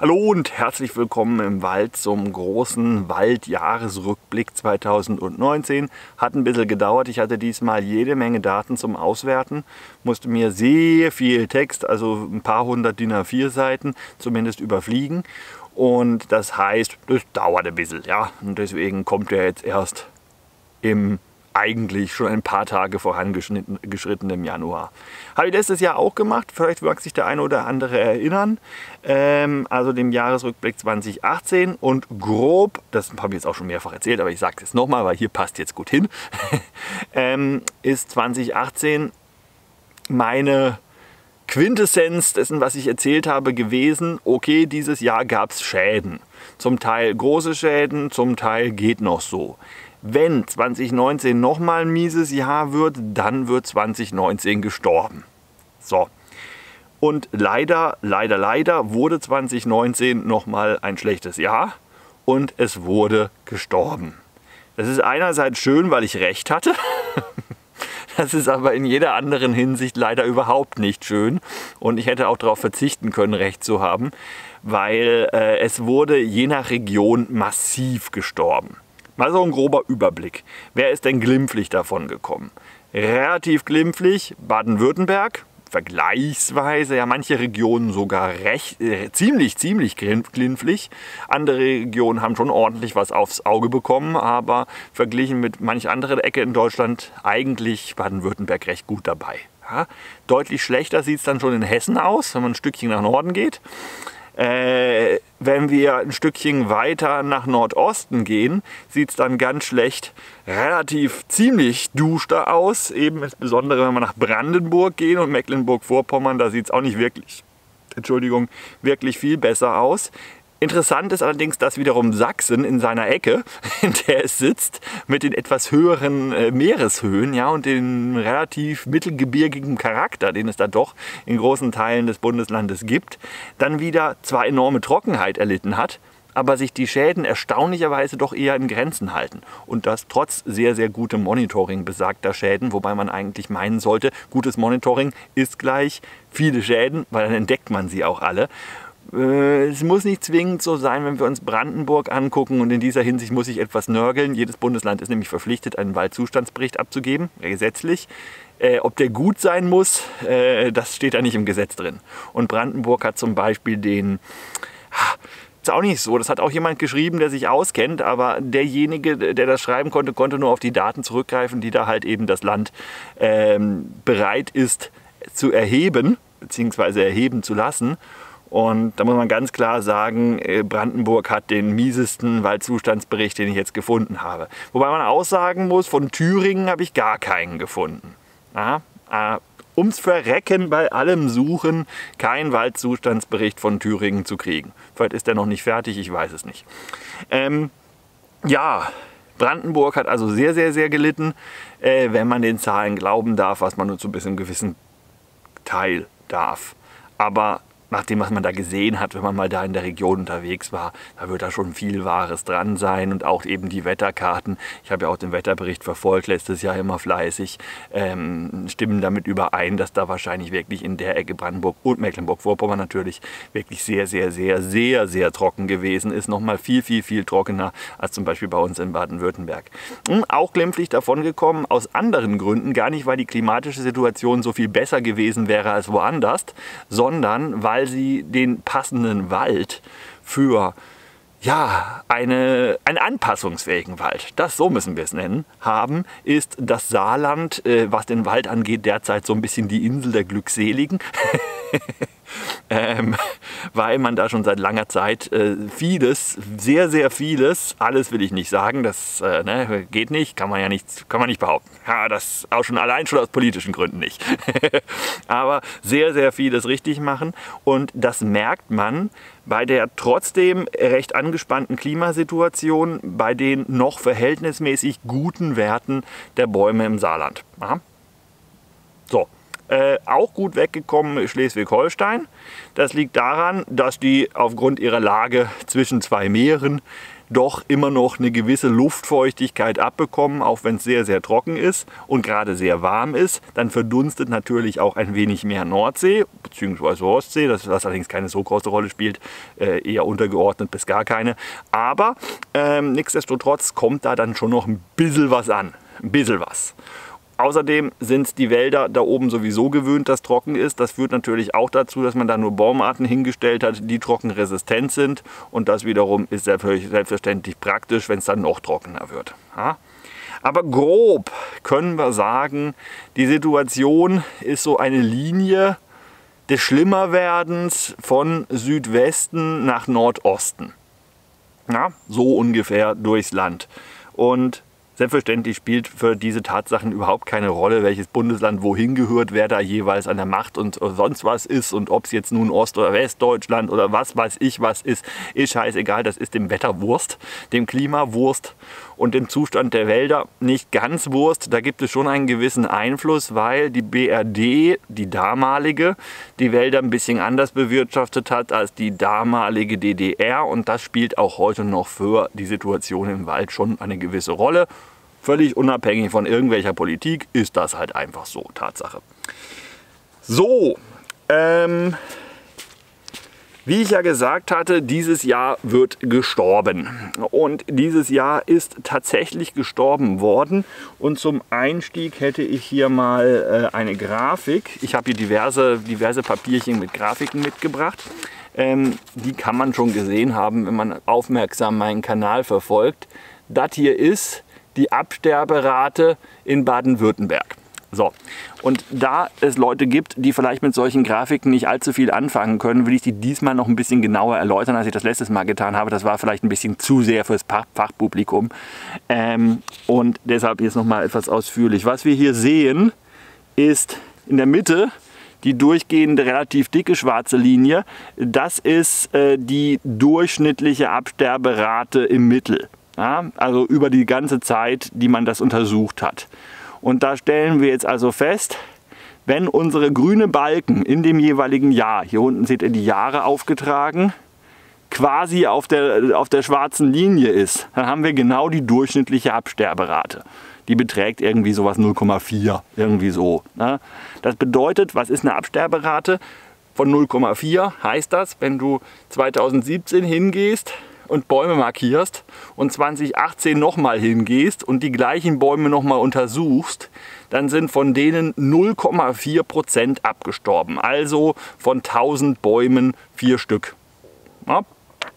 Hallo und herzlich willkommen im Wald zum großen Waldjahresrückblick 2019. Hat ein bisschen gedauert. Ich hatte diesmal jede Menge Daten zum Auswerten. Musste mir sehr viel Text, also ein paar hundert DIN A4 Seiten zumindest überfliegen. Und das heißt, das dauert ein bisschen. Ja? Und deswegen kommt er jetzt erst im eigentlich schon ein paar Tage vorangeschritten im Januar. Habe ich letztes Jahr auch gemacht, vielleicht mag sich der eine oder andere erinnern. Ähm, also dem Jahresrückblick 2018 und grob, das habe ich jetzt auch schon mehrfach erzählt, aber ich sage es nochmal, weil hier passt jetzt gut hin, ähm, ist 2018 meine Quintessenz dessen, was ich erzählt habe, gewesen, okay, dieses Jahr gab es Schäden. Zum Teil große Schäden, zum Teil geht noch so. Wenn 2019 nochmal ein mieses Jahr wird, dann wird 2019 gestorben. So. Und leider, leider, leider wurde 2019 nochmal ein schlechtes Jahr und es wurde gestorben. Das ist einerseits schön, weil ich recht hatte. Das ist aber in jeder anderen Hinsicht leider überhaupt nicht schön. Und ich hätte auch darauf verzichten können, recht zu haben, weil äh, es wurde je nach Region massiv gestorben. Mal so ein grober Überblick. Wer ist denn glimpflich davon gekommen? Relativ glimpflich Baden-Württemberg, vergleichsweise, ja manche Regionen sogar recht, äh, ziemlich, ziemlich glimpflich. Andere Regionen haben schon ordentlich was aufs Auge bekommen, aber verglichen mit manch anderen Ecke in Deutschland eigentlich Baden-Württemberg recht gut dabei. Ja, deutlich schlechter sieht es dann schon in Hessen aus, wenn man ein Stückchen nach Norden geht. Äh, wenn wir ein Stückchen weiter nach Nordosten gehen, sieht es dann ganz schlecht, relativ ziemlich duster aus. Eben insbesondere, wenn wir nach Brandenburg gehen und Mecklenburg-Vorpommern, da sieht es auch nicht wirklich, Entschuldigung, wirklich viel besser aus. Interessant ist allerdings, dass wiederum Sachsen in seiner Ecke, in der es sitzt, mit den etwas höheren äh, Meereshöhen ja, und dem relativ mittelgebirgigen Charakter, den es da doch in großen Teilen des Bundeslandes gibt, dann wieder zwar enorme Trockenheit erlitten hat, aber sich die Schäden erstaunlicherweise doch eher in Grenzen halten. Und das trotz sehr, sehr gutem Monitoring besagter Schäden, wobei man eigentlich meinen sollte, gutes Monitoring ist gleich viele Schäden, weil dann entdeckt man sie auch alle. Äh, es muss nicht zwingend so sein, wenn wir uns Brandenburg angucken und in dieser Hinsicht muss ich etwas nörgeln. Jedes Bundesland ist nämlich verpflichtet, einen Waldzustandsbericht abzugeben, gesetzlich. Äh, ob der gut sein muss, äh, das steht da nicht im Gesetz drin. Und Brandenburg hat zum Beispiel den, ist auch nicht so, das hat auch jemand geschrieben, der sich auskennt, aber derjenige, der das schreiben konnte, konnte nur auf die Daten zurückgreifen, die da halt eben das Land ähm, bereit ist zu erheben, beziehungsweise erheben zu lassen. Und da muss man ganz klar sagen, äh, Brandenburg hat den miesesten Waldzustandsbericht, den ich jetzt gefunden habe. Wobei man auch sagen muss, von Thüringen habe ich gar keinen gefunden. Ja, äh, ums Verrecken bei allem Suchen kein Waldzustandsbericht von Thüringen zu kriegen. Vielleicht ist der noch nicht fertig, ich weiß es nicht. Ähm, ja, Brandenburg hat also sehr, sehr, sehr gelitten, äh, wenn man den Zahlen glauben darf, was man nur zu einem gewissen Teil darf. Aber nach dem, was man da gesehen hat, wenn man mal da in der Region unterwegs war, da wird da schon viel Wahres dran sein und auch eben die Wetterkarten. Ich habe ja auch den Wetterbericht verfolgt, letztes Jahr immer fleißig, ähm, stimmen damit überein, dass da wahrscheinlich wirklich in der Ecke Brandenburg und Mecklenburg-Vorpommern natürlich wirklich sehr, sehr, sehr, sehr, sehr trocken gewesen ist. Nochmal viel, viel, viel trockener als zum Beispiel bei uns in Baden-Württemberg. Hm, auch glimpflich davon gekommen, aus anderen Gründen, gar nicht, weil die klimatische Situation so viel besser gewesen wäre als woanders, sondern weil weil sie den passenden Wald für ja, eine, einen anpassungsfähigen Wald, das so müssen wir es nennen, haben, ist das Saarland, äh, was den Wald angeht, derzeit so ein bisschen die Insel der Glückseligen. ähm, weil man da schon seit langer Zeit äh, vieles, sehr, sehr vieles, alles will ich nicht sagen, das äh, ne, geht nicht, kann man ja nicht, kann man nicht behaupten. Ja, das auch schon allein schon aus politischen Gründen nicht. Aber sehr, sehr vieles richtig machen und das merkt man bei der trotzdem recht angespannten Klimasituation, bei den noch verhältnismäßig guten Werten der Bäume im Saarland. Aha. So, Äh, auch gut weggekommen ist Schleswig-Holstein. Das liegt daran, dass die aufgrund ihrer Lage zwischen zwei Meeren doch immer noch eine gewisse Luftfeuchtigkeit abbekommen, auch wenn es sehr, sehr trocken ist und gerade sehr warm ist. Dann verdunstet natürlich auch ein wenig mehr Nordsee bzw. Ostsee, das, was allerdings keine so große Rolle spielt, äh, eher untergeordnet bis gar keine. Aber ähm, nichtsdestotrotz kommt da dann schon noch ein bisschen was an. Ein bisschen was. Außerdem sind die Wälder da oben sowieso gewöhnt, dass trocken ist. Das führt natürlich auch dazu, dass man da nur Baumarten hingestellt hat, die trockenresistent sind. Und das wiederum ist selbstverständlich praktisch, wenn es dann noch trockener wird. Aber grob können wir sagen, die Situation ist so eine Linie des Schlimmerwerdens von Südwesten nach Nordosten. Ja, so ungefähr durchs Land. Und Selbstverständlich spielt für diese Tatsachen überhaupt keine Rolle, welches Bundesland wohin gehört, wer da jeweils an der Macht und sonst was ist und ob es jetzt nun Ost- oder Westdeutschland oder was weiß ich was ist, ist scheißegal, das ist dem Wetter Wurst, dem Klima Wurst und dem Zustand der Wälder nicht ganz Wurst. Da gibt es schon einen gewissen Einfluss, weil die BRD, die damalige, die Wälder ein bisschen anders bewirtschaftet hat als die damalige DDR und das spielt auch heute noch für die Situation im Wald schon eine gewisse Rolle. Völlig unabhängig von irgendwelcher Politik ist das halt einfach so, Tatsache. So, ähm, wie ich ja gesagt hatte, dieses Jahr wird gestorben. Und dieses Jahr ist tatsächlich gestorben worden. Und zum Einstieg hätte ich hier mal äh, eine Grafik. Ich habe hier diverse, diverse Papierchen mit Grafiken mitgebracht. Ähm, die kann man schon gesehen haben, wenn man aufmerksam meinen Kanal verfolgt. Das hier ist die Absterberate in Baden-Württemberg. So, und da es Leute gibt, die vielleicht mit solchen Grafiken nicht allzu viel anfangen können, will ich die diesmal noch ein bisschen genauer erläutern, als ich das letztes Mal getan habe. Das war vielleicht ein bisschen zu sehr fürs Fachpublikum. Ähm, und deshalb jetzt nochmal etwas ausführlich. Was wir hier sehen, ist in der Mitte die durchgehende relativ dicke schwarze Linie. Das ist äh, die durchschnittliche Absterberate im Mittel. Ja, also über die ganze Zeit, die man das untersucht hat. Und da stellen wir jetzt also fest, wenn unsere grüne Balken in dem jeweiligen Jahr, hier unten seht ihr die Jahre aufgetragen, quasi auf der, auf der schwarzen Linie ist, dann haben wir genau die durchschnittliche Absterberate. Die beträgt irgendwie sowas 0,4, irgendwie so. Ne? Das bedeutet, was ist eine Absterberate? Von 0,4 heißt das, wenn du 2017 hingehst, und Bäume markierst und 2018 nochmal hingehst und die gleichen Bäume nochmal untersuchst, dann sind von denen 0,4 Prozent abgestorben. Also von 1000 Bäumen vier Stück. Ja?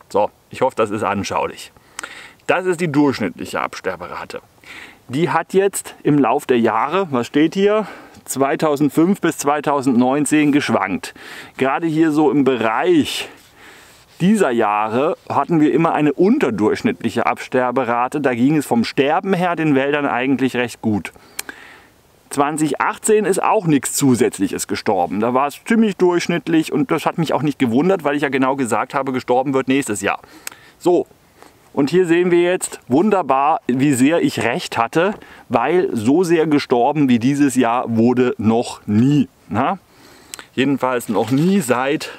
So, ich hoffe, das ist anschaulich. Das ist die durchschnittliche Absterberate. Die hat jetzt im Lauf der Jahre, was steht hier, 2005 bis 2019 geschwankt. Gerade hier so im Bereich dieser Jahre hatten wir immer eine unterdurchschnittliche Absterberate. Da ging es vom Sterben her den Wäldern eigentlich recht gut. 2018 ist auch nichts Zusätzliches gestorben. Da war es ziemlich durchschnittlich und das hat mich auch nicht gewundert, weil ich ja genau gesagt habe, gestorben wird nächstes Jahr. So, und hier sehen wir jetzt wunderbar, wie sehr ich recht hatte, weil so sehr gestorben wie dieses Jahr wurde noch nie. Na? Jedenfalls noch nie seit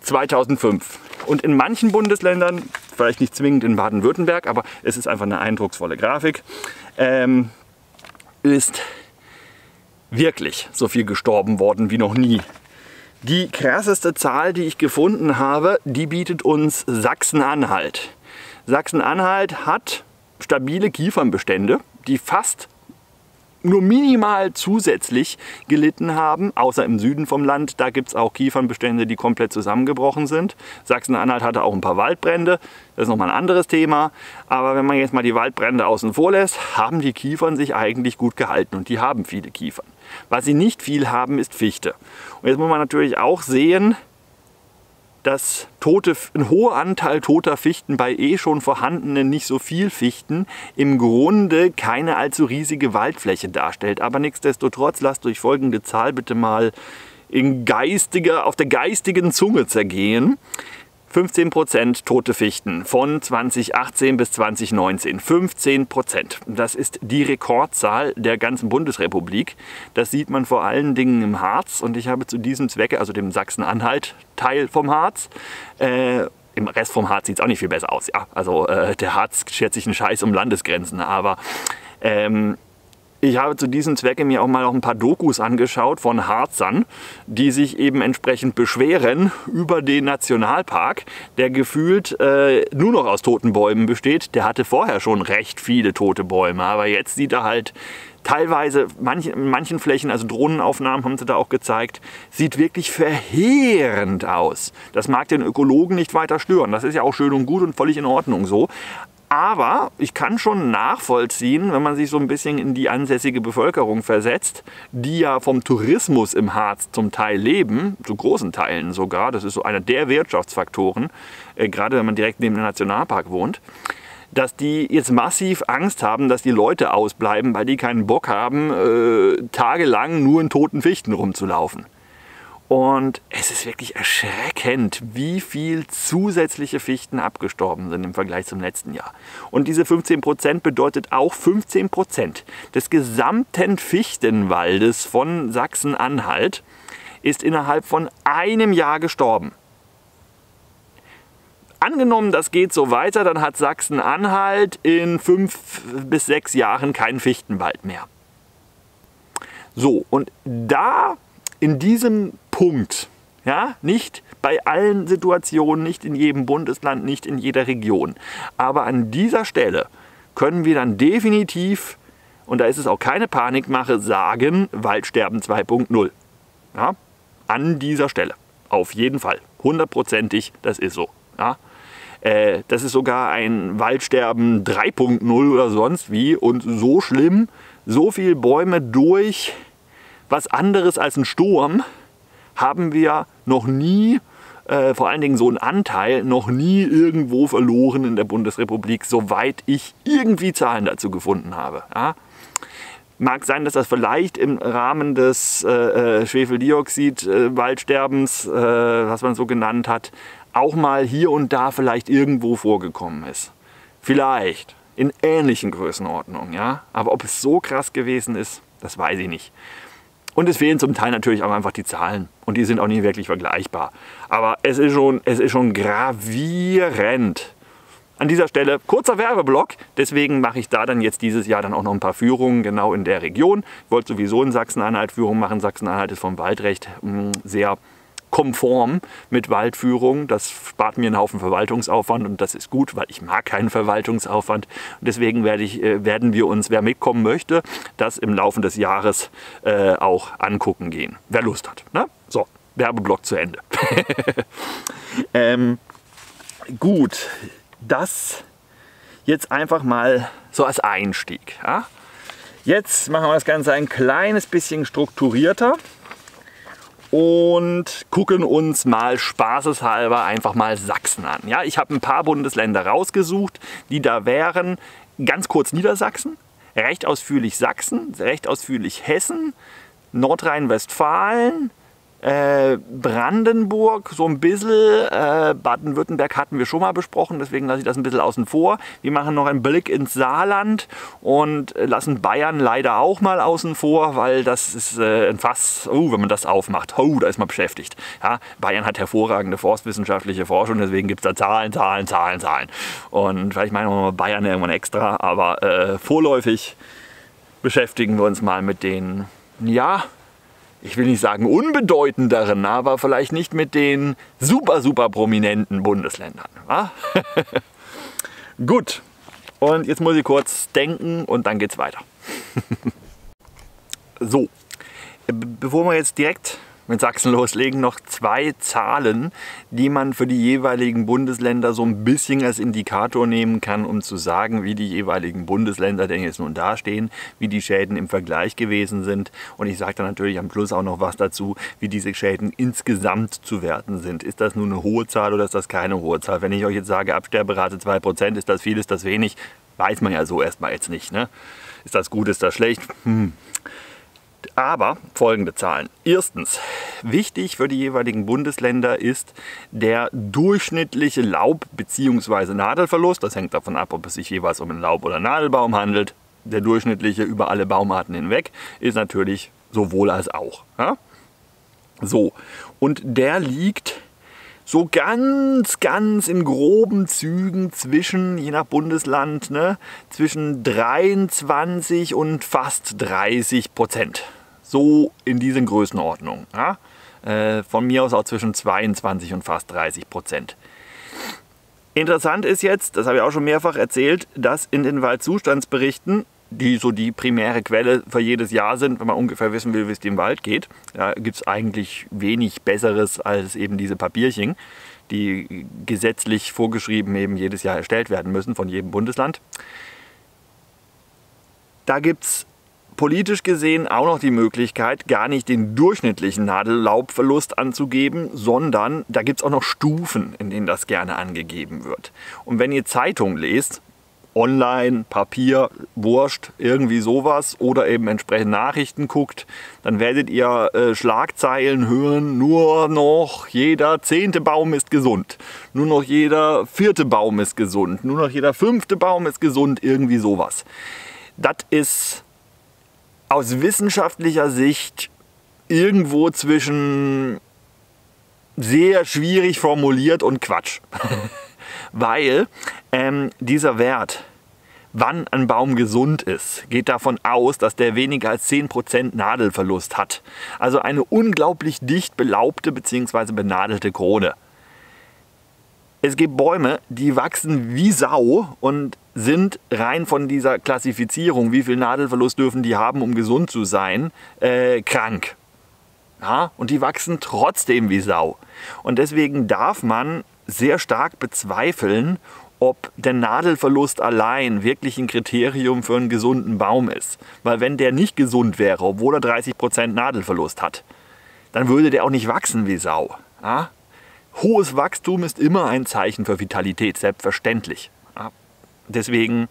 2005. Und in manchen Bundesländern, vielleicht nicht zwingend in Baden-Württemberg, aber es ist einfach eine eindrucksvolle Grafik, ähm, ist wirklich so viel gestorben worden wie noch nie. Die krasseste Zahl, die ich gefunden habe, die bietet uns Sachsen-Anhalt. Sachsen-Anhalt hat stabile Kiefernbestände, die fast nur minimal zusätzlich gelitten haben, außer im Süden vom Land. Da gibt es auch Kiefernbestände, die komplett zusammengebrochen sind. Sachsen-Anhalt hatte auch ein paar Waldbrände. Das ist nochmal ein anderes Thema. Aber wenn man jetzt mal die Waldbrände außen vor lässt, haben die Kiefern sich eigentlich gut gehalten und die haben viele Kiefern. Was sie nicht viel haben, ist Fichte. Und jetzt muss man natürlich auch sehen, dass tote, ein hoher Anteil toter Fichten bei eh schon vorhandenen nicht so viel Fichten im Grunde keine allzu riesige Waldfläche darstellt. Aber nichtsdestotrotz lasst euch folgende Zahl bitte mal in geistiger, auf der geistigen Zunge zergehen. 15% tote Fichten von 2018 bis 2019. 15%. Das ist die Rekordzahl der ganzen Bundesrepublik. Das sieht man vor allen Dingen im Harz. Und ich habe zu diesem Zwecke, also dem Sachsen-Anhalt-Teil vom Harz, äh, im Rest vom Harz sieht es auch nicht viel besser aus. Ja, also äh, der Harz schert sich einen Scheiß um Landesgrenzen. Aber ähm, ich habe zu diesem Zwecke mir auch mal noch ein paar Dokus angeschaut von Harzern, die sich eben entsprechend beschweren über den Nationalpark, der gefühlt äh, nur noch aus toten Bäumen besteht. Der hatte vorher schon recht viele tote Bäume, aber jetzt sieht er halt teilweise, manch, in manchen Flächen, also Drohnenaufnahmen haben sie da auch gezeigt, sieht wirklich verheerend aus. Das mag den Ökologen nicht weiter stören. Das ist ja auch schön und gut und völlig in Ordnung so. Aber ich kann schon nachvollziehen, wenn man sich so ein bisschen in die ansässige Bevölkerung versetzt, die ja vom Tourismus im Harz zum Teil leben, zu großen Teilen sogar, das ist so einer der Wirtschaftsfaktoren, äh, gerade wenn man direkt neben dem Nationalpark wohnt, dass die jetzt massiv Angst haben, dass die Leute ausbleiben, weil die keinen Bock haben, äh, tagelang nur in toten Fichten rumzulaufen. Und es ist wirklich erschreckend, wie viel zusätzliche Fichten abgestorben sind im Vergleich zum letzten Jahr. Und diese 15% bedeutet auch 15% des gesamten Fichtenwaldes von Sachsen-Anhalt ist innerhalb von einem Jahr gestorben. Angenommen, das geht so weiter, dann hat Sachsen-Anhalt in fünf bis sechs Jahren keinen Fichtenwald mehr. So, und da in diesem Punkt, ja, nicht bei allen Situationen, nicht in jedem Bundesland, nicht in jeder Region, aber an dieser Stelle können wir dann definitiv, und da ist es auch keine Panikmache, sagen, Waldsterben 2.0. Ja, an dieser Stelle. Auf jeden Fall. Hundertprozentig, das ist so. Ja. Äh, das ist sogar ein Waldsterben 3.0 oder sonst wie und so schlimm, so viele Bäume durch was anderes als ein Sturm haben wir noch nie, äh, vor allen Dingen so einen Anteil, noch nie irgendwo verloren in der Bundesrepublik, soweit ich irgendwie Zahlen dazu gefunden habe. Ja? Mag sein, dass das vielleicht im Rahmen des äh, äh Schwefeldioxid-Waldsterbens, äh, was man so genannt hat, auch mal hier und da vielleicht irgendwo vorgekommen ist. Vielleicht in ähnlichen Größenordnungen, ja. Aber ob es so krass gewesen ist, das weiß ich nicht. Und es fehlen zum Teil natürlich auch einfach die Zahlen. Und die sind auch nicht wirklich vergleichbar. Aber es ist schon, es ist schon gravierend. An dieser Stelle kurzer Werbeblock, deswegen mache ich da dann jetzt dieses Jahr dann auch noch ein paar Führungen genau in der Region. Ich wollte sowieso in Sachsen-Anhalt Führungen machen. Sachsen-Anhalt ist vom Waldrecht hm, sehr konform mit Waldführung. Das spart mir einen Haufen Verwaltungsaufwand und das ist gut, weil ich mag keinen Verwaltungsaufwand. Und deswegen werde ich, äh, werden wir uns, wer mitkommen möchte, das im Laufe des Jahres äh, auch angucken gehen. Wer Lust hat. Ne? So, Werbeblock zu Ende. ähm, gut, das jetzt einfach mal so als Einstieg. Ja? Jetzt machen wir das Ganze ein kleines bisschen strukturierter und gucken uns mal spaßeshalber einfach mal Sachsen an. Ja, ich habe ein paar Bundesländer rausgesucht, die da wären. Ganz kurz Niedersachsen, recht ausführlich Sachsen, recht ausführlich Hessen, Nordrhein-Westfalen, äh, Brandenburg so ein bisschen, äh, Baden-Württemberg hatten wir schon mal besprochen, deswegen lasse ich das ein bisschen außen vor. Wir machen noch einen Blick ins Saarland und lassen Bayern leider auch mal außen vor, weil das ist äh, ein Fass, oh, wenn man das aufmacht, oh, da ist man beschäftigt. Ja, Bayern hat hervorragende forstwissenschaftliche Forschung, deswegen gibt es da Zahlen, Zahlen, Zahlen, Zahlen. Und vielleicht meinen wir mal Bayern irgendwann extra, aber äh, vorläufig beschäftigen wir uns mal mit den, ja, ich will nicht sagen unbedeutenderen, aber vielleicht nicht mit den super, super prominenten Bundesländern. Gut, und jetzt muss ich kurz denken und dann geht's weiter. so, bevor wir jetzt direkt mit Sachsen loslegen, noch zwei Zahlen, die man für die jeweiligen Bundesländer so ein bisschen als Indikator nehmen kann, um zu sagen, wie die jeweiligen Bundesländer denn jetzt nun dastehen, wie die Schäden im Vergleich gewesen sind. Und ich sage dann natürlich am Schluss auch noch was dazu, wie diese Schäden insgesamt zu werten sind. Ist das nun eine hohe Zahl oder ist das keine hohe Zahl? Wenn ich euch jetzt sage, Absterberate 2%, ist das viel, ist das wenig? Weiß man ja so erstmal jetzt nicht. Ne? Ist das gut, ist das schlecht? Hm. Aber folgende Zahlen. Erstens, wichtig für die jeweiligen Bundesländer ist der durchschnittliche Laub- bzw. Nadelverlust. Das hängt davon ab, ob es sich jeweils um einen Laub- oder Nadelbaum handelt. Der durchschnittliche über alle Baumarten hinweg ist natürlich sowohl als auch. Ja? So, und der liegt so ganz, ganz in groben Zügen zwischen, je nach Bundesland, ne, zwischen 23 und fast 30 Prozent. So in diesen Größenordnungen. Ja? Äh, von mir aus auch zwischen 22 und fast 30 Prozent. Interessant ist jetzt, das habe ich auch schon mehrfach erzählt, dass in den Waldzustandsberichten die so die primäre Quelle für jedes Jahr sind, wenn man ungefähr wissen will, wie es dem Wald geht. Da gibt es eigentlich wenig Besseres als eben diese Papierchen, die gesetzlich vorgeschrieben eben jedes Jahr erstellt werden müssen von jedem Bundesland. Da gibt es politisch gesehen auch noch die Möglichkeit, gar nicht den durchschnittlichen Nadellaubverlust anzugeben, sondern da gibt es auch noch Stufen, in denen das gerne angegeben wird. Und wenn ihr Zeitung lest, online, Papier, Wurscht, irgendwie sowas oder eben entsprechend Nachrichten guckt, dann werdet ihr äh, Schlagzeilen hören, nur noch jeder zehnte Baum ist gesund, nur noch jeder vierte Baum ist gesund, nur noch jeder fünfte Baum ist gesund, irgendwie sowas. Das ist aus wissenschaftlicher Sicht irgendwo zwischen sehr schwierig formuliert und Quatsch. Weil ähm, dieser Wert, wann ein Baum gesund ist, geht davon aus, dass der weniger als 10% Nadelverlust hat. Also eine unglaublich dicht belaubte bzw. benadelte Krone. Es gibt Bäume, die wachsen wie Sau und sind rein von dieser Klassifizierung, wie viel Nadelverlust dürfen die haben, um gesund zu sein, äh, krank. Ja, und die wachsen trotzdem wie Sau. Und deswegen darf man sehr stark bezweifeln, ob der Nadelverlust allein wirklich ein Kriterium für einen gesunden Baum ist. Weil wenn der nicht gesund wäre, obwohl er 30% Nadelverlust hat, dann würde der auch nicht wachsen wie Sau. Ja? Hohes Wachstum ist immer ein Zeichen für Vitalität, selbstverständlich. Ja? Deswegen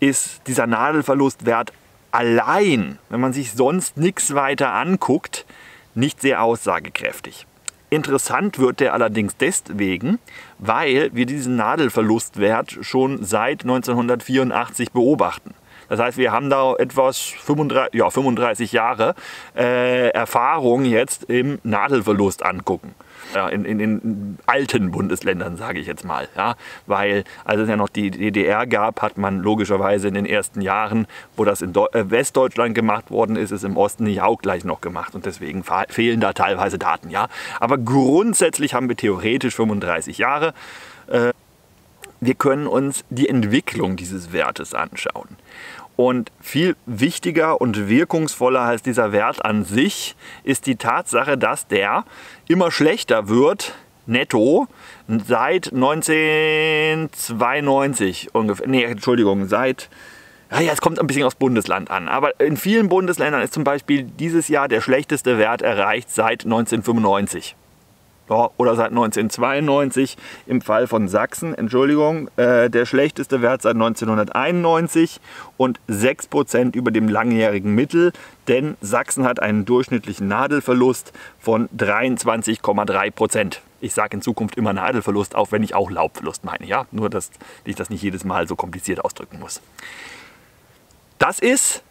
ist dieser Nadelverlustwert allein, wenn man sich sonst nichts weiter anguckt, nicht sehr aussagekräftig. Interessant wird der allerdings deswegen, weil wir diesen Nadelverlustwert schon seit 1984 beobachten. Das heißt, wir haben da etwas 35, ja, 35 Jahre äh, Erfahrung jetzt im Nadelverlust angucken ja, in, in den alten Bundesländern, sage ich jetzt mal. Ja? Weil, als es ja noch die DDR gab, hat man logischerweise in den ersten Jahren, wo das in äh, Westdeutschland gemacht worden ist, es im Osten nicht auch gleich noch gemacht. Und deswegen fehlen da teilweise Daten. Ja? Aber grundsätzlich haben wir theoretisch 35 Jahre. Äh, wir können uns die Entwicklung dieses Wertes anschauen. Und viel wichtiger und wirkungsvoller als dieser Wert an sich ist die Tatsache, dass der immer schlechter wird, netto, seit 1992 ungefähr. Nee, Entschuldigung, seit. Ja, es kommt ein bisschen aufs Bundesland an. Aber in vielen Bundesländern ist zum Beispiel dieses Jahr der schlechteste Wert erreicht seit 1995 ja, oder seit 1992 im Fall von Sachsen, Entschuldigung, äh, der schlechteste Wert seit 1991 und 6% über dem langjährigen Mittel, denn Sachsen hat einen durchschnittlichen Nadelverlust von 23,3%. Ich sage in Zukunft immer Nadelverlust, auch wenn ich auch Laubverlust meine, ja, nur dass ich das nicht jedes Mal so kompliziert ausdrücken muss. Das ist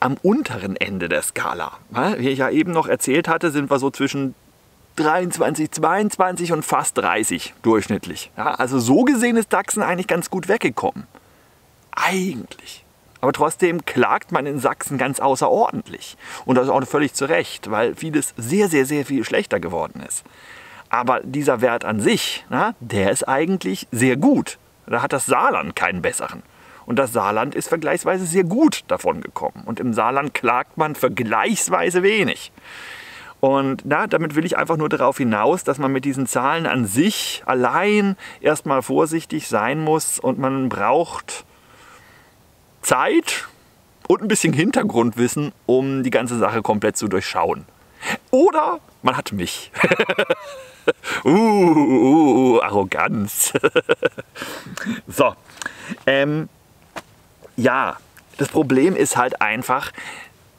am unteren Ende der Skala. Wie ich ja eben noch erzählt hatte, sind wir so zwischen 23, 22 und fast 30 durchschnittlich. Ja, also so gesehen ist Sachsen eigentlich ganz gut weggekommen. Eigentlich. Aber trotzdem klagt man in Sachsen ganz außerordentlich. Und das ist auch völlig zu Recht, weil vieles sehr, sehr, sehr viel schlechter geworden ist. Aber dieser Wert an sich, na, der ist eigentlich sehr gut. Da hat das Saarland keinen besseren. Und das Saarland ist vergleichsweise sehr gut davon gekommen. Und im Saarland klagt man vergleichsweise wenig. Und na, damit will ich einfach nur darauf hinaus, dass man mit diesen Zahlen an sich allein erstmal vorsichtig sein muss und man braucht Zeit und ein bisschen Hintergrundwissen, um die ganze Sache komplett zu durchschauen. Oder man hat mich. uh, uh, uh, Arroganz. so. Ähm, ja, das Problem ist halt einfach,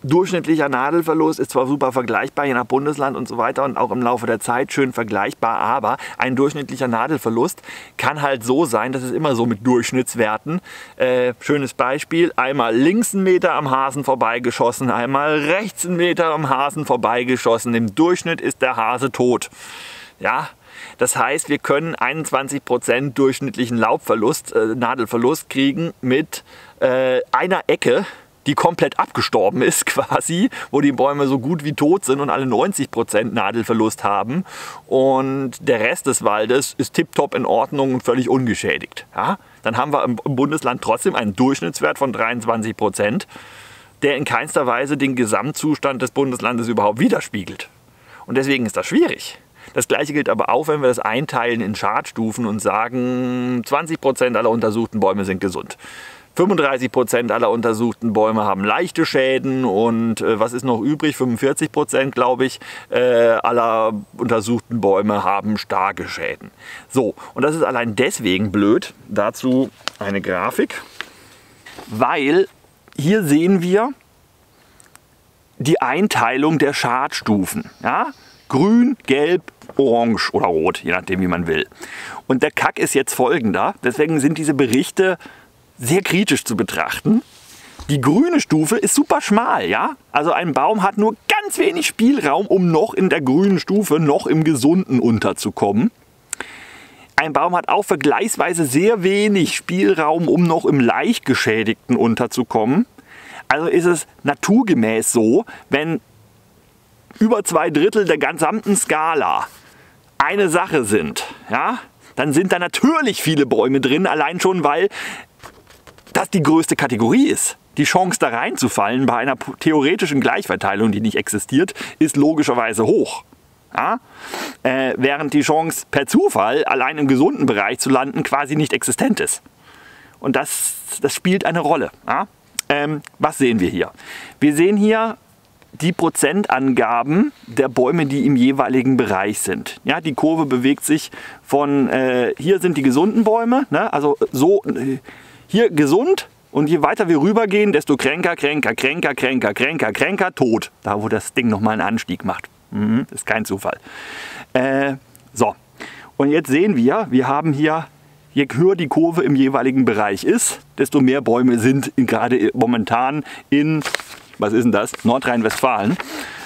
durchschnittlicher Nadelverlust ist zwar super vergleichbar je nach Bundesland und so weiter und auch im Laufe der Zeit schön vergleichbar, aber ein durchschnittlicher Nadelverlust kann halt so sein, das ist immer so mit Durchschnittswerten. Äh, schönes Beispiel, einmal links einen Meter am Hasen vorbeigeschossen, einmal rechts einen Meter am Hasen vorbeigeschossen. Im Durchschnitt ist der Hase tot. Ja, das heißt, wir können 21% durchschnittlichen Laubverlust, äh, Nadelverlust kriegen mit äh, einer Ecke die komplett abgestorben ist quasi, wo die Bäume so gut wie tot sind und alle 90% Nadelverlust haben und der Rest des Waldes ist tiptop in Ordnung und völlig ungeschädigt. Ja? Dann haben wir im Bundesland trotzdem einen Durchschnittswert von 23%, der in keinster Weise den Gesamtzustand des Bundeslandes überhaupt widerspiegelt. Und deswegen ist das schwierig. Das gleiche gilt aber auch, wenn wir das einteilen in Schadstufen und sagen, 20% aller untersuchten Bäume sind gesund. 35 Prozent aller untersuchten Bäume haben leichte Schäden und äh, was ist noch übrig? 45 Prozent, glaube ich, äh, aller untersuchten Bäume haben starke Schäden. So, und das ist allein deswegen blöd. Dazu eine Grafik, weil hier sehen wir die Einteilung der Schadstufen. Ja? Grün, Gelb, Orange oder Rot, je nachdem, wie man will. Und der Kack ist jetzt folgender. Deswegen sind diese Berichte sehr kritisch zu betrachten. Die grüne Stufe ist super schmal, ja? Also ein Baum hat nur ganz wenig Spielraum, um noch in der grünen Stufe, noch im gesunden unterzukommen. Ein Baum hat auch vergleichsweise sehr wenig Spielraum, um noch im leicht geschädigten unterzukommen. Also ist es naturgemäß so, wenn über zwei Drittel der gesamten Skala eine Sache sind, ja, dann sind da natürlich viele Bäume drin, allein schon, weil das die größte Kategorie ist. Die Chance da reinzufallen bei einer theoretischen Gleichverteilung, die nicht existiert, ist logischerweise hoch. Ja? Äh, während die Chance per Zufall allein im gesunden Bereich zu landen quasi nicht existent ist. Und das, das spielt eine Rolle. Ja? Ähm, was sehen wir hier? Wir sehen hier die Prozentangaben der Bäume, die im jeweiligen Bereich sind. Ja, die Kurve bewegt sich von, äh, hier sind die gesunden Bäume, ne? also so, äh, hier gesund und je weiter wir rübergehen, desto kränker, kränker, kränker, kränker, kränker, kränker, tot. Da, wo das Ding nochmal einen Anstieg macht. Mhm, ist kein Zufall. Äh, so, und jetzt sehen wir, wir haben hier, je höher die Kurve im jeweiligen Bereich ist, desto mehr Bäume sind gerade momentan in, was ist denn das, Nordrhein-Westfalen.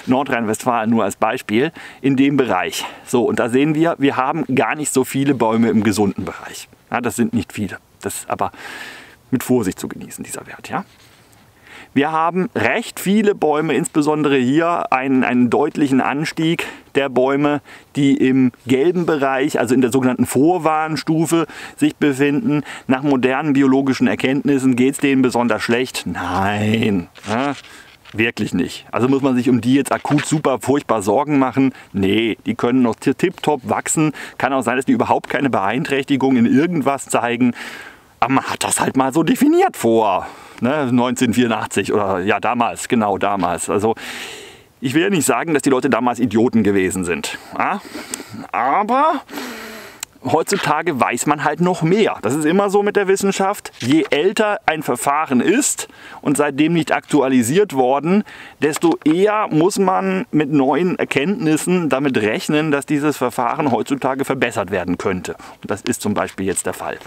Nordrhein-Westfalen nur als Beispiel, in dem Bereich. So, und da sehen wir, wir haben gar nicht so viele Bäume im gesunden Bereich. Ja, das sind nicht viele. Das ist aber mit Vorsicht zu genießen, dieser Wert. Ja? Wir haben recht viele Bäume, insbesondere hier einen, einen deutlichen Anstieg der Bäume, die im gelben Bereich, also in der sogenannten Vorwarnstufe, sich befinden. Nach modernen biologischen Erkenntnissen geht es denen besonders schlecht. Nein, ja, wirklich nicht. Also muss man sich um die jetzt akut super furchtbar Sorgen machen. Nee, die können noch tipptopp wachsen. Kann auch sein, dass die überhaupt keine Beeinträchtigung in irgendwas zeigen. Aber man hat das halt mal so definiert vor ne, 1984 oder ja damals, genau damals. Also ich will ja nicht sagen, dass die Leute damals Idioten gewesen sind. Ja? Aber heutzutage weiß man halt noch mehr. Das ist immer so mit der Wissenschaft. Je älter ein Verfahren ist und seitdem nicht aktualisiert worden, desto eher muss man mit neuen Erkenntnissen damit rechnen, dass dieses Verfahren heutzutage verbessert werden könnte. Und das ist zum Beispiel jetzt der Fall.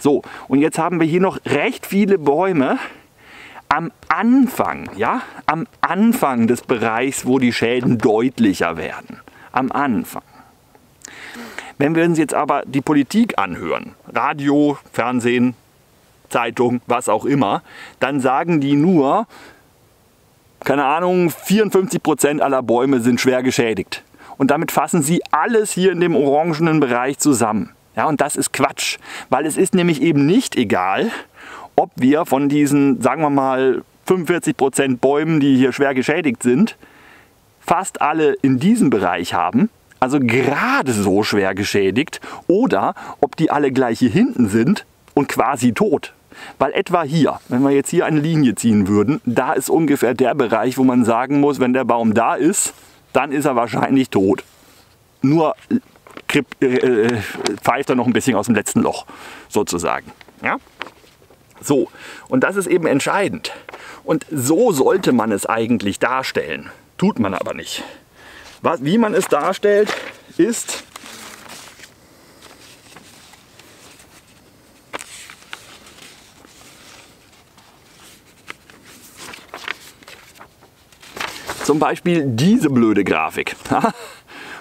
So, und jetzt haben wir hier noch recht viele Bäume, am Anfang, ja, am Anfang des Bereichs, wo die Schäden deutlicher werden. Am Anfang. Wenn wir uns jetzt aber die Politik anhören, Radio, Fernsehen, Zeitung, was auch immer, dann sagen die nur, keine Ahnung, 54 Prozent aller Bäume sind schwer geschädigt. Und damit fassen sie alles hier in dem orangenen Bereich zusammen. Ja, und das ist Quatsch, weil es ist nämlich eben nicht egal, ob wir von diesen, sagen wir mal, 45 Prozent Bäumen, die hier schwer geschädigt sind, fast alle in diesem Bereich haben also gerade so schwer geschädigt, oder ob die alle gleich hier hinten sind und quasi tot. Weil etwa hier, wenn wir jetzt hier eine Linie ziehen würden, da ist ungefähr der Bereich, wo man sagen muss, wenn der Baum da ist, dann ist er wahrscheinlich tot. Nur äh, äh pfeift er noch ein bisschen aus dem letzten Loch, sozusagen. Ja? So, und das ist eben entscheidend. Und so sollte man es eigentlich darstellen. Tut man aber nicht. Was, wie man es darstellt, ist, zum Beispiel diese blöde Grafik.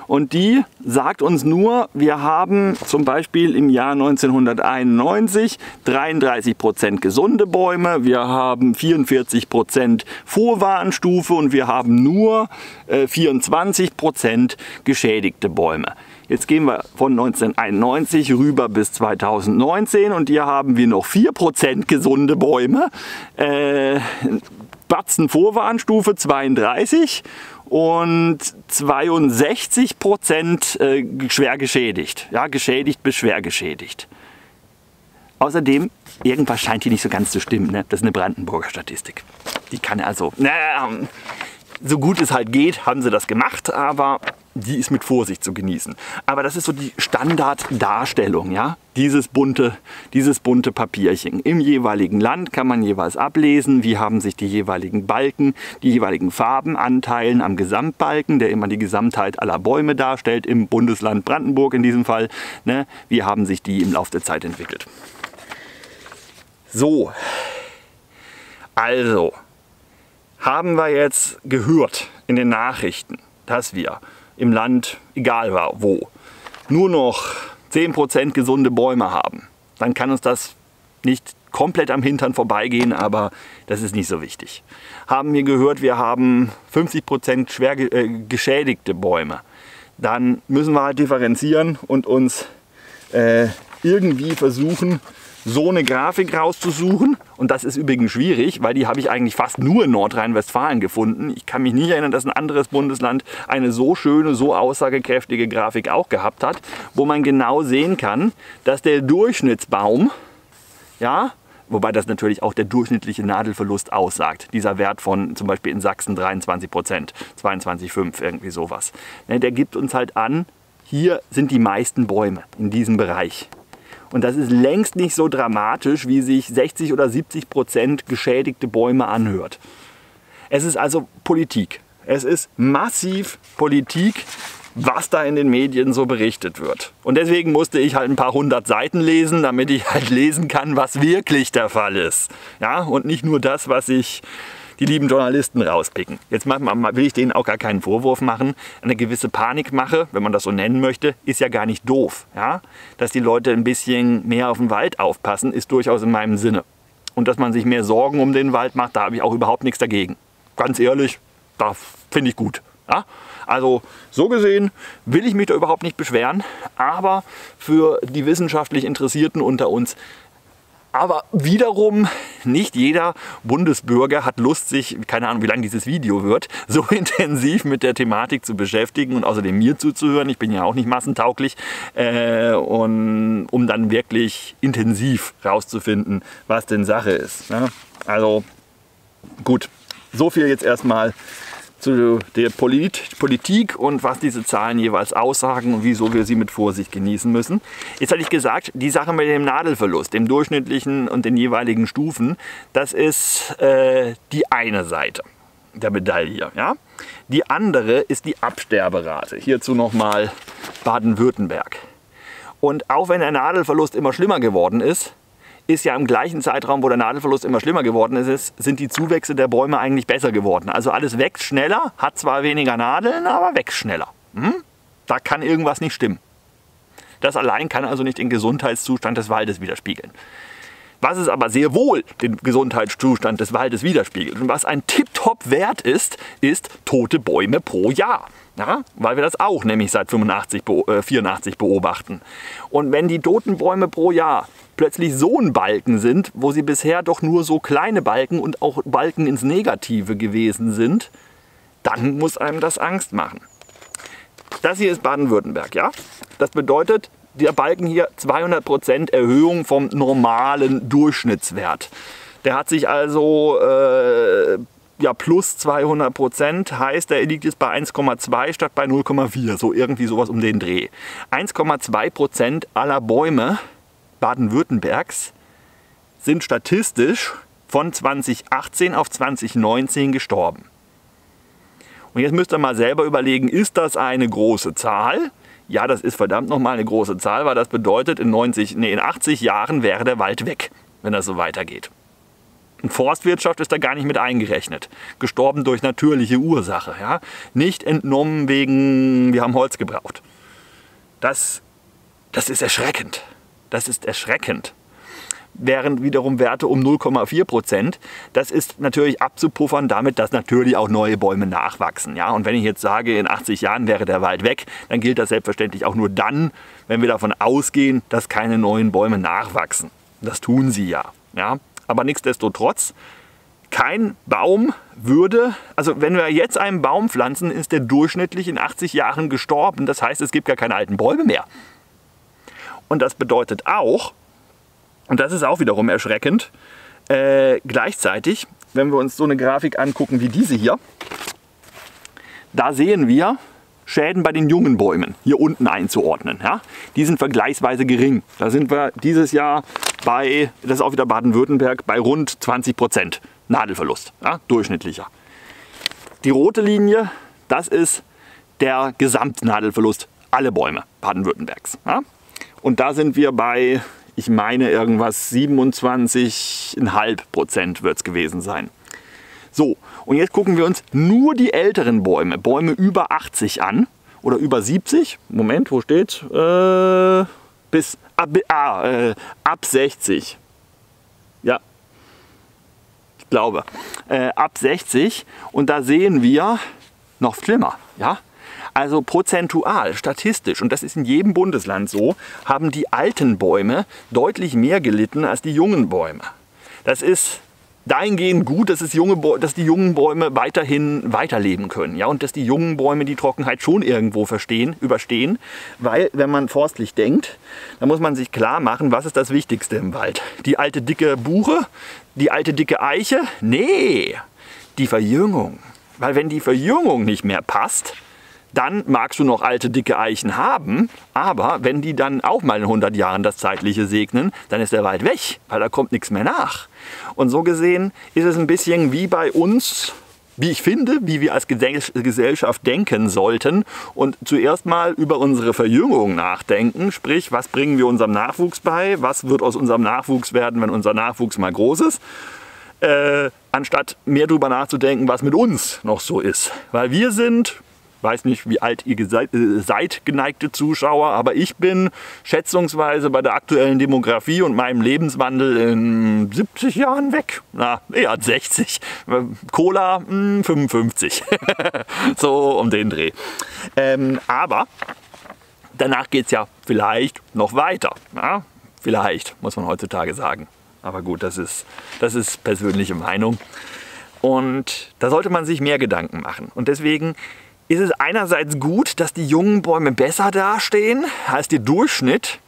Und die sagt uns nur, wir haben zum Beispiel im Jahr 1991 33% gesunde Bäume, wir haben 44% Vorwarnstufe und wir haben nur äh, 24% geschädigte Bäume. Jetzt gehen wir von 1991 rüber bis 2019 und hier haben wir noch 4% gesunde Bäume. Äh, Batzen Vorwarnstufe 32 und 62 Prozent äh, schwer geschädigt. Ja, geschädigt bis schwer geschädigt. Außerdem, irgendwas scheint hier nicht so ganz zu stimmen. Ne? Das ist eine Brandenburger Statistik. Die kann also, naja, so gut es halt geht, haben sie das gemacht, aber die ist mit Vorsicht zu genießen. Aber das ist so die Standarddarstellung, ja? Dieses bunte, dieses bunte Papierchen. Im jeweiligen Land kann man jeweils ablesen, wie haben sich die jeweiligen Balken, die jeweiligen Farben anteilen am Gesamtbalken, der immer die Gesamtheit aller Bäume darstellt, im Bundesland Brandenburg in diesem Fall. Ne? Wie haben sich die im Laufe der Zeit entwickelt. So, also haben wir jetzt gehört in den Nachrichten, dass wir im Land, egal wo, nur noch 10% gesunde Bäume haben, dann kann uns das nicht komplett am Hintern vorbeigehen, aber das ist nicht so wichtig. Haben wir gehört, wir haben 50% schwer äh, geschädigte Bäume, dann müssen wir halt differenzieren und uns äh, irgendwie versuchen, so eine Grafik rauszusuchen. Und das ist übrigens schwierig, weil die habe ich eigentlich fast nur in Nordrhein-Westfalen gefunden. Ich kann mich nicht erinnern, dass ein anderes Bundesland eine so schöne, so aussagekräftige Grafik auch gehabt hat, wo man genau sehen kann, dass der Durchschnittsbaum, ja, wobei das natürlich auch der durchschnittliche Nadelverlust aussagt. Dieser Wert von zum Beispiel in Sachsen 23 Prozent, 22,5, irgendwie sowas. Ne, der gibt uns halt an, hier sind die meisten Bäume in diesem Bereich. Und das ist längst nicht so dramatisch, wie sich 60 oder 70 Prozent geschädigte Bäume anhört. Es ist also Politik. Es ist massiv Politik, was da in den Medien so berichtet wird. Und deswegen musste ich halt ein paar hundert Seiten lesen, damit ich halt lesen kann, was wirklich der Fall ist. Ja, und nicht nur das, was ich die lieben Journalisten rauspicken. Jetzt will ich denen auch gar keinen Vorwurf machen. Eine gewisse Panikmache, wenn man das so nennen möchte, ist ja gar nicht doof. Ja? Dass die Leute ein bisschen mehr auf den Wald aufpassen, ist durchaus in meinem Sinne. Und dass man sich mehr Sorgen um den Wald macht, da habe ich auch überhaupt nichts dagegen. Ganz ehrlich, da finde ich gut. Ja? Also so gesehen will ich mich da überhaupt nicht beschweren, aber für die wissenschaftlich Interessierten unter uns aber wiederum, nicht jeder Bundesbürger hat Lust, sich, keine Ahnung, wie lang dieses Video wird, so intensiv mit der Thematik zu beschäftigen und außerdem mir zuzuhören. Ich bin ja auch nicht massentauglich. Äh, und, um dann wirklich intensiv rauszufinden, was denn Sache ist. Ne? Also gut, so viel jetzt erstmal zu der Polit Politik und was diese Zahlen jeweils aussagen und wieso wir sie mit Vorsicht genießen müssen. Jetzt hatte ich gesagt, die Sache mit dem Nadelverlust, dem durchschnittlichen und den jeweiligen Stufen, das ist äh, die eine Seite der Medaille. Ja? Die andere ist die Absterberate. Hierzu nochmal Baden-Württemberg. Und auch wenn der Nadelverlust immer schlimmer geworden ist, ist ja im gleichen Zeitraum, wo der Nadelverlust immer schlimmer geworden ist, sind die Zuwächse der Bäume eigentlich besser geworden. Also alles wächst schneller, hat zwar weniger Nadeln, aber wächst schneller. Hm? Da kann irgendwas nicht stimmen. Das allein kann also nicht den Gesundheitszustand des Waldes widerspiegeln. Was es aber sehr wohl den Gesundheitszustand des Waldes widerspiegelt und was ein Tip-Top-Wert ist, ist tote Bäume pro Jahr. Ja, weil wir das auch nämlich seit 85, äh, 84 beobachten. Und wenn die toten Bäume pro Jahr plötzlich so ein Balken sind, wo sie bisher doch nur so kleine Balken und auch Balken ins Negative gewesen sind, dann muss einem das Angst machen. Das hier ist Baden-Württemberg, ja? Das bedeutet, der Balken hier 200% Erhöhung vom normalen Durchschnittswert. Der hat sich also äh, ja, plus 200 Prozent heißt, er liegt jetzt bei 1,2 statt bei 0,4, so irgendwie sowas um den Dreh. 1,2 Prozent aller Bäume Baden-Württembergs sind statistisch von 2018 auf 2019 gestorben. Und jetzt müsst ihr mal selber überlegen, ist das eine große Zahl? Ja, das ist verdammt nochmal eine große Zahl, weil das bedeutet, in, 90, nee, in 80 Jahren wäre der Wald weg, wenn das so weitergeht. Und Forstwirtschaft ist da gar nicht mit eingerechnet. Gestorben durch natürliche Ursache. Ja? Nicht entnommen wegen, wir haben Holz gebraucht. Das, das ist erschreckend. Das ist erschreckend während wiederum Werte um 0,4 Prozent. Das ist natürlich abzupuffern damit, dass natürlich auch neue Bäume nachwachsen. Ja? Und wenn ich jetzt sage, in 80 Jahren wäre der Wald weg, dann gilt das selbstverständlich auch nur dann, wenn wir davon ausgehen, dass keine neuen Bäume nachwachsen. Das tun sie ja. ja? Aber nichtsdestotrotz, kein Baum würde, also wenn wir jetzt einen Baum pflanzen, ist der durchschnittlich in 80 Jahren gestorben. Das heißt, es gibt gar keine alten Bäume mehr. Und das bedeutet auch, und das ist auch wiederum erschreckend. Äh, gleichzeitig, wenn wir uns so eine Grafik angucken wie diese hier, da sehen wir Schäden bei den jungen Bäumen hier unten einzuordnen. Ja? Die sind vergleichsweise gering. Da sind wir dieses Jahr bei, das ist auch wieder Baden-Württemberg, bei rund 20 Prozent Nadelverlust, ja? durchschnittlicher. Die rote Linie, das ist der Gesamtnadelverlust, alle Bäume Baden-Württembergs. Ja? Und da sind wir bei ich meine irgendwas 27,5 Prozent wird es gewesen sein. So, und jetzt gucken wir uns nur die älteren Bäume, Bäume über 80 an oder über 70. Moment, wo steht? Äh, bis ab, ah, äh, ab 60. Ja, ich glaube. Äh, ab 60. Und da sehen wir noch schlimmer. Ja, also prozentual, statistisch, und das ist in jedem Bundesland so, haben die alten Bäume deutlich mehr gelitten als die jungen Bäume. Das ist dahingehend gut, dass, es junge, dass die jungen Bäume weiterhin weiterleben können. Ja? Und dass die jungen Bäume die Trockenheit schon irgendwo verstehen, überstehen. Weil, wenn man forstlich denkt, dann muss man sich klar machen, was ist das Wichtigste im Wald? Die alte dicke Buche? Die alte dicke Eiche? Nee, die Verjüngung. Weil wenn die Verjüngung nicht mehr passt, dann magst du noch alte, dicke Eichen haben, aber wenn die dann auch mal in 100 Jahren das Zeitliche segnen, dann ist der Wald weg, weil da kommt nichts mehr nach. Und so gesehen ist es ein bisschen wie bei uns, wie ich finde, wie wir als Gesellschaft denken sollten und zuerst mal über unsere Verjüngung nachdenken, sprich, was bringen wir unserem Nachwuchs bei, was wird aus unserem Nachwuchs werden, wenn unser Nachwuchs mal groß ist. Äh, anstatt mehr darüber nachzudenken, was mit uns noch so ist. Weil wir sind weiß nicht, wie alt ihr äh, seid, geneigte Zuschauer, aber ich bin schätzungsweise bei der aktuellen Demografie und meinem Lebenswandel in 70 Jahren weg. Na, eher 60. Cola mh, 55. so um den Dreh. Ähm, aber danach geht es ja vielleicht noch weiter. Ja? Vielleicht, muss man heutzutage sagen. Aber gut, das ist, das ist persönliche Meinung. Und da sollte man sich mehr Gedanken machen. Und deswegen ist es einerseits gut, dass die jungen Bäume besser dastehen als der Durchschnitt.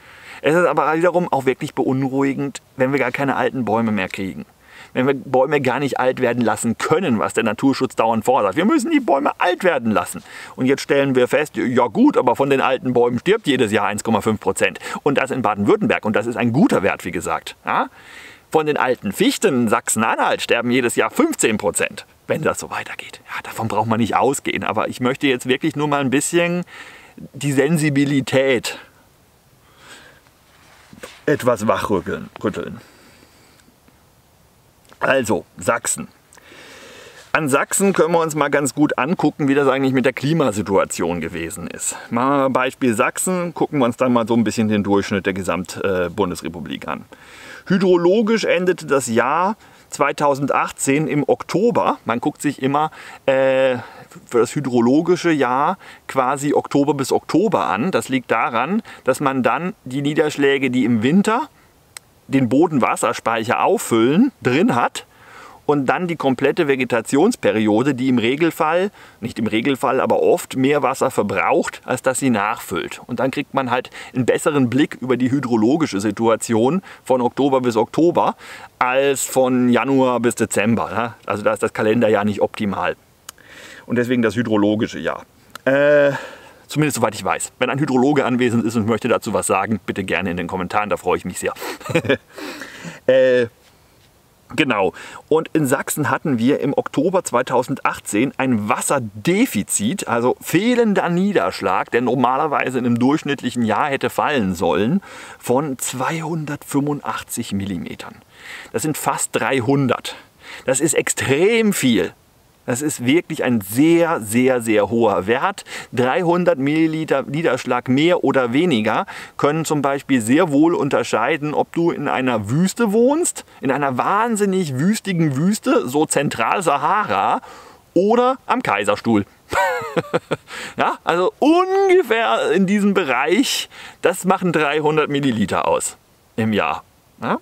Es ist aber wiederum auch wirklich beunruhigend, wenn wir gar keine alten Bäume mehr kriegen. Wenn wir Bäume gar nicht alt werden lassen können, was der Naturschutz dauernd fordert. Wir müssen die Bäume alt werden lassen. Und jetzt stellen wir fest, ja gut, aber von den alten Bäumen stirbt jedes Jahr 1,5 Prozent. Und das in Baden-Württemberg. Und das ist ein guter Wert, wie gesagt. Ja? Von den alten Fichten in Sachsen-Anhalt sterben jedes Jahr 15 Prozent wenn das so weitergeht. Ja, davon braucht man nicht ausgehen, aber ich möchte jetzt wirklich nur mal ein bisschen die Sensibilität etwas wachrütteln. Also, Sachsen. An Sachsen können wir uns mal ganz gut angucken, wie das eigentlich mit der Klimasituation gewesen ist. Machen wir mal Beispiel Sachsen, gucken wir uns dann mal so ein bisschen den Durchschnitt der Gesamtbundesrepublik an. Hydrologisch endete das Jahr 2018 im Oktober, man guckt sich immer äh, für das hydrologische Jahr quasi Oktober bis Oktober an. Das liegt daran, dass man dann die Niederschläge, die im Winter den Bodenwasserspeicher auffüllen, drin hat und dann die komplette Vegetationsperiode, die im Regelfall, nicht im Regelfall, aber oft mehr Wasser verbraucht, als dass sie nachfüllt. Und dann kriegt man halt einen besseren Blick über die hydrologische Situation von Oktober bis Oktober als von Januar bis Dezember. Also da ist das Kalenderjahr nicht optimal. Und deswegen das hydrologische Jahr. Äh, Zumindest soweit ich weiß. Wenn ein Hydrologe anwesend ist und möchte dazu was sagen, bitte gerne in den Kommentaren, da freue ich mich sehr. äh, Genau. Und in Sachsen hatten wir im Oktober 2018 ein Wasserdefizit, also fehlender Niederschlag, der normalerweise in einem durchschnittlichen Jahr hätte fallen sollen, von 285 Millimetern. Das sind fast 300. Das ist extrem viel. Das ist wirklich ein sehr, sehr, sehr hoher Wert. 300 Milliliter Niederschlag mehr oder weniger können zum Beispiel sehr wohl unterscheiden, ob du in einer Wüste wohnst, in einer wahnsinnig wüstigen Wüste, so Zentral-Sahara, oder am Kaiserstuhl. ja, also ungefähr in diesem Bereich, das machen 300 Milliliter aus im Jahr. Ja?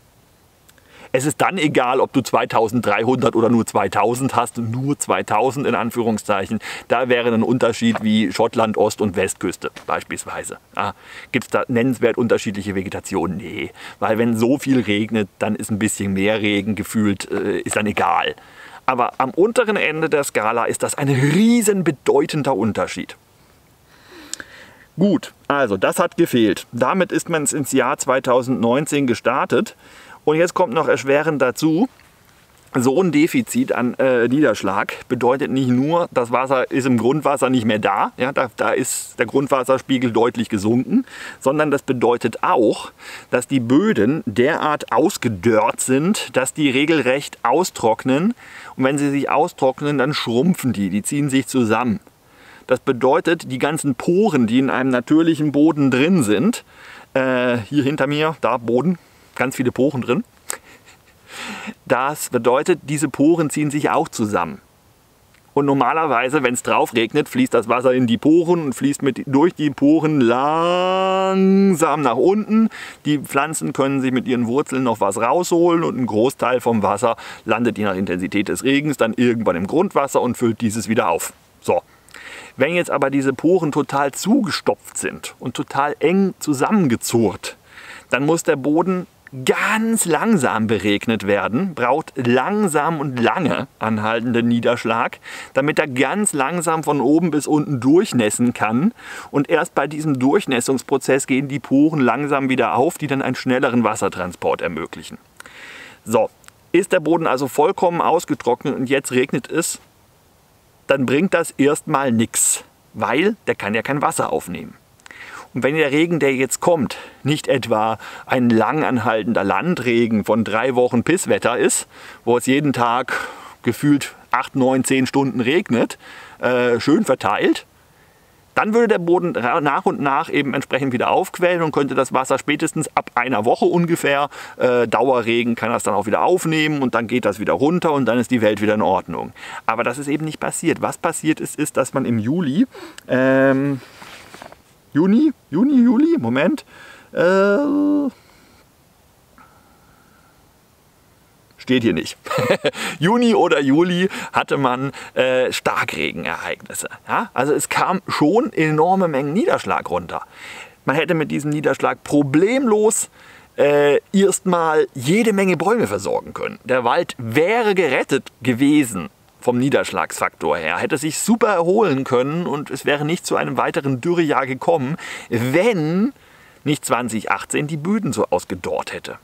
Es ist dann egal, ob du 2300 oder nur 2000 hast, nur 2000 in Anführungszeichen. Da wäre ein Unterschied wie Schottland, Ost- und Westküste beispielsweise. Ja, Gibt es da nennenswert unterschiedliche Vegetation? Nee, weil wenn so viel regnet, dann ist ein bisschen mehr Regen gefühlt, äh, ist dann egal. Aber am unteren Ende der Skala ist das ein riesen bedeutender Unterschied. Gut, also das hat gefehlt. Damit ist man ins Jahr 2019 gestartet. Und jetzt kommt noch erschwerend dazu, so ein Defizit an äh, Niederschlag bedeutet nicht nur, das Wasser ist im Grundwasser nicht mehr da, ja, da, da ist der Grundwasserspiegel deutlich gesunken, sondern das bedeutet auch, dass die Böden derart ausgedörrt sind, dass die regelrecht austrocknen. Und wenn sie sich austrocknen, dann schrumpfen die, die ziehen sich zusammen. Das bedeutet, die ganzen Poren, die in einem natürlichen Boden drin sind, äh, hier hinter mir, da Boden, ganz viele Poren drin. Das bedeutet, diese Poren ziehen sich auch zusammen. Und normalerweise, wenn es drauf regnet, fließt das Wasser in die Poren und fließt mit, durch die Poren langsam nach unten. Die Pflanzen können sich mit ihren Wurzeln noch was rausholen und ein Großteil vom Wasser landet je nach Intensität des Regens dann irgendwann im Grundwasser und füllt dieses wieder auf. So. Wenn jetzt aber diese Poren total zugestopft sind und total eng zusammengezurrt, dann muss der Boden ganz langsam beregnet werden, braucht langsam und lange anhaltenden Niederschlag, damit er ganz langsam von oben bis unten durchnässen kann. Und erst bei diesem Durchnässungsprozess gehen die Poren langsam wieder auf, die dann einen schnelleren Wassertransport ermöglichen. So, ist der Boden also vollkommen ausgetrocknet und jetzt regnet es, dann bringt das erstmal nichts, weil der kann ja kein Wasser aufnehmen. Und wenn der Regen, der jetzt kommt, nicht etwa ein langanhaltender Landregen von drei Wochen Pisswetter ist, wo es jeden Tag gefühlt 8, 9, 10 Stunden regnet, äh, schön verteilt, dann würde der Boden nach und nach eben entsprechend wieder aufquellen und könnte das Wasser spätestens ab einer Woche ungefähr, äh, Dauerregen, kann das dann auch wieder aufnehmen und dann geht das wieder runter und dann ist die Welt wieder in Ordnung. Aber das ist eben nicht passiert. Was passiert ist, ist, dass man im Juli, ähm, Juni, Juni, Juli, Moment. Äh, steht hier nicht. Juni oder Juli hatte man äh, Starkregenereignisse. Ja? Also es kam schon enorme Mengen Niederschlag runter. Man hätte mit diesem Niederschlag problemlos äh, erstmal jede Menge Bäume versorgen können. Der Wald wäre gerettet gewesen vom Niederschlagsfaktor her. Hätte sich super erholen können und es wäre nicht zu einem weiteren Dürrejahr gekommen, wenn nicht 2018 die Böden so ausgedorrt hätte.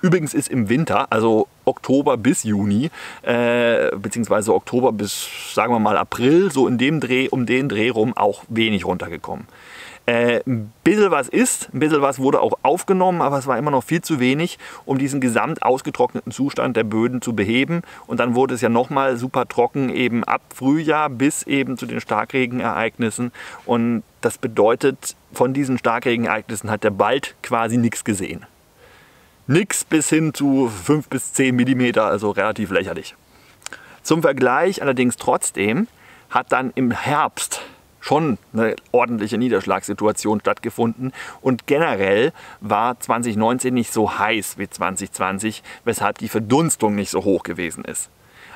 Übrigens ist im Winter, also Oktober bis Juni, äh, beziehungsweise Oktober bis, sagen wir mal, April, so in dem Dreh, um den Dreh rum auch wenig runtergekommen. Äh, ein bisschen was ist, ein bisschen was wurde auch aufgenommen, aber es war immer noch viel zu wenig, um diesen gesamt ausgetrockneten Zustand der Böden zu beheben. Und dann wurde es ja nochmal super trocken, eben ab Frühjahr bis eben zu den Starkregenereignissen. Und das bedeutet, von diesen Starkregenereignissen hat der bald quasi nichts gesehen. Nix bis hin zu 5 bis 10 Millimeter, also relativ lächerlich. Zum Vergleich allerdings trotzdem hat dann im Herbst schon eine ordentliche Niederschlagssituation stattgefunden. Und generell war 2019 nicht so heiß wie 2020, weshalb die Verdunstung nicht so hoch gewesen ist.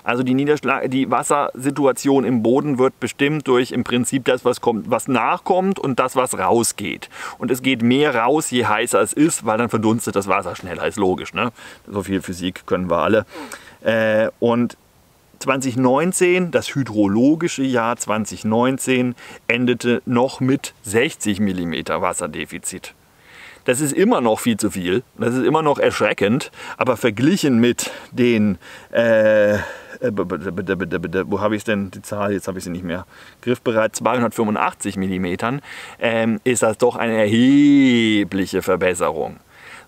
Also die, Niederschlag die Wassersituation im Boden wird bestimmt durch im Prinzip das, was, kommt, was nachkommt und das, was rausgeht. Und es geht mehr raus, je heißer es ist, weil dann verdunstet das Wasser schneller, ist logisch. Ne? So viel Physik können wir alle. Äh, und 2019, das hydrologische Jahr 2019, endete noch mit 60 mm Wasserdefizit. Das ist immer noch viel zu viel, das ist immer noch erschreckend, aber verglichen mit den, äh, wo habe ich denn die Zahl, jetzt habe ich sie nicht mehr griffbereit, 285 mm, ähm, ist das doch eine erhebliche Verbesserung.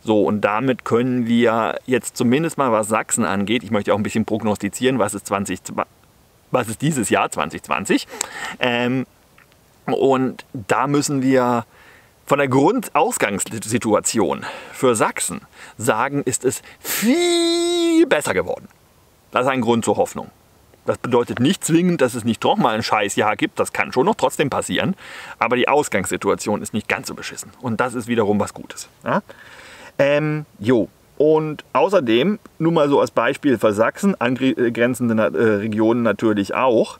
So, und damit können wir jetzt zumindest mal, was Sachsen angeht, ich möchte auch ein bisschen prognostizieren, was ist, 20, was ist dieses Jahr 2020. Ähm, und da müssen wir von der Grundausgangssituation für Sachsen sagen, ist es viel besser geworden. Das ist ein Grund zur Hoffnung. Das bedeutet nicht zwingend, dass es nicht doch mal ein Scheißjahr gibt. Das kann schon noch trotzdem passieren. Aber die Ausgangssituation ist nicht ganz so beschissen. Und das ist wiederum was Gutes. Ja? Ähm, jo. Und außerdem, nur mal so als Beispiel für Sachsen, angrenzende äh, Regionen natürlich auch,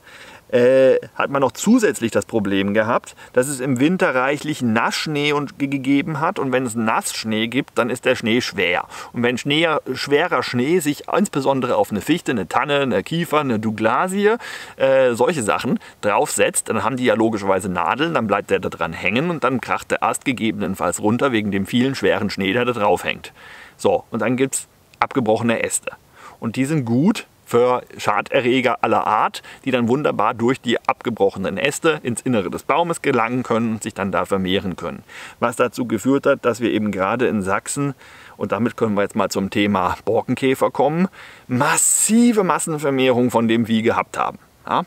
äh, hat man noch zusätzlich das Problem gehabt, dass es im Winter reichlich Nassschnee und, gegeben hat. Und wenn es Nassschnee gibt, dann ist der Schnee schwer. Und wenn Schnee, schwerer Schnee sich insbesondere auf eine Fichte, eine Tanne, eine Kiefer, eine Douglasie, äh, solche Sachen draufsetzt, dann haben die ja logischerweise Nadeln, dann bleibt der da dran hängen und dann kracht der Ast gegebenenfalls runter wegen dem vielen schweren Schnee, der da drauf hängt. So, und dann gibt es abgebrochene Äste. Und die sind gut, für Schaderreger aller Art, die dann wunderbar durch die abgebrochenen Äste ins Innere des Baumes gelangen können und sich dann da vermehren können. Was dazu geführt hat, dass wir eben gerade in Sachsen, und damit können wir jetzt mal zum Thema Borkenkäfer kommen, massive Massenvermehrung von dem Vieh gehabt haben. Ja?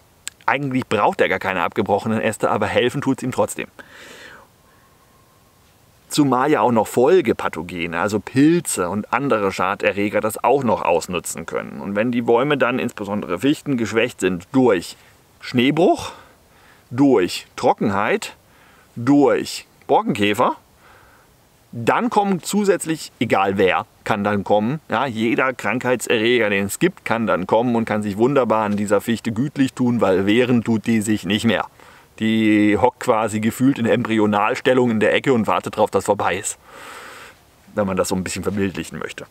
Eigentlich braucht er gar keine abgebrochenen Äste, aber helfen tut es ihm trotzdem. Zumal ja auch noch Folgepathogene, also Pilze und andere Schaderreger das auch noch ausnutzen können. Und wenn die Bäume dann, insbesondere Fichten, geschwächt sind durch Schneebruch, durch Trockenheit, durch Borkenkäfer, dann kommen zusätzlich, egal wer, kann dann kommen. Ja, jeder Krankheitserreger, den es gibt, kann dann kommen und kann sich wunderbar an dieser Fichte gütlich tun, weil wehren tut die sich nicht mehr. Die hockt quasi gefühlt in Embryonalstellung in der Ecke und wartet darauf, dass vorbei ist. Wenn man das so ein bisschen verbildlichen möchte.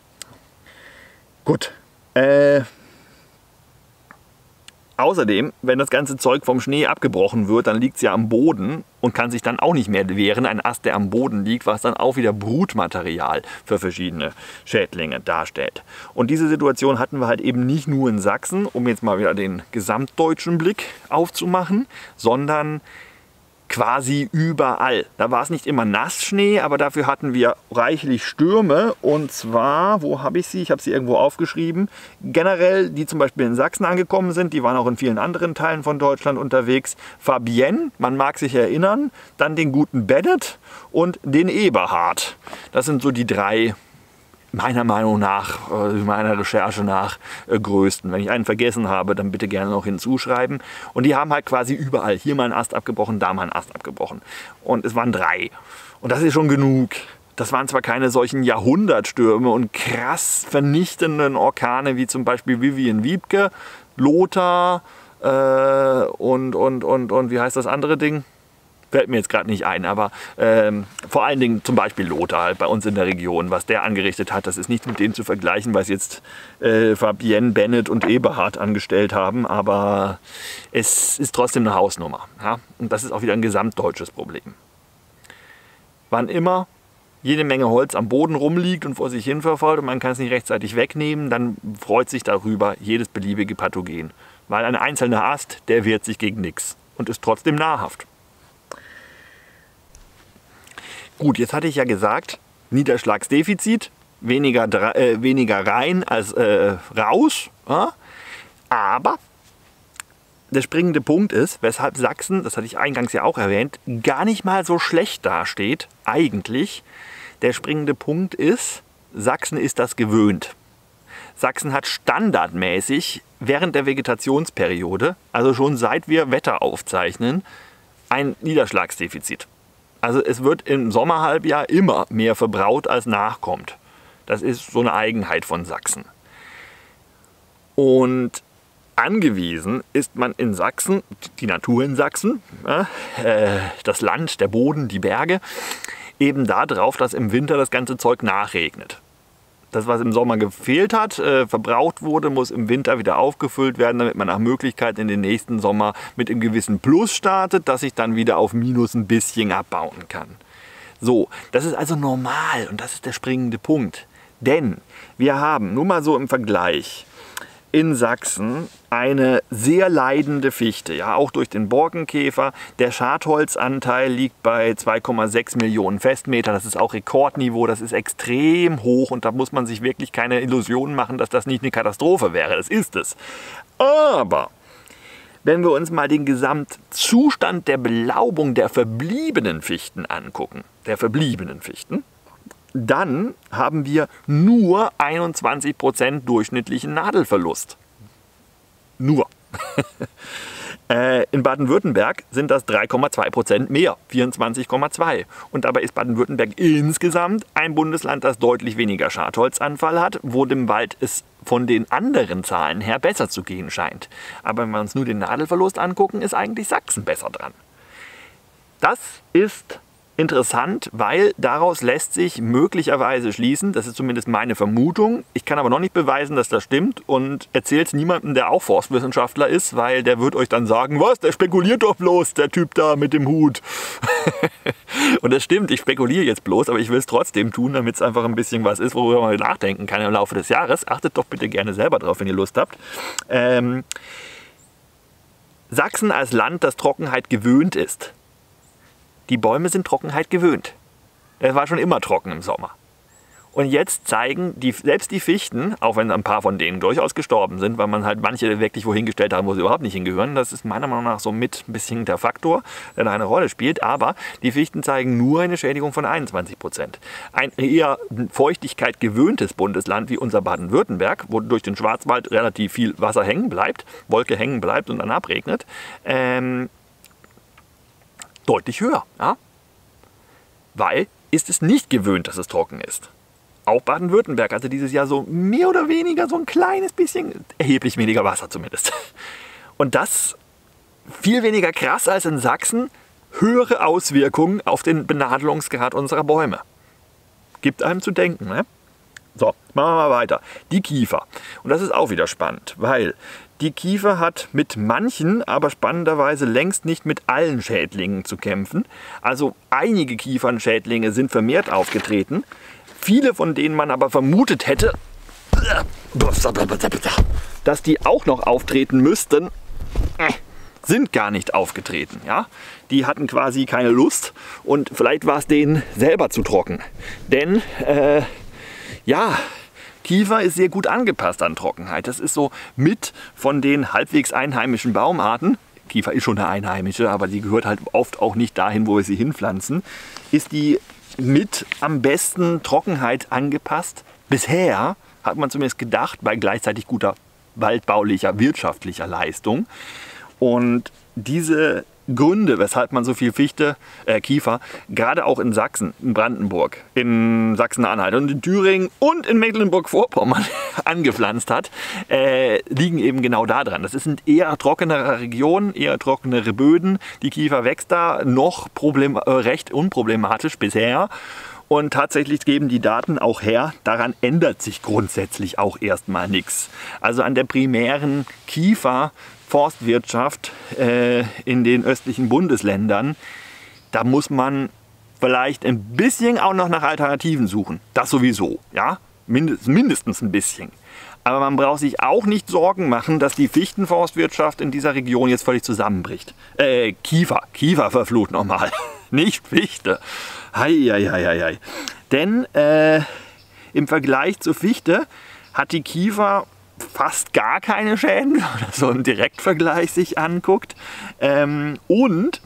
Gut. Äh, Außerdem, wenn das ganze Zeug vom Schnee abgebrochen wird, dann liegt es ja am Boden und kann sich dann auch nicht mehr wehren. Ein Ast, der am Boden liegt, was dann auch wieder Brutmaterial für verschiedene Schädlinge darstellt. Und diese Situation hatten wir halt eben nicht nur in Sachsen, um jetzt mal wieder den gesamtdeutschen Blick aufzumachen, sondern quasi überall. Da war es nicht immer Nassschnee, aber dafür hatten wir reichlich Stürme. Und zwar, wo habe ich sie? Ich habe sie irgendwo aufgeschrieben. Generell, die zum Beispiel in Sachsen angekommen sind, die waren auch in vielen anderen Teilen von Deutschland unterwegs. Fabienne, man mag sich erinnern, dann den guten Bennett und den Eberhard. Das sind so die drei meiner Meinung nach, äh, meiner Recherche nach, äh, größten. Wenn ich einen vergessen habe, dann bitte gerne noch hinzuschreiben. Und die haben halt quasi überall hier mal einen Ast abgebrochen, da mal einen Ast abgebrochen. Und es waren drei. Und das ist schon genug. Das waren zwar keine solchen Jahrhundertstürme und krass vernichtenden Orkane wie zum Beispiel Vivian Wiebke, Lothar äh, und, und, und, und wie heißt das andere Ding? Fällt mir jetzt gerade nicht ein, aber ähm, vor allen Dingen zum Beispiel Lothar halt bei uns in der Region, was der angerichtet hat, das ist nicht mit dem zu vergleichen, was jetzt äh, Fabienne, Bennett und Eberhard angestellt haben, aber es ist trotzdem eine Hausnummer. Ja? Und das ist auch wieder ein gesamtdeutsches Problem. Wann immer jede Menge Holz am Boden rumliegt und vor sich hin verfällt und man kann es nicht rechtzeitig wegnehmen, dann freut sich darüber jedes beliebige Pathogen. Weil ein einzelner Ast, der wehrt sich gegen nichts und ist trotzdem nahrhaft. Gut, jetzt hatte ich ja gesagt, Niederschlagsdefizit, weniger, äh, weniger rein als äh, raus. Ja? Aber der springende Punkt ist, weshalb Sachsen, das hatte ich eingangs ja auch erwähnt, gar nicht mal so schlecht dasteht, eigentlich. Der springende Punkt ist, Sachsen ist das gewöhnt. Sachsen hat standardmäßig während der Vegetationsperiode, also schon seit wir Wetter aufzeichnen, ein Niederschlagsdefizit. Also es wird im Sommerhalbjahr immer mehr verbraut, als nachkommt. Das ist so eine Eigenheit von Sachsen. Und angewiesen ist man in Sachsen, die Natur in Sachsen, äh, das Land, der Boden, die Berge, eben darauf, dass im Winter das ganze Zeug nachregnet. Das, was im Sommer gefehlt hat, äh, verbraucht wurde, muss im Winter wieder aufgefüllt werden, damit man nach Möglichkeit in den nächsten Sommer mit einem gewissen Plus startet, dass sich dann wieder auf Minus ein bisschen abbauen kann. So, das ist also normal und das ist der springende Punkt. Denn wir haben, nur mal so im Vergleich, in Sachsen eine sehr leidende Fichte, ja, auch durch den Borkenkäfer. Der Schadholzanteil liegt bei 2,6 Millionen Festmeter. Das ist auch Rekordniveau, das ist extrem hoch und da muss man sich wirklich keine Illusionen machen, dass das nicht eine Katastrophe wäre. Das ist es. Aber wenn wir uns mal den Gesamtzustand der Belaubung der verbliebenen Fichten angucken, der verbliebenen Fichten, dann haben wir nur 21% durchschnittlichen Nadelverlust. Nur. Äh, in Baden-Württemberg sind das 3,2% mehr, 24,2. Und dabei ist Baden-Württemberg insgesamt ein Bundesland, das deutlich weniger Schadholzanfall hat, wo dem Wald es von den anderen Zahlen her besser zu gehen scheint. Aber wenn wir uns nur den Nadelverlust angucken, ist eigentlich Sachsen besser dran. Das ist interessant, weil daraus lässt sich möglicherweise schließen, das ist zumindest meine Vermutung, ich kann aber noch nicht beweisen, dass das stimmt und erzählt es niemandem, der auch Forstwissenschaftler ist, weil der wird euch dann sagen, was, der spekuliert doch bloß, der Typ da mit dem Hut. und das stimmt, ich spekuliere jetzt bloß, aber ich will es trotzdem tun, damit es einfach ein bisschen was ist, worüber man nachdenken kann im Laufe des Jahres. Achtet doch bitte gerne selber drauf, wenn ihr Lust habt. Ähm, Sachsen als Land, das Trockenheit gewöhnt ist, die Bäume sind Trockenheit gewöhnt. Es war schon immer trocken im Sommer. Und jetzt zeigen die, selbst die Fichten, auch wenn ein paar von denen durchaus gestorben sind, weil man halt manche wirklich wohin gestellt hat, wo sie überhaupt nicht hingehören, das ist meiner Meinung nach so mit ein bisschen der Faktor, der eine Rolle spielt. Aber die Fichten zeigen nur eine Schädigung von 21 Prozent. Ein eher Feuchtigkeit gewöhntes Bundesland wie unser Baden-Württemberg, wo durch den Schwarzwald relativ viel Wasser hängen bleibt, Wolke hängen bleibt und dann abregnet, ähm, deutlich höher. Ja? Weil ist es nicht gewöhnt, dass es trocken ist. Auch Baden-Württemberg hatte dieses Jahr so mehr oder weniger so ein kleines bisschen, erheblich weniger Wasser zumindest. Und das viel weniger krass als in Sachsen, höhere Auswirkungen auf den Benadelungsgrad unserer Bäume. Gibt einem zu denken. Ne? So, machen wir mal weiter. Die Kiefer. Und das ist auch wieder spannend, weil die Kiefer hat mit manchen, aber spannenderweise längst nicht mit allen Schädlingen zu kämpfen. Also einige Kiefernschädlinge sind vermehrt aufgetreten. Viele von denen man aber vermutet hätte, dass die auch noch auftreten müssten, sind gar nicht aufgetreten. Ja? Die hatten quasi keine Lust und vielleicht war es denen selber zu trocken. Denn, äh, ja, Kiefer ist sehr gut angepasst an Trockenheit. Das ist so mit von den halbwegs einheimischen Baumarten, Kiefer ist schon eine einheimische, aber die gehört halt oft auch nicht dahin, wo wir sie hinpflanzen, ist die mit am besten Trockenheit angepasst. Bisher hat man zumindest gedacht, bei gleichzeitig guter waldbaulicher, wirtschaftlicher Leistung. Und diese Gründe, weshalb man so viel Fichte, äh, Kiefer, gerade auch in Sachsen, in Brandenburg, in Sachsen-Anhalt und in Thüringen und in Mecklenburg-Vorpommern angepflanzt hat, äh, liegen eben genau daran. Das sind eher trockenere Regionen, eher trockenere Böden. Die Kiefer wächst da noch problem, äh, recht unproblematisch bisher. Und tatsächlich geben die Daten auch her, daran ändert sich grundsätzlich auch erstmal nichts. Also an der primären Kiefer Forstwirtschaft äh, in den östlichen Bundesländern, da muss man vielleicht ein bisschen auch noch nach Alternativen suchen. Das sowieso, ja, Mindest, mindestens ein bisschen. Aber man braucht sich auch nicht Sorgen machen, dass die Fichtenforstwirtschaft in dieser Region jetzt völlig zusammenbricht. Äh, Kiefer, Kiefer verflucht nochmal, nicht Fichte. Heieieiei. Denn äh, im Vergleich zur Fichte hat die Kiefer fast gar keine Schäden, wenn man so einen Direktvergleich sich anguckt. Ähm, und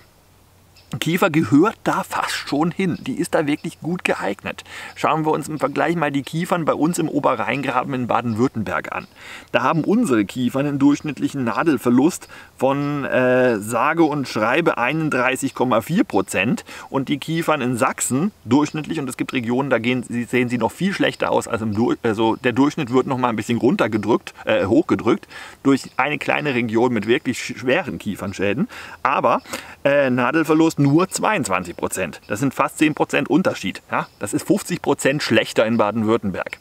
Kiefer gehört da fast schon hin. Die ist da wirklich gut geeignet. Schauen wir uns im Vergleich mal die Kiefern bei uns im Oberrheingraben in Baden-Württemberg an. Da haben unsere Kiefern einen durchschnittlichen Nadelverlust von äh, sage und schreibe 31,4 Prozent und die Kiefern in Sachsen durchschnittlich, und es gibt Regionen, da gehen, sehen sie noch viel schlechter aus als im Durchschnitt. Also der Durchschnitt wird noch mal ein bisschen runtergedrückt, äh, hochgedrückt durch eine kleine Region mit wirklich schweren Kiefernschäden. Aber äh, Nadelverlust nur 22 Prozent. Das sind fast 10 Prozent Unterschied. Ja? Das ist 50 Prozent schlechter in Baden-Württemberg.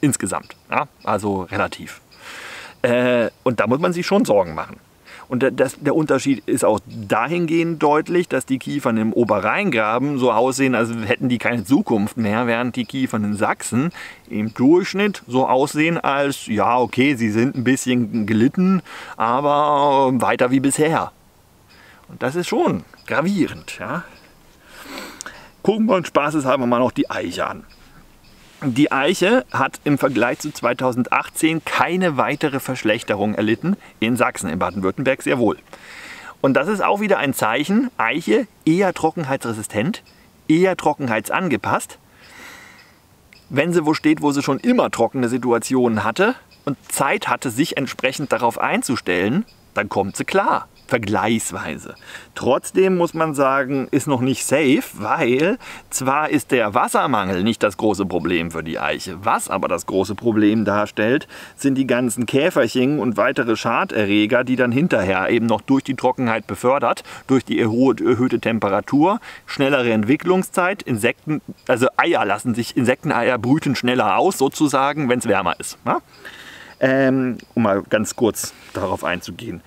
insgesamt. Ja? Also relativ. Äh, und da muss man sich schon Sorgen machen. Und das, der Unterschied ist auch dahingehend deutlich, dass die Kiefern im Oberrheingraben so aussehen, als hätten die keine Zukunft mehr, während die Kiefern in Sachsen im Durchschnitt so aussehen, als ja, okay, sie sind ein bisschen gelitten, aber weiter wie bisher. Und das ist schon gravierend. Ja? Gucken wir uns spaßeshalber mal noch die Eiche an. Die Eiche hat im Vergleich zu 2018 keine weitere Verschlechterung erlitten. In Sachsen, in Baden-Württemberg sehr wohl. Und das ist auch wieder ein Zeichen, Eiche eher trockenheitsresistent, eher trockenheitsangepasst. Wenn sie wo steht, wo sie schon immer trockene Situationen hatte und Zeit hatte, sich entsprechend darauf einzustellen, dann kommt sie klar vergleichsweise. Trotzdem muss man sagen, ist noch nicht safe, weil zwar ist der Wassermangel nicht das große Problem für die Eiche. Was aber das große Problem darstellt, sind die ganzen Käferchen und weitere Schaderreger, die dann hinterher eben noch durch die Trockenheit befördert, durch die erhöhte Temperatur, schnellere Entwicklungszeit, Insekten, also Eier lassen sich, Insekteneier brüten schneller aus sozusagen, wenn es wärmer ist. Ja? Ähm, um mal ganz kurz darauf einzugehen.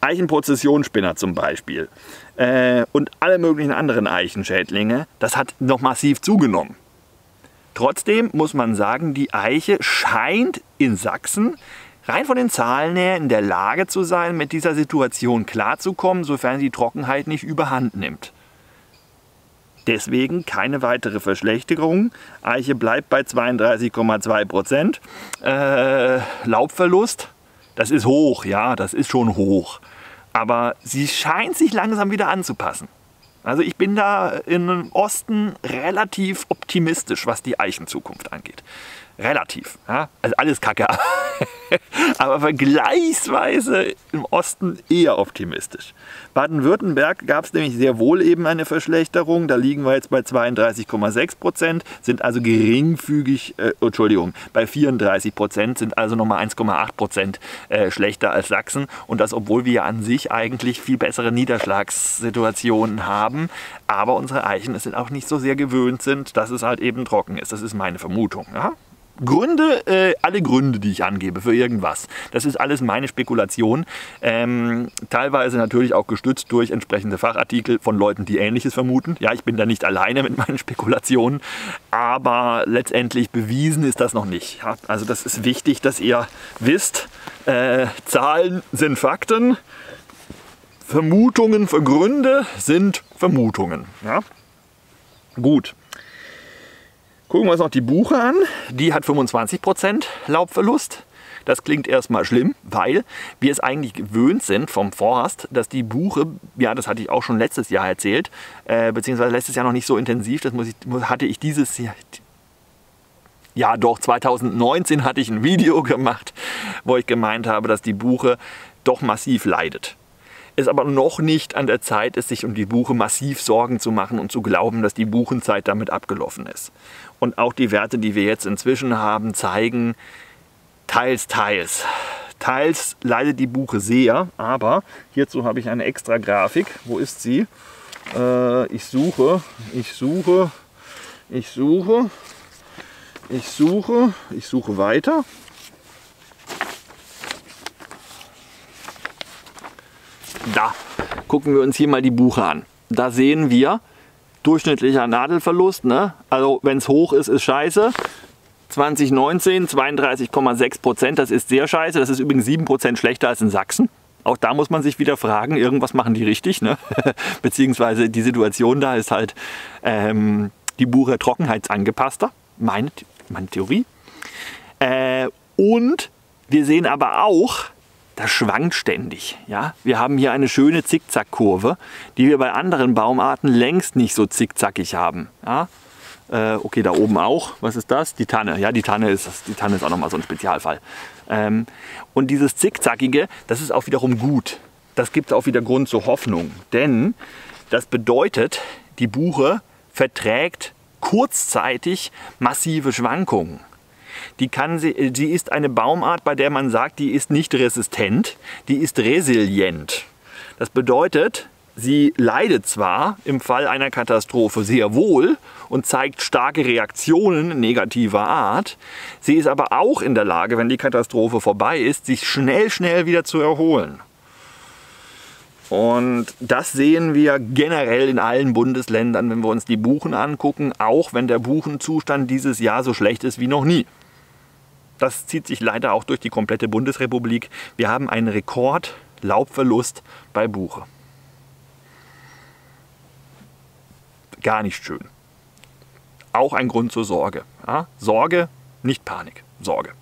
Eichenprozessionsspinner zum Beispiel äh, und alle möglichen anderen Eichenschädlinge, das hat noch massiv zugenommen. Trotzdem muss man sagen, die Eiche scheint in Sachsen rein von den Zahlen her in der Lage zu sein, mit dieser Situation klarzukommen, sofern die Trockenheit nicht überhand nimmt. Deswegen keine weitere Verschlechterung. Eiche bleibt bei 32,2 Prozent. Äh, Laubverlust, das ist hoch, ja, das ist schon hoch. Aber sie scheint sich langsam wieder anzupassen. Also ich bin da im Osten relativ optimistisch, was die Eichenzukunft angeht. Relativ. Ja? Also alles Kacke. Aber vergleichsweise im Osten eher optimistisch. Baden-Württemberg gab es nämlich sehr wohl eben eine Verschlechterung. Da liegen wir jetzt bei 32,6 Prozent, sind also geringfügig, äh, Entschuldigung, bei 34 Prozent, sind also nochmal 1,8 Prozent äh, schlechter als Sachsen. Und das, obwohl wir an sich eigentlich viel bessere Niederschlagssituationen haben. Aber unsere Eichen es sind auch nicht so sehr gewöhnt sind, dass es halt eben trocken ist. Das ist meine Vermutung. Ja? Gründe, äh, alle Gründe, die ich angebe für irgendwas. Das ist alles meine Spekulation. Ähm, teilweise natürlich auch gestützt durch entsprechende Fachartikel von Leuten, die Ähnliches vermuten. Ja, ich bin da nicht alleine mit meinen Spekulationen, aber letztendlich bewiesen ist das noch nicht. Ja, also das ist wichtig, dass ihr wisst, äh, Zahlen sind Fakten, Vermutungen für Gründe sind Vermutungen. Ja? Gut. Gucken wir uns noch die Buche an. Die hat 25% Laubverlust. Das klingt erstmal schlimm, weil wir es eigentlich gewöhnt sind vom Forst, dass die Buche, ja, das hatte ich auch schon letztes Jahr erzählt, äh, beziehungsweise letztes Jahr noch nicht so intensiv, das muss ich, hatte ich dieses Jahr, ja doch, 2019 hatte ich ein Video gemacht, wo ich gemeint habe, dass die Buche doch massiv leidet es aber noch nicht an der Zeit ist, sich um die Buche massiv Sorgen zu machen und zu glauben, dass die Buchenzeit damit abgelaufen ist. Und auch die Werte, die wir jetzt inzwischen haben, zeigen teils, teils. Teils leidet die Buche sehr, aber hierzu habe ich eine extra Grafik. Wo ist sie? Äh, ich suche, ich suche, ich suche, ich suche, ich suche weiter. Da gucken wir uns hier mal die Buche an. Da sehen wir durchschnittlicher Nadelverlust. Ne? Also wenn es hoch ist, ist scheiße. 2019 32,6 Prozent, das ist sehr scheiße. Das ist übrigens 7 Prozent schlechter als in Sachsen. Auch da muss man sich wieder fragen, irgendwas machen die richtig. Ne? Beziehungsweise die Situation da ist halt ähm, die Buche trockenheitsangepasster. Meine, meine Theorie. Äh, und wir sehen aber auch, das schwankt ständig. Ja? Wir haben hier eine schöne Zickzackkurve, die wir bei anderen Baumarten längst nicht so zickzackig haben. Ja? Äh, okay, da oben auch. Was ist das? Die Tanne. Ja, die Tanne ist, die Tanne ist auch nochmal so ein Spezialfall. Ähm, und dieses Zickzackige, das ist auch wiederum gut. Das gibt auch wieder Grund zur Hoffnung. Denn das bedeutet, die Buche verträgt kurzzeitig massive Schwankungen die, kann sie, äh, die ist eine Baumart, bei der man sagt, die ist nicht resistent, die ist resilient. Das bedeutet, Sie leidet zwar im Fall einer Katastrophe sehr wohl und zeigt starke Reaktionen negativer Art, sie ist aber auch in der Lage, wenn die Katastrophe vorbei ist, sich schnell, schnell wieder zu erholen. Und das sehen wir generell in allen Bundesländern, wenn wir uns die Buchen angucken, auch wenn der Buchenzustand dieses Jahr so schlecht ist wie noch nie. Das zieht sich leider auch durch die komplette Bundesrepublik. Wir haben einen Rekord-Laubverlust bei Buche. gar nicht schön. Auch ein Grund zur Sorge. Ja? Sorge, nicht Panik. Sorge.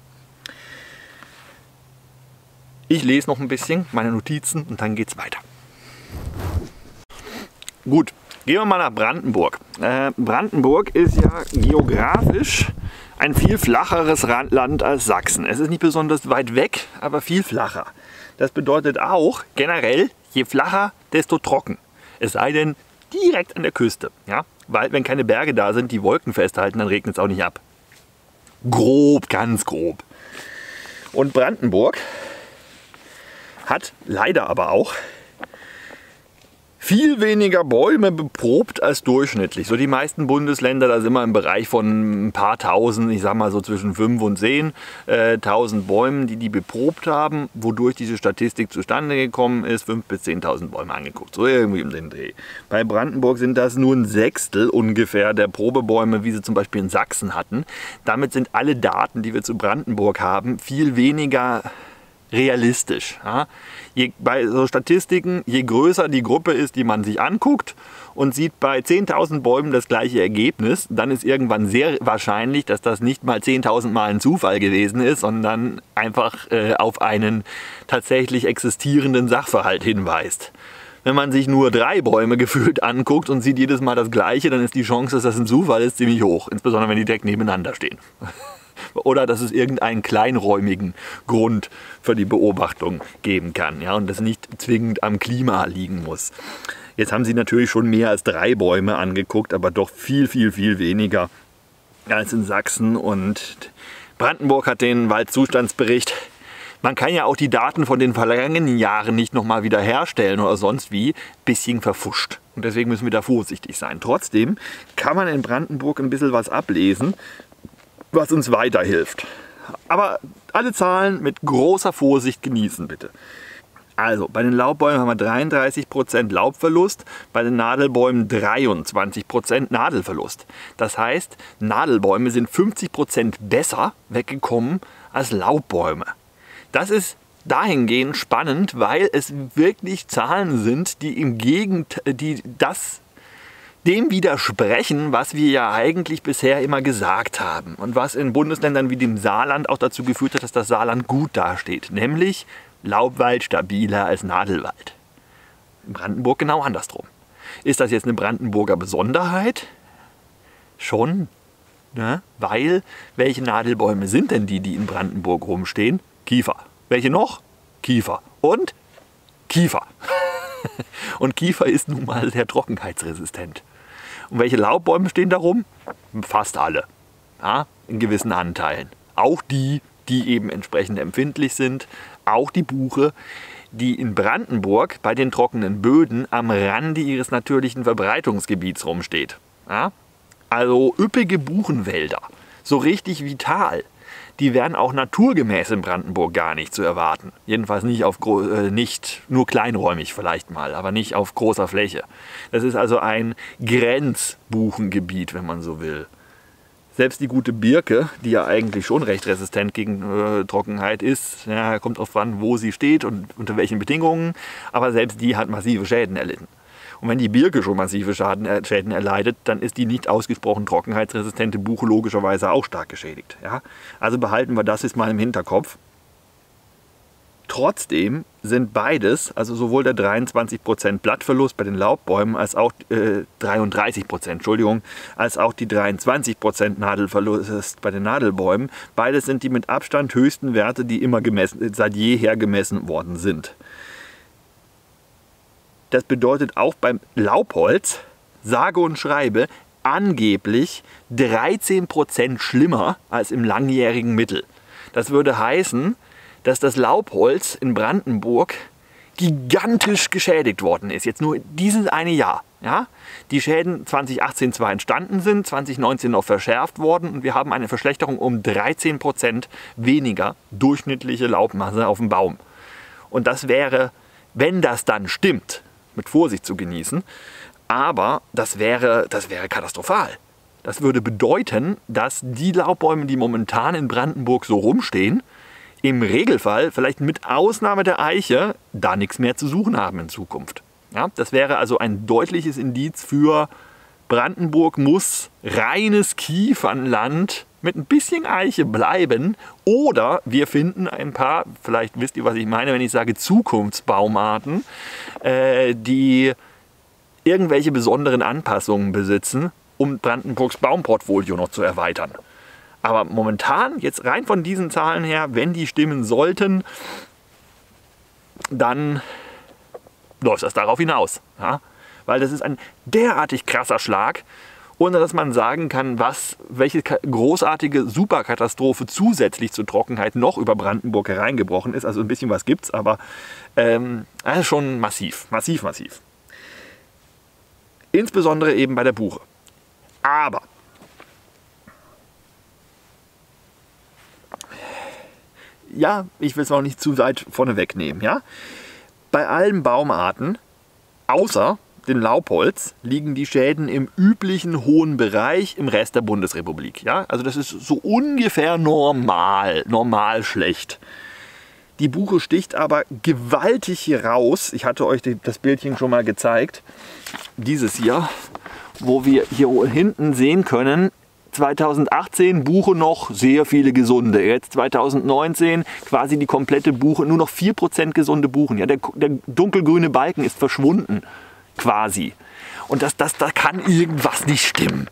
Ich lese noch ein bisschen meine Notizen und dann geht's weiter. Gut, gehen wir mal nach Brandenburg. Äh, Brandenburg ist ja geografisch ein viel flacheres Land als Sachsen. Es ist nicht besonders weit weg, aber viel flacher. Das bedeutet auch generell, je flacher, desto trocken. Es sei denn, direkt an der Küste. Ja? Weil wenn keine Berge da sind, die Wolken festhalten, dann regnet es auch nicht ab. Grob, ganz grob. Und Brandenburg hat leider aber auch viel weniger Bäume beprobt als durchschnittlich. So die meisten Bundesländer, da sind wir im Bereich von ein paar tausend, ich sag mal so zwischen fünf und zehn äh, tausend Bäumen, die die beprobt haben, wodurch diese Statistik zustande gekommen ist, fünf bis zehntausend Bäume angeguckt, so irgendwie im Dreh. Bei Brandenburg sind das nur ein Sechstel ungefähr der Probebäume, wie sie zum Beispiel in Sachsen hatten. Damit sind alle Daten, die wir zu Brandenburg haben, viel weniger realistisch. Ja? Je, bei so Statistiken, je größer die Gruppe ist, die man sich anguckt und sieht bei 10.000 Bäumen das gleiche Ergebnis, dann ist irgendwann sehr wahrscheinlich, dass das nicht mal 10.000 Mal ein Zufall gewesen ist, sondern einfach äh, auf einen tatsächlich existierenden Sachverhalt hinweist. Wenn man sich nur drei Bäume gefühlt anguckt und sieht jedes Mal das gleiche, dann ist die Chance, dass das ein Zufall ist, ziemlich hoch. Insbesondere wenn die direkt nebeneinander stehen oder dass es irgendeinen kleinräumigen Grund für die Beobachtung geben kann ja, und das nicht zwingend am Klima liegen muss. Jetzt haben sie natürlich schon mehr als drei Bäume angeguckt, aber doch viel, viel, viel weniger als in Sachsen und Brandenburg hat den Waldzustandsbericht man kann ja auch die Daten von den vergangenen Jahren nicht nochmal wiederherstellen oder sonst wie, bisschen verfuscht. Und deswegen müssen wir da vorsichtig sein. Trotzdem kann man in Brandenburg ein bisschen was ablesen was uns weiterhilft. Aber alle Zahlen mit großer Vorsicht genießen bitte. Also, bei den Laubbäumen haben wir 33% Laubverlust, bei den Nadelbäumen 23% Nadelverlust. Das heißt, Nadelbäume sind 50% besser weggekommen als Laubbäume. Das ist dahingehend spannend, weil es wirklich Zahlen sind, die im Gegenteil, die das dem widersprechen, was wir ja eigentlich bisher immer gesagt haben und was in Bundesländern wie dem Saarland auch dazu geführt hat, dass das Saarland gut dasteht, nämlich Laubwald stabiler als Nadelwald. In Brandenburg genau andersrum. Ist das jetzt eine Brandenburger Besonderheit? Schon, ne? weil welche Nadelbäume sind denn die, die in Brandenburg rumstehen? Kiefer. Welche noch? Kiefer. Und Kiefer. Und Kiefer ist nun mal sehr trockenheitsresistent. Und welche Laubbäume stehen da rum? Fast alle. Ja, in gewissen Anteilen. Auch die, die eben entsprechend empfindlich sind. Auch die Buche, die in Brandenburg bei den trockenen Böden am Rande ihres natürlichen Verbreitungsgebiets rumsteht. Ja? Also üppige Buchenwälder. So richtig vital die wären auch naturgemäß in Brandenburg gar nicht zu erwarten. Jedenfalls nicht, auf, äh, nicht nur kleinräumig vielleicht mal, aber nicht auf großer Fläche. Das ist also ein Grenzbuchengebiet, wenn man so will. Selbst die gute Birke, die ja eigentlich schon recht resistent gegen äh, Trockenheit ist, ja, kommt darauf an, wo sie steht und unter welchen Bedingungen, aber selbst die hat massive Schäden erlitten. Und wenn die Birke schon massive Schaden, äh, Schäden erleidet, dann ist die nicht ausgesprochen trockenheitsresistente Buche logischerweise auch stark geschädigt. Ja? Also behalten wir das jetzt mal im Hinterkopf. Trotzdem sind beides, also sowohl der 23% Blattverlust bei den Laubbäumen als auch äh, 33%, Entschuldigung, als auch die 23% Nadelverlust bei den Nadelbäumen, beides sind die mit Abstand höchsten Werte, die immer gemessen, seit jeher gemessen worden sind. Das bedeutet auch beim Laubholz, sage und schreibe, angeblich 13% schlimmer als im langjährigen Mittel. Das würde heißen, dass das Laubholz in Brandenburg gigantisch geschädigt worden ist. Jetzt nur dieses eine Jahr. Ja? Die Schäden 2018 zwar entstanden sind, 2019 noch verschärft worden und wir haben eine Verschlechterung um 13 Prozent weniger durchschnittliche Laubmasse auf dem Baum. Und das wäre, wenn das dann stimmt, mit Vorsicht zu genießen, aber das wäre, das wäre katastrophal. Das würde bedeuten, dass die Laubbäume, die momentan in Brandenburg so rumstehen, im Regelfall, vielleicht mit Ausnahme der Eiche, da nichts mehr zu suchen haben in Zukunft. Ja, das wäre also ein deutliches Indiz für Brandenburg muss reines Kiefernland mit ein bisschen Eiche bleiben oder wir finden ein paar, vielleicht wisst ihr, was ich meine, wenn ich sage Zukunftsbaumarten, äh, die irgendwelche besonderen Anpassungen besitzen, um Brandenburgs Baumportfolio noch zu erweitern. Aber momentan, jetzt rein von diesen Zahlen her, wenn die stimmen sollten, dann läuft das darauf hinaus. Ja? Weil das ist ein derartig krasser Schlag, ohne dass man sagen kann, was, welche großartige Superkatastrophe zusätzlich zur Trockenheit noch über Brandenburg hereingebrochen ist. Also ein bisschen was gibt es, aber ähm, also schon massiv, massiv, massiv. Insbesondere eben bei der Buche. Aber ja, ich will es auch nicht zu weit vorne wegnehmen, ja. Bei allen Baumarten, außer dem Laubholz, liegen die Schäden im üblichen hohen Bereich im Rest der Bundesrepublik. Ja? Also das ist so ungefähr normal, normal schlecht. Die Buche sticht aber gewaltig hier raus. Ich hatte euch das Bildchen schon mal gezeigt. Dieses hier, wo wir hier hinten sehen können, 2018 Buche noch sehr viele gesunde. Jetzt 2019 quasi die komplette Buche, nur noch 4% gesunde Buchen. Ja, der, der dunkelgrüne Balken ist verschwunden quasi. Und das, das, da kann irgendwas nicht stimmen.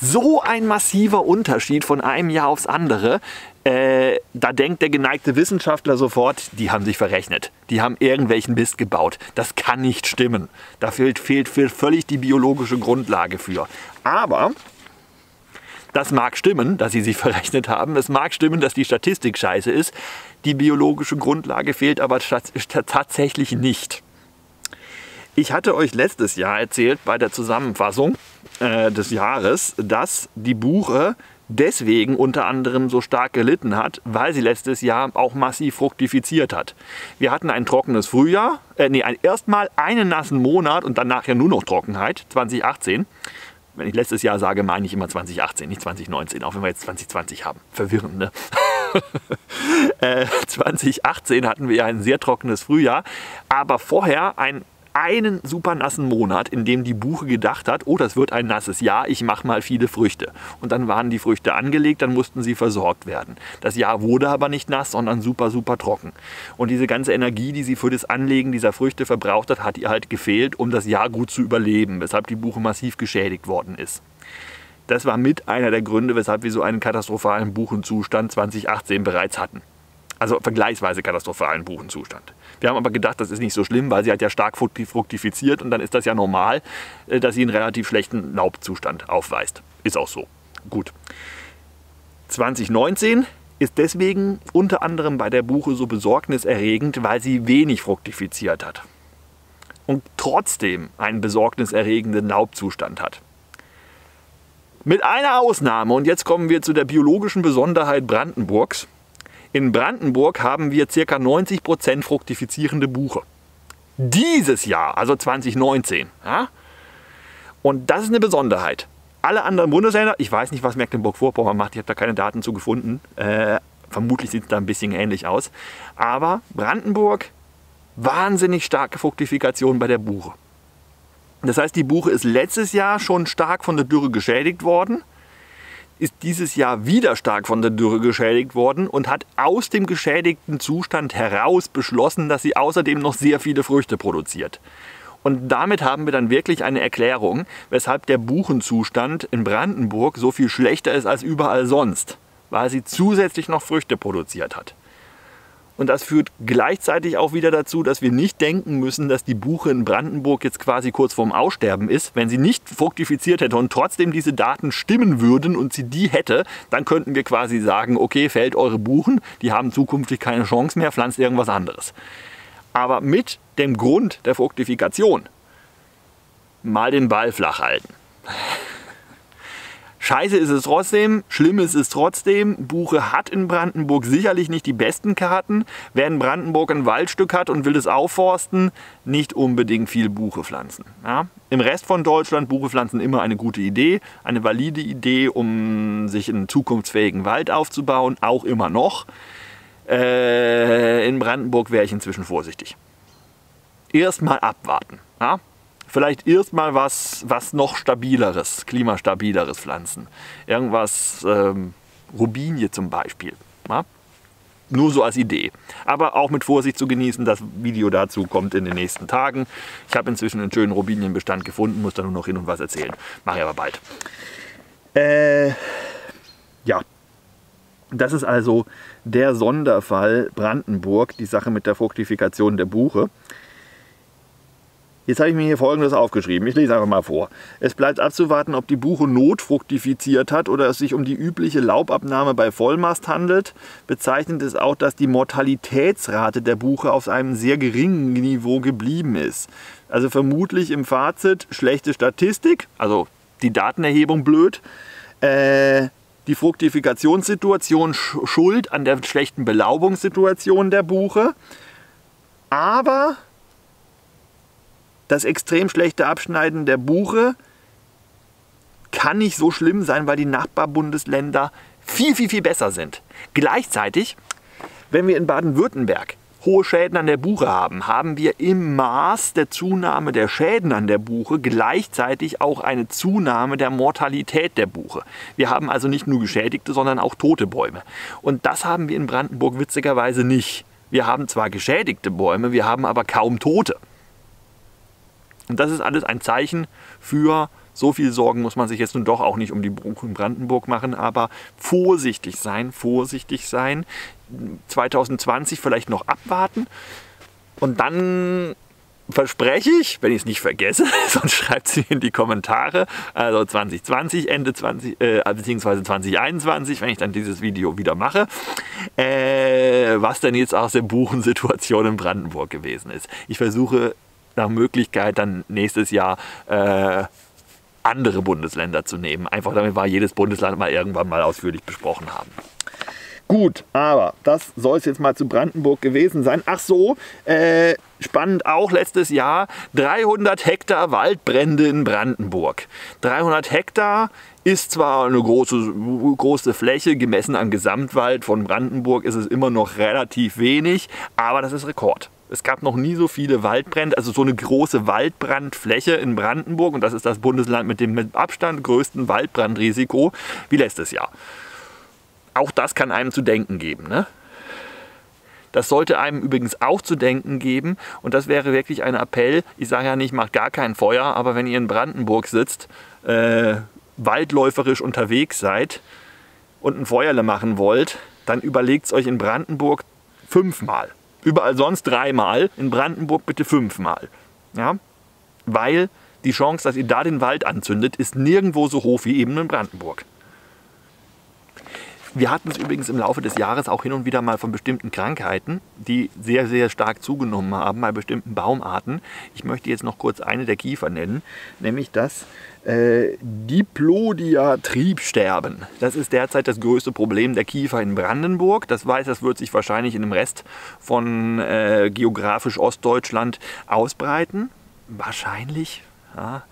So ein massiver Unterschied von einem Jahr aufs andere. Äh, da denkt der geneigte Wissenschaftler sofort, die haben sich verrechnet. Die haben irgendwelchen Mist gebaut. Das kann nicht stimmen. Da fehlt, fehlt, fehlt völlig die biologische Grundlage für. Aber das mag stimmen, dass sie sich verrechnet haben. Es mag stimmen, dass die Statistik scheiße ist. Die biologische Grundlage fehlt aber tatsächlich nicht. Ich hatte euch letztes Jahr erzählt bei der Zusammenfassung äh, des Jahres, dass die Buche deswegen unter anderem so stark gelitten hat, weil sie letztes Jahr auch massiv fruktifiziert hat. Wir hatten ein trockenes Frühjahr, äh, nee, erstmal einen nassen Monat und danach ja nur noch Trockenheit, 2018 wenn ich letztes Jahr sage, meine ich immer 2018, nicht 2019, auch wenn wir jetzt 2020 haben. Verwirrend, ne? äh, 2018 hatten wir ja ein sehr trockenes Frühjahr, aber vorher ein einen super nassen Monat, in dem die Buche gedacht hat, oh, das wird ein nasses Jahr, ich mache mal viele Früchte. Und dann waren die Früchte angelegt, dann mussten sie versorgt werden. Das Jahr wurde aber nicht nass, sondern super, super trocken. Und diese ganze Energie, die sie für das Anlegen dieser Früchte verbraucht hat, hat ihr halt gefehlt, um das Jahr gut zu überleben, weshalb die Buche massiv geschädigt worden ist. Das war mit einer der Gründe, weshalb wir so einen katastrophalen Buchenzustand 2018 bereits hatten. Also vergleichsweise katastrophalen Buchenzustand. Wir haben aber gedacht, das ist nicht so schlimm, weil sie hat ja stark fruktifiziert und dann ist das ja normal, äh, dass sie einen relativ schlechten Laubzustand aufweist. Ist auch so. Gut. 2019 ist deswegen unter anderem bei der Buche so besorgniserregend, weil sie wenig fruktifiziert hat und trotzdem einen besorgniserregenden Laubzustand hat. Mit einer Ausnahme, und jetzt kommen wir zu der biologischen Besonderheit Brandenburgs. In Brandenburg haben wir ca. 90% fruktifizierende Buche. Dieses Jahr, also 2019. Ja? Und das ist eine Besonderheit. Alle anderen Bundesländer, ich weiß nicht, was Mecklenburg-Vorpommern macht, ich habe da keine Daten zu gefunden. Äh, vermutlich sieht es da ein bisschen ähnlich aus. Aber Brandenburg, wahnsinnig starke Fruktifikation bei der Buche. Das heißt, die Buche ist letztes Jahr schon stark von der Dürre geschädigt worden ist dieses Jahr wieder stark von der Dürre geschädigt worden und hat aus dem geschädigten Zustand heraus beschlossen, dass sie außerdem noch sehr viele Früchte produziert. Und damit haben wir dann wirklich eine Erklärung, weshalb der Buchenzustand in Brandenburg so viel schlechter ist als überall sonst, weil sie zusätzlich noch Früchte produziert hat. Und das führt gleichzeitig auch wieder dazu, dass wir nicht denken müssen, dass die Buche in Brandenburg jetzt quasi kurz vorm Aussterben ist. Wenn sie nicht fruktifiziert hätte und trotzdem diese Daten stimmen würden und sie die hätte, dann könnten wir quasi sagen, okay, fällt eure Buchen, die haben zukünftig keine Chance mehr, pflanzt irgendwas anderes. aber mit dem Grund der Fruktifikation mal den Ball flach halten. Scheiße ist es trotzdem, schlimm ist es trotzdem. Buche hat in Brandenburg sicherlich nicht die besten Karten. Wer in Brandenburg ein Waldstück hat und will es aufforsten, nicht unbedingt viel Buche pflanzen. Ja? Im Rest von Deutschland Buche pflanzen immer eine gute Idee, eine valide Idee, um sich einen zukunftsfähigen Wald aufzubauen, auch immer noch. Äh, in Brandenburg wäre ich inzwischen vorsichtig. Erstmal abwarten. Ja? Vielleicht erstmal was, was noch stabileres, klimastabileres pflanzen. Irgendwas, ähm, Rubinie zum Beispiel. Ja? Nur so als Idee. Aber auch mit Vorsicht zu genießen. Das Video dazu kommt in den nächsten Tagen. Ich habe inzwischen einen schönen Rubinienbestand gefunden, muss da nur noch hin und was erzählen. Mache ich aber bald. Äh, ja. Das ist also der Sonderfall Brandenburg, die Sache mit der Fructifikation der Buche. Jetzt habe ich mir hier folgendes aufgeschrieben. Ich lese einfach mal vor. Es bleibt abzuwarten, ob die Buche notfruktifiziert hat oder es sich um die übliche Laubabnahme bei Vollmast handelt. Bezeichnend ist auch, dass die Mortalitätsrate der Buche auf einem sehr geringen Niveau geblieben ist. Also vermutlich im Fazit schlechte Statistik, also die Datenerhebung blöd. Äh, die Fruktifikationssituation schuld an der schlechten Belaubungssituation der Buche. Aber das extrem schlechte Abschneiden der Buche kann nicht so schlimm sein, weil die Nachbarbundesländer viel, viel, viel besser sind. Gleichzeitig, wenn wir in Baden-Württemberg hohe Schäden an der Buche haben, haben wir im Maß der Zunahme der Schäden an der Buche gleichzeitig auch eine Zunahme der Mortalität der Buche. Wir haben also nicht nur geschädigte, sondern auch tote Bäume. Und das haben wir in Brandenburg witzigerweise nicht. Wir haben zwar geschädigte Bäume, wir haben aber kaum Tote. Und das ist alles ein Zeichen für so viel Sorgen muss man sich jetzt nun doch auch nicht um die Brandenburg machen, aber vorsichtig sein, vorsichtig sein. 2020 vielleicht noch abwarten und dann verspreche ich, wenn ich es nicht vergesse, sonst schreibt mir in die Kommentare, also 2020, Ende 20, äh, beziehungsweise 2021, wenn ich dann dieses Video wieder mache, äh, was denn jetzt aus der Buchensituation in Brandenburg gewesen ist. Ich versuche nach Möglichkeit dann nächstes Jahr äh, andere Bundesländer zu nehmen. Einfach damit wir jedes Bundesland mal irgendwann mal ausführlich besprochen haben. Gut, aber das soll es jetzt mal zu Brandenburg gewesen sein. Ach so, äh, spannend auch letztes Jahr 300 Hektar Waldbrände in Brandenburg. 300 Hektar ist zwar eine große, große Fläche, gemessen am Gesamtwald von Brandenburg ist es immer noch relativ wenig, aber das ist Rekord. Es gab noch nie so viele Waldbrände, also so eine große Waldbrandfläche in Brandenburg und das ist das Bundesland mit dem mit Abstand größten Waldbrandrisiko wie letztes Jahr. Auch das kann einem zu denken geben. Ne? Das sollte einem übrigens auch zu denken geben und das wäre wirklich ein Appell. Ich sage ja nicht, macht gar kein Feuer, aber wenn ihr in Brandenburg sitzt, äh, waldläuferisch unterwegs seid und ein Feuerle machen wollt, dann überlegt es euch in Brandenburg fünfmal. Überall sonst dreimal, in Brandenburg bitte fünfmal. Ja? Weil die Chance, dass ihr da den Wald anzündet, ist nirgendwo so hoch wie eben in Brandenburg. Wir hatten es übrigens im Laufe des Jahres auch hin und wieder mal von bestimmten Krankheiten, die sehr, sehr stark zugenommen haben bei bestimmten Baumarten. Ich möchte jetzt noch kurz eine der Kiefer nennen, nämlich das äh, Diplodia-Triebsterben. Das ist derzeit das größte Problem der Kiefer in Brandenburg. Das weiß, das wird sich wahrscheinlich in dem Rest von äh, geografisch Ostdeutschland ausbreiten. Wahrscheinlich. Ja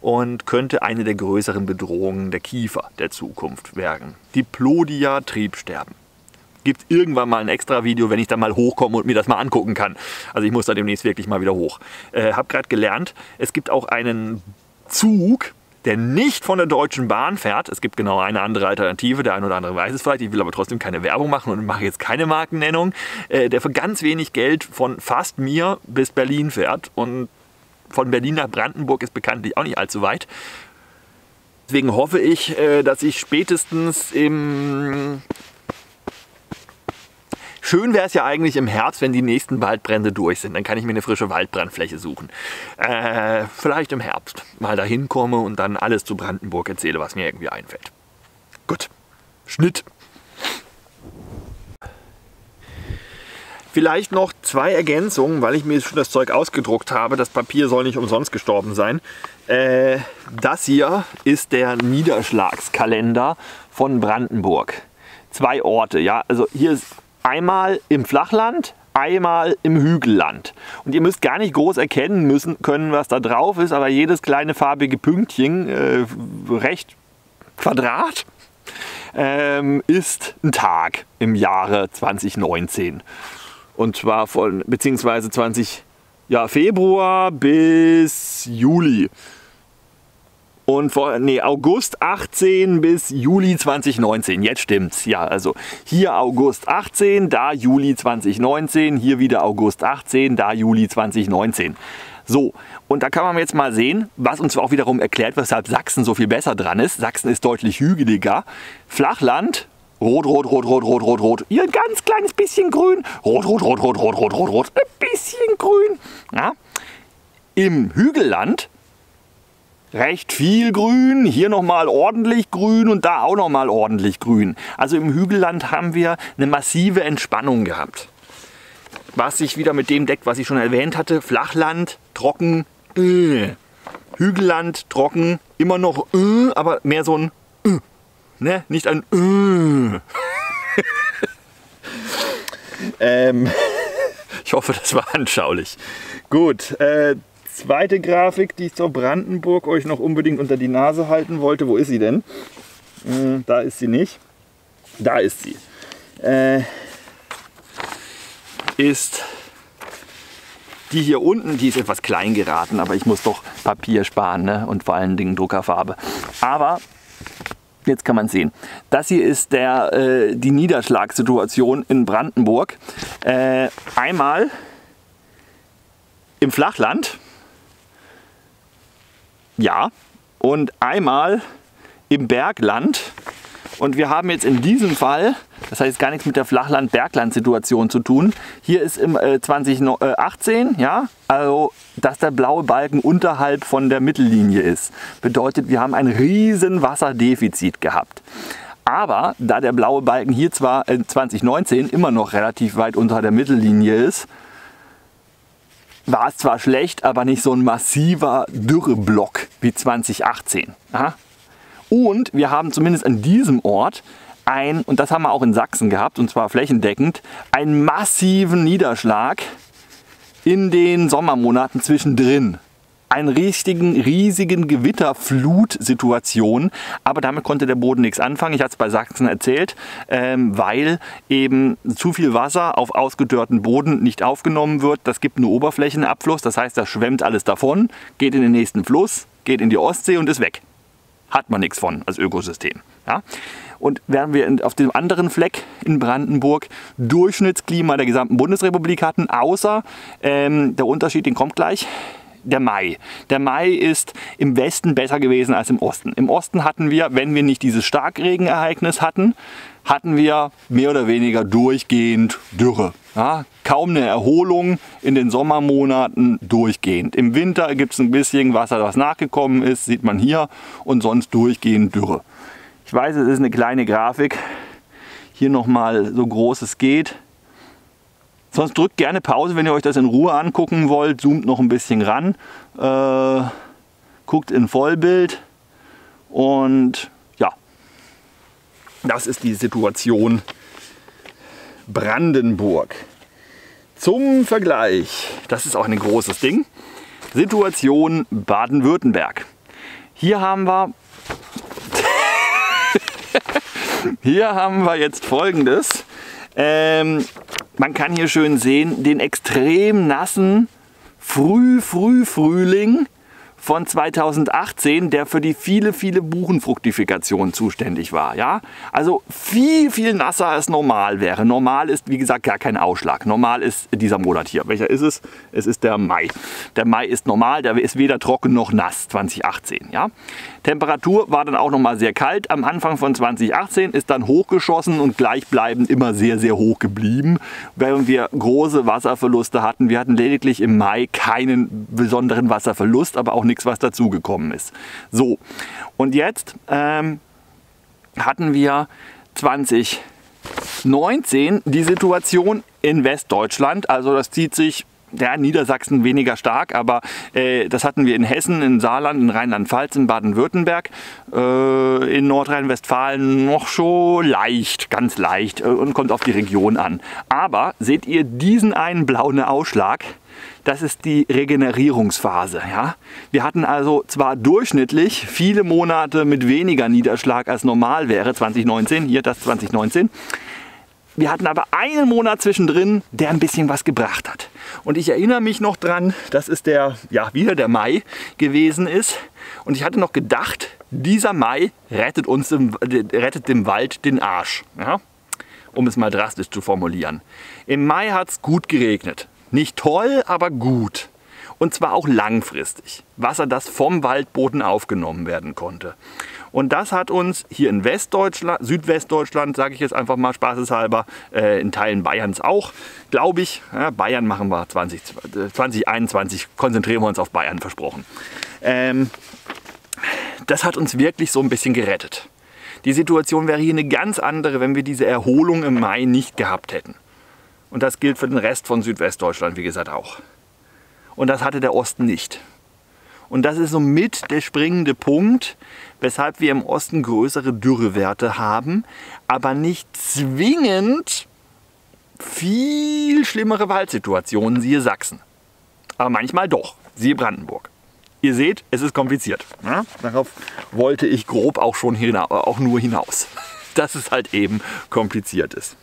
und könnte eine der größeren Bedrohungen der Kiefer der Zukunft werden. Diplodia Triebsterben. Gibt irgendwann mal ein extra Video, wenn ich da mal hochkomme und mir das mal angucken kann. Also ich muss da demnächst wirklich mal wieder hoch. Äh, hab gerade gelernt, es gibt auch einen Zug, der nicht von der Deutschen Bahn fährt. Es gibt genau eine andere Alternative, der ein oder andere weiß es vielleicht. Ich will aber trotzdem keine Werbung machen und mache jetzt keine Markennennung. Äh, der für ganz wenig Geld von fast mir bis Berlin fährt und von Berlin nach Brandenburg ist bekanntlich auch nicht allzu weit. Deswegen hoffe ich, äh, dass ich spätestens im... Schön wäre es ja eigentlich im Herbst, wenn die nächsten Waldbrände durch sind. Dann kann ich mir eine frische Waldbrandfläche suchen. Äh, vielleicht im Herbst mal dahin komme und dann alles zu Brandenburg erzähle, was mir irgendwie einfällt. Gut. Schnitt. Vielleicht noch zwei Ergänzungen, weil ich mir schon das Zeug ausgedruckt habe. Das Papier soll nicht umsonst gestorben sein. Äh, das hier ist der Niederschlagskalender von Brandenburg. Zwei Orte, ja. Also hier ist einmal im Flachland, einmal im Hügelland. Und ihr müsst gar nicht groß erkennen müssen können, was da drauf ist, aber jedes kleine farbige Pünktchen, äh, recht quadrat, ähm, ist ein Tag im Jahre 2019. Und zwar von, beziehungsweise 20 ja, Februar bis Juli. Und vor, nee, August 18 bis Juli 2019. Jetzt stimmt's. Ja, also hier August 18, da Juli 2019, hier wieder August 18, da Juli 2019. So, und da kann man jetzt mal sehen, was uns auch wiederum erklärt, weshalb Sachsen so viel besser dran ist. Sachsen ist deutlich hügeliger. Flachland, rot, rot, rot, rot, rot, rot, rot. Hier ein ganz kleines bisschen grün. Rot, rot, rot, rot, rot, rot, rot, rot. Ein bisschen grün. Ja. Im Hügelland recht viel grün, hier nochmal ordentlich grün und da auch nochmal ordentlich grün. Also im Hügelland haben wir eine massive Entspannung gehabt. Was sich wieder mit dem deckt, was ich schon erwähnt hatte. Flachland, trocken, äh. Hügelland, trocken, immer noch, äh, aber mehr so ein. Ne? nicht ein äh. ähm, ich hoffe, das war anschaulich. Gut, äh, zweite Grafik, die ich zur Brandenburg euch noch unbedingt unter die Nase halten wollte. Wo ist sie denn? Hm, da ist sie nicht. Da ist sie. Äh, ist die hier unten, die ist etwas klein geraten, aber ich muss doch Papier sparen ne? und vor allen Dingen Druckerfarbe. Aber jetzt kann man sehen. Das hier ist der, äh, die Niederschlagssituation in Brandenburg. Äh, einmal im Flachland, ja, und einmal im Bergland. Und wir haben jetzt in diesem Fall, das jetzt gar nichts mit der Flachland-Bergland-Situation zu tun. Hier ist im äh, 2018, ja, also, dass der blaue Balken unterhalb von der Mittellinie ist. Bedeutet, wir haben ein riesen Wasserdefizit gehabt. Aber da der blaue Balken hier zwar in 2019 immer noch relativ weit unter der Mittellinie ist, war es zwar schlecht, aber nicht so ein massiver Dürreblock wie 2018. Ja? Und wir haben zumindest an diesem Ort ein, und das haben wir auch in Sachsen gehabt, und zwar flächendeckend, einen massiven Niederschlag in den Sommermonaten zwischendrin einen richtigen, riesigen Gewitterflutsituation. Aber damit konnte der Boden nichts anfangen. Ich hatte es bei Sachsen erzählt, ähm, weil eben zu viel Wasser auf ausgedörrten Boden nicht aufgenommen wird. Das gibt einen Oberflächenabfluss. Das heißt, das schwemmt alles davon, geht in den nächsten Fluss, geht in die Ostsee und ist weg. Hat man nichts von als Ökosystem. Ja? Und während wir auf dem anderen Fleck in Brandenburg Durchschnittsklima der gesamten Bundesrepublik hatten, außer ähm, der Unterschied, den kommt gleich, der Mai. Der Mai ist im Westen besser gewesen als im Osten. Im Osten hatten wir, wenn wir nicht dieses Starkregenereignis hatten, hatten wir mehr oder weniger durchgehend Dürre. Ja, kaum eine Erholung in den Sommermonaten durchgehend. Im Winter gibt es ein bisschen Wasser, das nachgekommen ist, sieht man hier, und sonst durchgehend Dürre. Ich weiß, es ist eine kleine Grafik. Hier nochmal so groß es geht. Sonst drückt gerne Pause, wenn ihr euch das in Ruhe angucken wollt. Zoomt noch ein bisschen ran. Äh, guckt in Vollbild. Und das ist die Situation Brandenburg. Zum Vergleich, das ist auch ein großes Ding, Situation Baden-Württemberg. Hier haben wir hier haben wir jetzt folgendes. Ähm, man kann hier schön sehen, den extrem nassen Früh-Früh-Frühling von 2018, der für die viele, viele Buchenfruktifikation zuständig war. Ja? Also viel, viel nasser als normal wäre. Normal ist, wie gesagt, gar kein Ausschlag. Normal ist dieser Monat hier. Welcher ist es? Es ist der Mai. Der Mai ist normal, der ist weder trocken noch nass 2018. Ja? Temperatur war dann auch noch mal sehr kalt. Am Anfang von 2018 ist dann hochgeschossen und gleichbleibend immer sehr, sehr hoch geblieben, während wir große Wasserverluste hatten. Wir hatten lediglich im Mai keinen besonderen Wasserverlust, aber auch nichts, was dazugekommen ist. So, und jetzt ähm, hatten wir 2019 die Situation in Westdeutschland. Also das zieht sich ja, Niedersachsen weniger stark, aber äh, das hatten wir in Hessen, in Saarland, in Rheinland-Pfalz, in Baden-Württemberg, äh, in Nordrhein-Westfalen noch schon leicht, ganz leicht äh, und kommt auf die Region an. Aber seht ihr diesen einen blauen Ausschlag? Das ist die Regenerierungsphase. Ja? Wir hatten also zwar durchschnittlich viele Monate mit weniger Niederschlag als normal wäre, 2019, hier das 2019, wir hatten aber einen Monat zwischendrin, der ein bisschen was gebracht hat. Und ich erinnere mich noch dran, dass es der, ja, wieder der Mai gewesen ist. Und ich hatte noch gedacht, dieser Mai rettet uns, im, rettet dem Wald den Arsch. Ja? Um es mal drastisch zu formulieren. Im Mai hat es gut geregnet. Nicht toll, aber gut. Und zwar auch langfristig. Wasser, das vom Waldboden aufgenommen werden konnte. Und das hat uns hier in Westdeutschland, Südwestdeutschland, sage ich jetzt einfach mal spaßeshalber, äh, in Teilen Bayerns auch, glaube ich. Ja, Bayern machen wir 20, 2021, konzentrieren wir uns auf Bayern, versprochen. Ähm, das hat uns wirklich so ein bisschen gerettet. Die Situation wäre hier eine ganz andere, wenn wir diese Erholung im Mai nicht gehabt hätten. Und das gilt für den Rest von Südwestdeutschland, wie gesagt, auch. Und das hatte der Osten nicht. Und das ist somit der springende Punkt, weshalb wir im Osten größere Dürrewerte haben, aber nicht zwingend viel schlimmere Waldsituationen, siehe Sachsen. Aber manchmal doch, siehe Brandenburg. Ihr seht, es ist kompliziert. Ja? Darauf wollte ich grob auch schon auch nur hinaus, dass es halt eben kompliziert ist.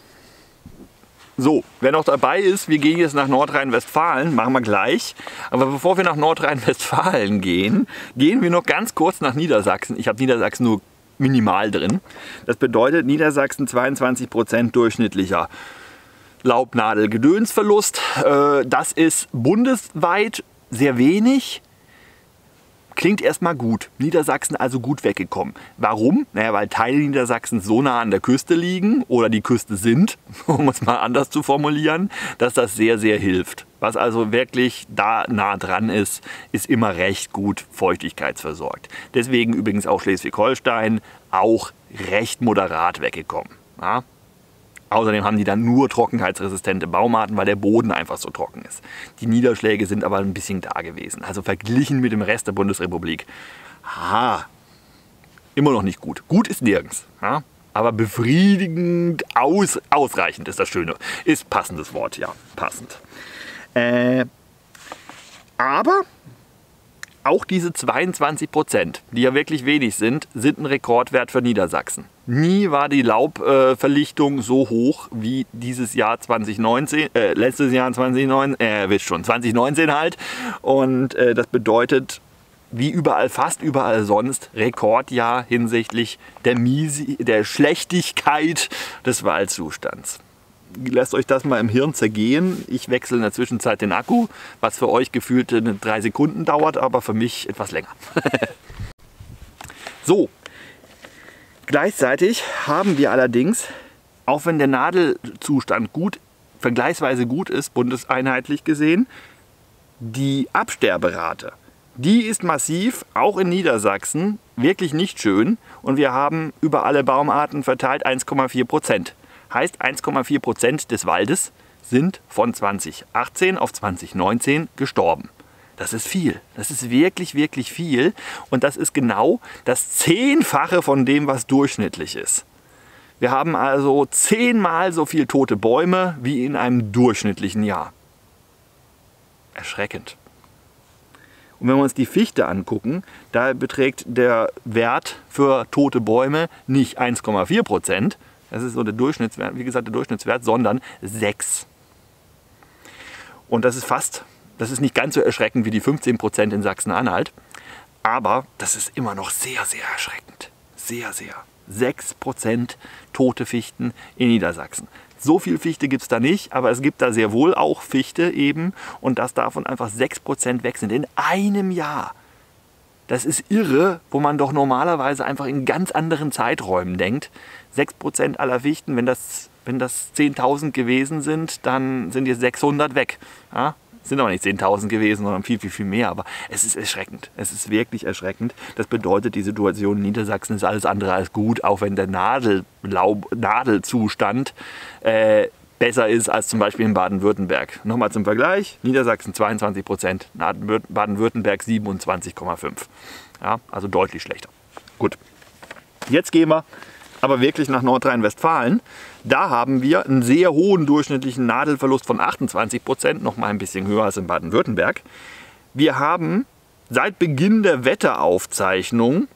So, wer noch dabei ist, wir gehen jetzt nach Nordrhein-Westfalen, machen wir gleich. Aber bevor wir nach Nordrhein-Westfalen gehen, gehen wir noch ganz kurz nach Niedersachsen. Ich habe Niedersachsen nur minimal drin. Das bedeutet Niedersachsen 22% durchschnittlicher Laubnadel-Gedönsverlust. Äh, das ist bundesweit sehr wenig. Klingt erstmal gut. Niedersachsen also gut weggekommen. Warum? Naja, weil Teile Niedersachsens so nah an der Küste liegen oder die Küste sind, um es mal anders zu formulieren, dass das sehr, sehr hilft. Was also wirklich da nah dran ist, ist immer recht gut feuchtigkeitsversorgt. Deswegen übrigens auch Schleswig-Holstein auch recht moderat weggekommen. Ja? Außerdem haben die dann nur trockenheitsresistente Baumarten, weil der Boden einfach so trocken ist. Die Niederschläge sind aber ein bisschen da gewesen. Also verglichen mit dem Rest der Bundesrepublik. Ha, immer noch nicht gut. Gut ist nirgends. Ja? Aber befriedigend, aus, ausreichend ist das Schöne. Ist passendes Wort, ja, passend. Äh, aber auch diese 22 Prozent, die ja wirklich wenig sind, sind ein Rekordwert für Niedersachsen. Nie war die Laubverlichtung so hoch wie dieses Jahr 2019, äh, letztes Jahr 2019, äh, wisst schon, 2019 halt. Und äh, das bedeutet, wie überall, fast überall sonst, Rekordjahr hinsichtlich der, Miesi, der Schlechtigkeit des Waldzustands lasst euch das mal im Hirn zergehen. Ich wechsle in der Zwischenzeit den Akku, was für euch gefühlt drei Sekunden dauert, aber für mich etwas länger. so, gleichzeitig haben wir allerdings, auch wenn der Nadelzustand gut, vergleichsweise gut ist, bundeseinheitlich gesehen, die Absterberate. Die ist massiv, auch in Niedersachsen, wirklich nicht schön. Und wir haben über alle Baumarten verteilt 1,4 Prozent. Heißt 1,4 Prozent des Waldes sind von 2018 auf 2019 gestorben. Das ist viel. Das ist wirklich, wirklich viel. Und das ist genau das Zehnfache von dem, was durchschnittlich ist. Wir haben also zehnmal so viele tote Bäume wie in einem durchschnittlichen Jahr. Erschreckend. Und wenn wir uns die Fichte angucken, da beträgt der Wert für tote Bäume nicht 1,4 Prozent, das ist so der Durchschnittswert, wie gesagt, der Durchschnittswert, sondern 6. Und das ist fast, das ist nicht ganz so erschreckend wie die 15 Prozent in Sachsen-Anhalt, aber das ist immer noch sehr, sehr erschreckend. Sehr, sehr. 6 Prozent tote Fichten in Niedersachsen. So viel Fichte gibt es da nicht, aber es gibt da sehr wohl auch Fichte eben und dass davon einfach 6% weg sind in einem Jahr. Das ist irre, wo man doch normalerweise einfach in ganz anderen Zeiträumen denkt. 6% aller Fichten, wenn das, wenn das 10.000 gewesen sind, dann sind jetzt 600 weg. Ja? Sind aber nicht 10.000 gewesen, sondern viel, viel, viel mehr. Aber es ist erschreckend. Es ist wirklich erschreckend. Das bedeutet, die Situation in Niedersachsen ist alles andere als gut, auch wenn der Nadellaub, Nadelzustand äh, besser ist als zum Beispiel in Baden-Württemberg. Nochmal zum Vergleich, Niedersachsen 22 Prozent, Baden-Württemberg 27,5. Ja, also deutlich schlechter. Gut, jetzt gehen wir aber wirklich nach Nordrhein-Westfalen. Da haben wir einen sehr hohen durchschnittlichen Nadelverlust von 28 Prozent, nochmal ein bisschen höher als in Baden-Württemberg. Wir haben seit Beginn der Wetteraufzeichnung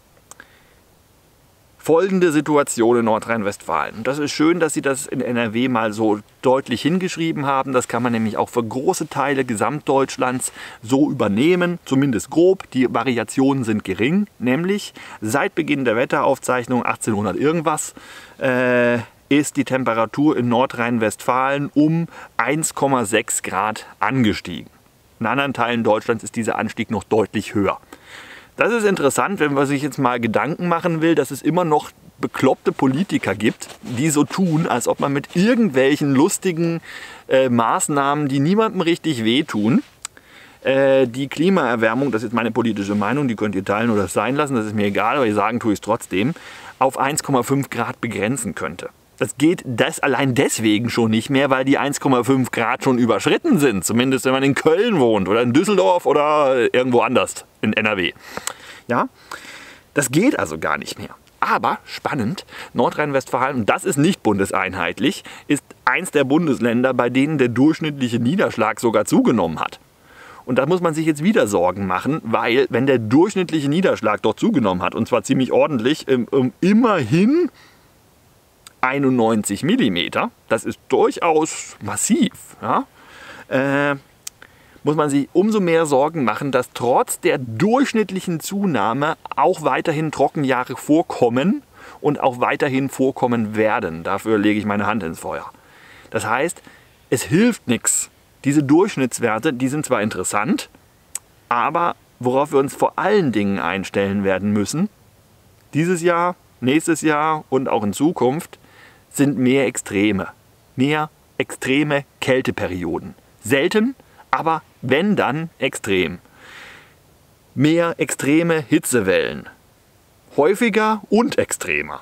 folgende Situation in Nordrhein-Westfalen. Und das ist schön, dass Sie das in NRW mal so deutlich hingeschrieben haben. Das kann man nämlich auch für große Teile Gesamtdeutschlands so übernehmen, zumindest grob. Die Variationen sind gering, nämlich seit Beginn der Wetteraufzeichnung 1800 irgendwas. Äh, ist die Temperatur in Nordrhein-Westfalen um 1,6 Grad angestiegen. In anderen Teilen Deutschlands ist dieser Anstieg noch deutlich höher. Das ist interessant, wenn man sich jetzt mal Gedanken machen will, dass es immer noch bekloppte Politiker gibt, die so tun, als ob man mit irgendwelchen lustigen äh, Maßnahmen, die niemandem richtig wehtun, äh, die Klimaerwärmung, das ist meine politische Meinung, die könnt ihr teilen oder sein lassen, das ist mir egal, aber ihr sagen tue ich es trotzdem, auf 1,5 Grad begrenzen könnte. Das geht das allein deswegen schon nicht mehr, weil die 1,5 Grad schon überschritten sind. Zumindest wenn man in Köln wohnt oder in Düsseldorf oder irgendwo anders in NRW. Ja, das geht also gar nicht mehr. Aber spannend, Nordrhein-Westfalen, das ist nicht bundeseinheitlich, ist eins der Bundesländer, bei denen der durchschnittliche Niederschlag sogar zugenommen hat. Und da muss man sich jetzt wieder Sorgen machen, weil wenn der durchschnittliche Niederschlag dort zugenommen hat, und zwar ziemlich ordentlich, um, immerhin 91 mm. Das ist durchaus massiv. Ja? Äh, muss man sich umso mehr Sorgen machen, dass trotz der durchschnittlichen Zunahme auch weiterhin Trockenjahre vorkommen und auch weiterhin vorkommen werden. Dafür lege ich meine Hand ins Feuer. Das heißt, es hilft nichts. Diese Durchschnittswerte, die sind zwar interessant, aber worauf wir uns vor allen Dingen einstellen werden müssen, dieses Jahr, nächstes Jahr und auch in Zukunft, sind mehr Extreme. Mehr extreme Kälteperioden. Selten, aber wenn dann extrem. Mehr extreme Hitzewellen. Häufiger und extremer.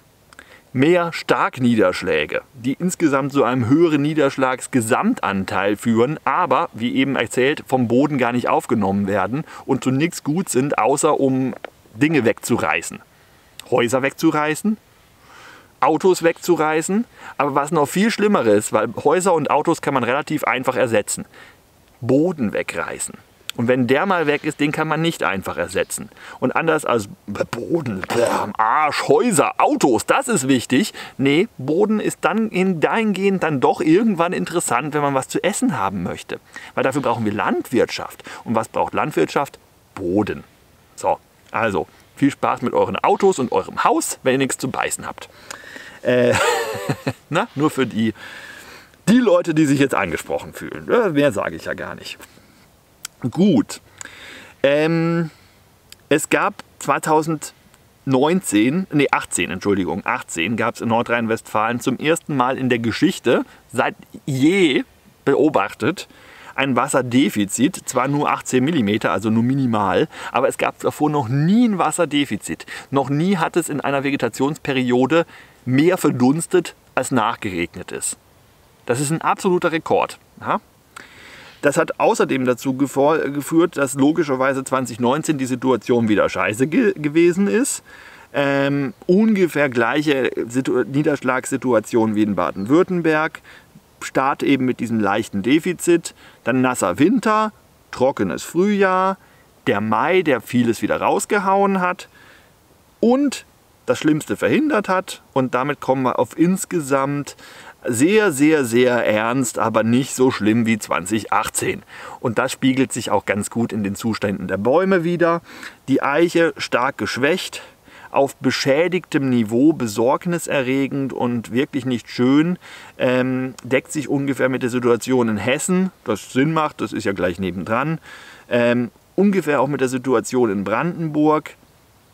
Mehr Starkniederschläge, die insgesamt zu einem höheren Niederschlagsgesamtanteil führen, aber, wie eben erzählt, vom Boden gar nicht aufgenommen werden und zu nichts gut sind, außer um Dinge wegzureißen. Häuser wegzureißen, Autos wegzureißen. Aber was noch viel schlimmer ist, weil Häuser und Autos kann man relativ einfach ersetzen. Boden wegreißen. Und wenn der mal weg ist, den kann man nicht einfach ersetzen. Und anders als Boden, Arsch, Häuser, Autos, das ist wichtig. Nee, Boden ist dann in dahingehend dann doch irgendwann interessant, wenn man was zu essen haben möchte. Weil dafür brauchen wir Landwirtschaft. Und was braucht Landwirtschaft? Boden. So, also viel Spaß mit euren Autos und eurem Haus, wenn ihr nichts zu beißen habt. Äh, na, nur für die, die Leute, die sich jetzt angesprochen fühlen. Mehr sage ich ja gar nicht. Gut. Ähm, es gab 2019, nee 18, Entschuldigung, 18 gab es in Nordrhein-Westfalen zum ersten Mal in der Geschichte seit je beobachtet ein Wasserdefizit, zwar nur 18 mm, also nur minimal, aber es gab davor noch nie ein Wasserdefizit. Noch nie hat es in einer Vegetationsperiode mehr verdunstet, als nachgeregnet ist. Das ist ein absoluter Rekord. Ja? Das hat außerdem dazu geführt, dass logischerweise 2019 die Situation wieder scheiße ge gewesen ist. Ähm, ungefähr gleiche Situ Niederschlagssituation wie in Baden-Württemberg. Start eben mit diesem leichten Defizit, dann nasser Winter, trockenes Frühjahr, der Mai, der vieles wieder rausgehauen hat und das Schlimmste verhindert hat. Und damit kommen wir auf insgesamt sehr, sehr, sehr ernst, aber nicht so schlimm wie 2018. Und das spiegelt sich auch ganz gut in den Zuständen der Bäume wieder. Die Eiche stark geschwächt, auf beschädigtem Niveau besorgniserregend und wirklich nicht schön, ähm, deckt sich ungefähr mit der Situation in Hessen, das Sinn macht, das ist ja gleich nebendran, ähm, ungefähr auch mit der Situation in Brandenburg,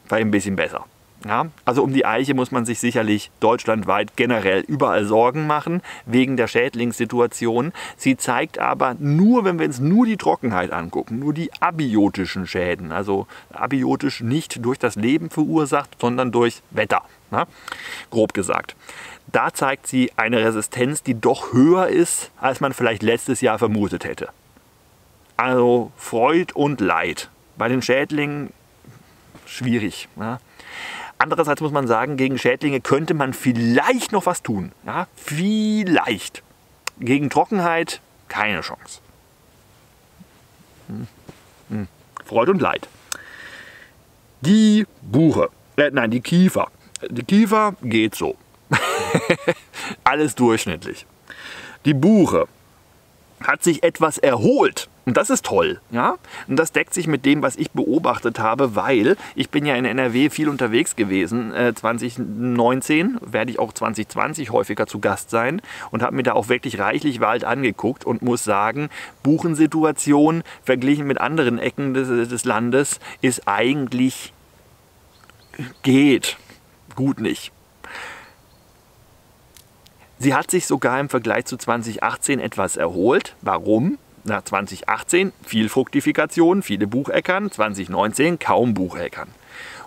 war ein bisschen besser. Ja, also um die Eiche muss man sich sicherlich deutschlandweit generell überall Sorgen machen, wegen der Schädlingssituation. Sie zeigt aber nur, wenn wir uns nur die Trockenheit angucken, nur die abiotischen Schäden. Also abiotisch nicht durch das Leben verursacht, sondern durch Wetter. Ja, grob gesagt. Da zeigt sie eine Resistenz, die doch höher ist, als man vielleicht letztes Jahr vermutet hätte. Also Freud und Leid. Bei den Schädlingen schwierig. Ja. Andererseits muss man sagen, gegen Schädlinge könnte man vielleicht noch was tun. Ja, vielleicht. Gegen Trockenheit keine Chance. Hm. Hm. Freud und Leid. Die Buche, äh, nein, die Kiefer. Die Kiefer geht so. Alles durchschnittlich. Die Buche hat sich etwas erholt. Und das ist toll, ja. Und das deckt sich mit dem, was ich beobachtet habe, weil ich bin ja in NRW viel unterwegs gewesen. Äh, 2019 werde ich auch 2020 häufiger zu Gast sein und habe mir da auch wirklich reichlich Wald angeguckt und muss sagen, Buchensituation verglichen mit anderen Ecken des, des Landes ist eigentlich geht. Gut nicht. Sie hat sich sogar im Vergleich zu 2018 etwas erholt. Warum? Na, 2018 viel Fruktifikation, viele Bucheckern, 2019 kaum Bucheckern.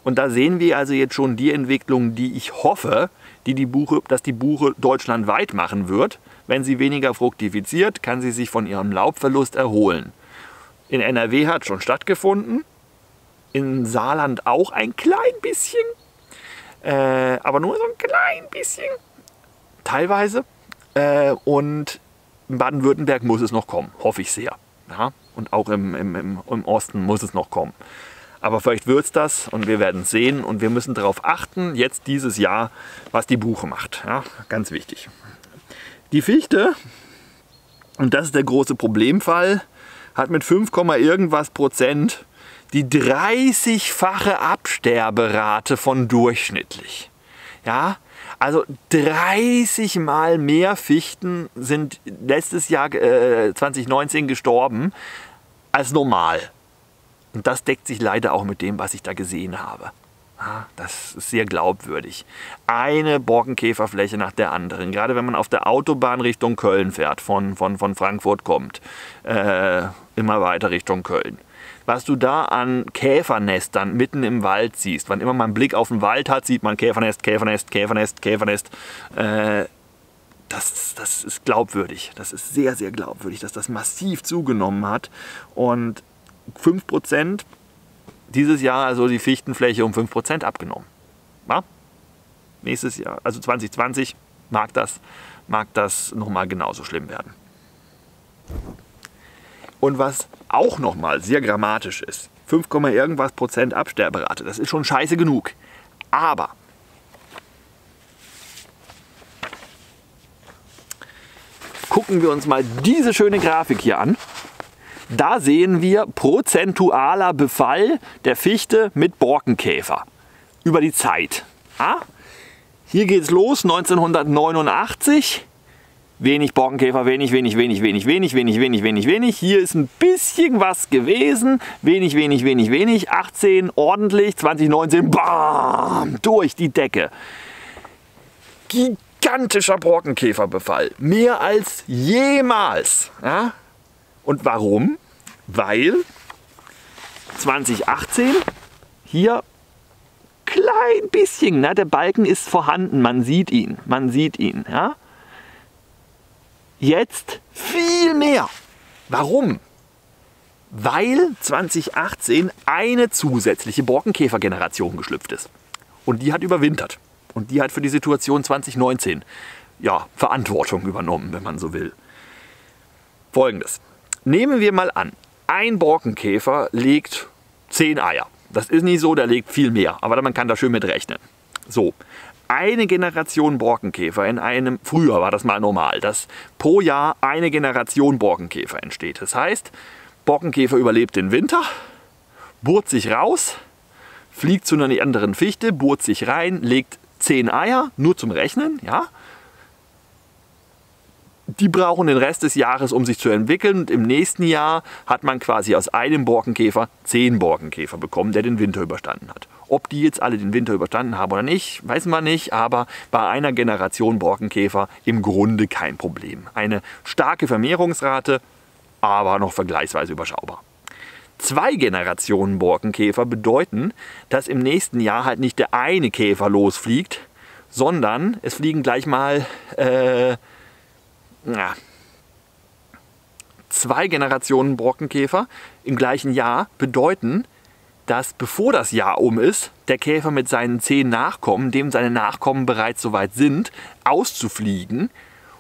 Und da sehen wir also jetzt schon die Entwicklung, die ich hoffe, die die Buche, dass die Buche deutschlandweit machen wird. Wenn sie weniger fruktifiziert, kann sie sich von ihrem Laubverlust erholen. In NRW hat schon stattgefunden, in Saarland auch ein klein bisschen, äh, aber nur so ein klein bisschen, teilweise. Äh, und in Baden-Württemberg muss es noch kommen, hoffe ich sehr. Ja? Und auch im, im, im Osten muss es noch kommen. Aber vielleicht wird es das und wir werden sehen und wir müssen darauf achten, jetzt dieses Jahr, was die Buche macht. Ja? Ganz wichtig. Die Fichte, und das ist der große Problemfall, hat mit 5, irgendwas Prozent die 30-fache Absterberate von durchschnittlich. Ja, also 30 mal mehr Fichten sind letztes Jahr äh, 2019 gestorben als normal. Und das deckt sich leider auch mit dem, was ich da gesehen habe. Das ist sehr glaubwürdig. Eine Borkenkäferfläche nach der anderen. Gerade wenn man auf der Autobahn Richtung Köln fährt, von, von, von Frankfurt kommt, äh, immer weiter Richtung Köln was du da an Käfernestern mitten im Wald siehst. Wann immer man einen Blick auf den Wald hat, sieht man Käfernest, Käfernest, Käfernest, Käfernest. Äh, das, das ist glaubwürdig. Das ist sehr, sehr glaubwürdig, dass das massiv zugenommen hat. Und 5% dieses Jahr also die Fichtenfläche um 5% abgenommen. Ja? Nächstes Jahr, also 2020, mag das, mag das nochmal genauso schlimm werden. Und was auch nochmal sehr grammatisch ist, 5, irgendwas Prozent Absterberate, das ist schon scheiße genug. Aber gucken wir uns mal diese schöne Grafik hier an. Da sehen wir prozentualer Befall der Fichte mit Borkenkäfer über die Zeit. Ja? Hier geht es los 1989 Wenig Borkenkäfer, wenig, wenig, wenig, wenig, wenig, wenig, wenig, wenig, wenig. Hier ist ein bisschen was gewesen. Wenig, wenig, wenig, wenig. 18 ordentlich, 2019, bam, durch die Decke. Gigantischer Borkenkäferbefall. Mehr als jemals. Ja? Und warum? Weil 2018 hier klein bisschen, ne? der Balken ist vorhanden, man sieht ihn, man sieht ihn. Ja? Jetzt viel mehr. Warum? Weil 2018 eine zusätzliche Borkenkäfergeneration geschlüpft ist. Und die hat überwintert. Und die hat für die Situation 2019 ja, Verantwortung übernommen, wenn man so will. Folgendes. Nehmen wir mal an, ein Borkenkäfer legt 10 Eier. Das ist nicht so, der legt viel mehr, aber man kann da schön mit rechnen. So, eine Generation Borkenkäfer in einem, früher war das mal normal, dass pro Jahr eine Generation Borkenkäfer entsteht. Das heißt, Borkenkäfer überlebt den Winter, bohrt sich raus, fliegt zu einer anderen Fichte, bohrt sich rein, legt zehn Eier, nur zum Rechnen, ja. Die brauchen den Rest des Jahres, um sich zu entwickeln. Und im nächsten Jahr hat man quasi aus einem Borkenkäfer zehn Borkenkäfer bekommen, der den Winter überstanden hat. Ob die jetzt alle den Winter überstanden haben oder nicht, weiß man nicht, aber bei einer Generation Borkenkäfer im Grunde kein Problem. Eine starke Vermehrungsrate, aber noch vergleichsweise überschaubar. Zwei Generationen Borkenkäfer bedeuten, dass im nächsten Jahr halt nicht der eine Käfer losfliegt, sondern es fliegen gleich mal äh, na, zwei Generationen Borkenkäfer im gleichen Jahr bedeuten, dass bevor das Jahr um ist, der Käfer mit seinen zehn Nachkommen, dem seine Nachkommen bereits soweit sind, auszufliegen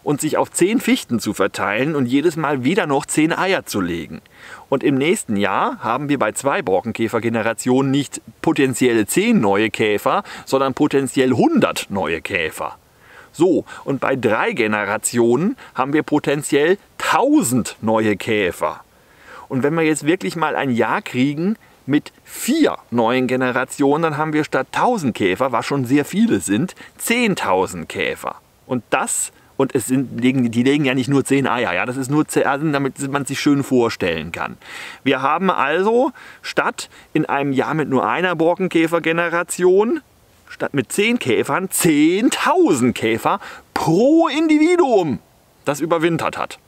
und sich auf zehn Fichten zu verteilen und jedes Mal wieder noch zehn Eier zu legen. Und im nächsten Jahr haben wir bei zwei Borkenkäfergenerationen nicht potenziell zehn neue Käfer, sondern potenziell 100 neue Käfer. So, und bei drei Generationen haben wir potenziell 1000 neue Käfer. Und wenn wir jetzt wirklich mal ein Jahr kriegen mit vier neuen Generationen, dann haben wir statt 1000 Käfer, was schon sehr viele sind, 10.000 Käfer. Und das und es sind, die legen ja nicht nur zehn Eier, ja, das ist nur damit man sich schön vorstellen kann. Wir haben also statt in einem Jahr mit nur einer Borkenkäfergeneration statt mit 10 Käfern 10.000 Käfer pro Individuum, das überwintert hat.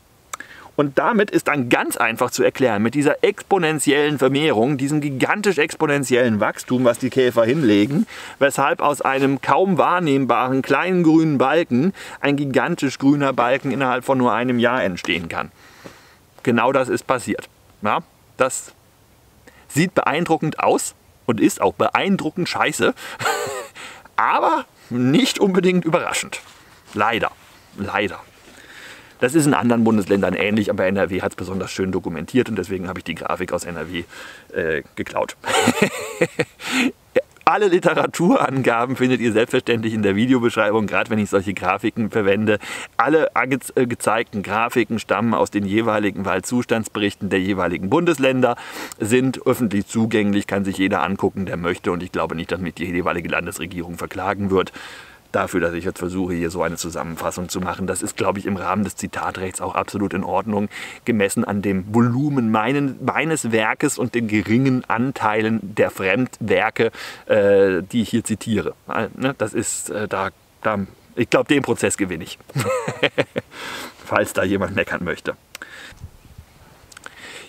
Und damit ist dann ganz einfach zu erklären, mit dieser exponentiellen Vermehrung, diesem gigantisch exponentiellen Wachstum, was die Käfer hinlegen, weshalb aus einem kaum wahrnehmbaren kleinen grünen Balken ein gigantisch grüner Balken innerhalb von nur einem Jahr entstehen kann. Genau das ist passiert. Ja, das sieht beeindruckend aus und ist auch beeindruckend scheiße. aber nicht unbedingt überraschend. Leider. Leider. Das ist in anderen Bundesländern ähnlich, aber NRW hat es besonders schön dokumentiert und deswegen habe ich die Grafik aus NRW äh, geklaut. Alle Literaturangaben findet ihr selbstverständlich in der Videobeschreibung, gerade wenn ich solche Grafiken verwende. Alle äh, gezeigten Grafiken stammen aus den jeweiligen Waldzustandsberichten der jeweiligen Bundesländer, sind öffentlich zugänglich, kann sich jeder angucken, der möchte. Und ich glaube nicht, dass mich die jeweilige Landesregierung verklagen wird dafür, dass ich jetzt versuche, hier so eine Zusammenfassung zu machen. Das ist, glaube ich, im Rahmen des Zitatrechts auch absolut in Ordnung, gemessen an dem Volumen meinen, meines Werkes und den geringen Anteilen der Fremdwerke, äh, die ich hier zitiere. Ne, das ist äh, da, da, ich glaube, den Prozess gewinne ich. Falls da jemand meckern möchte.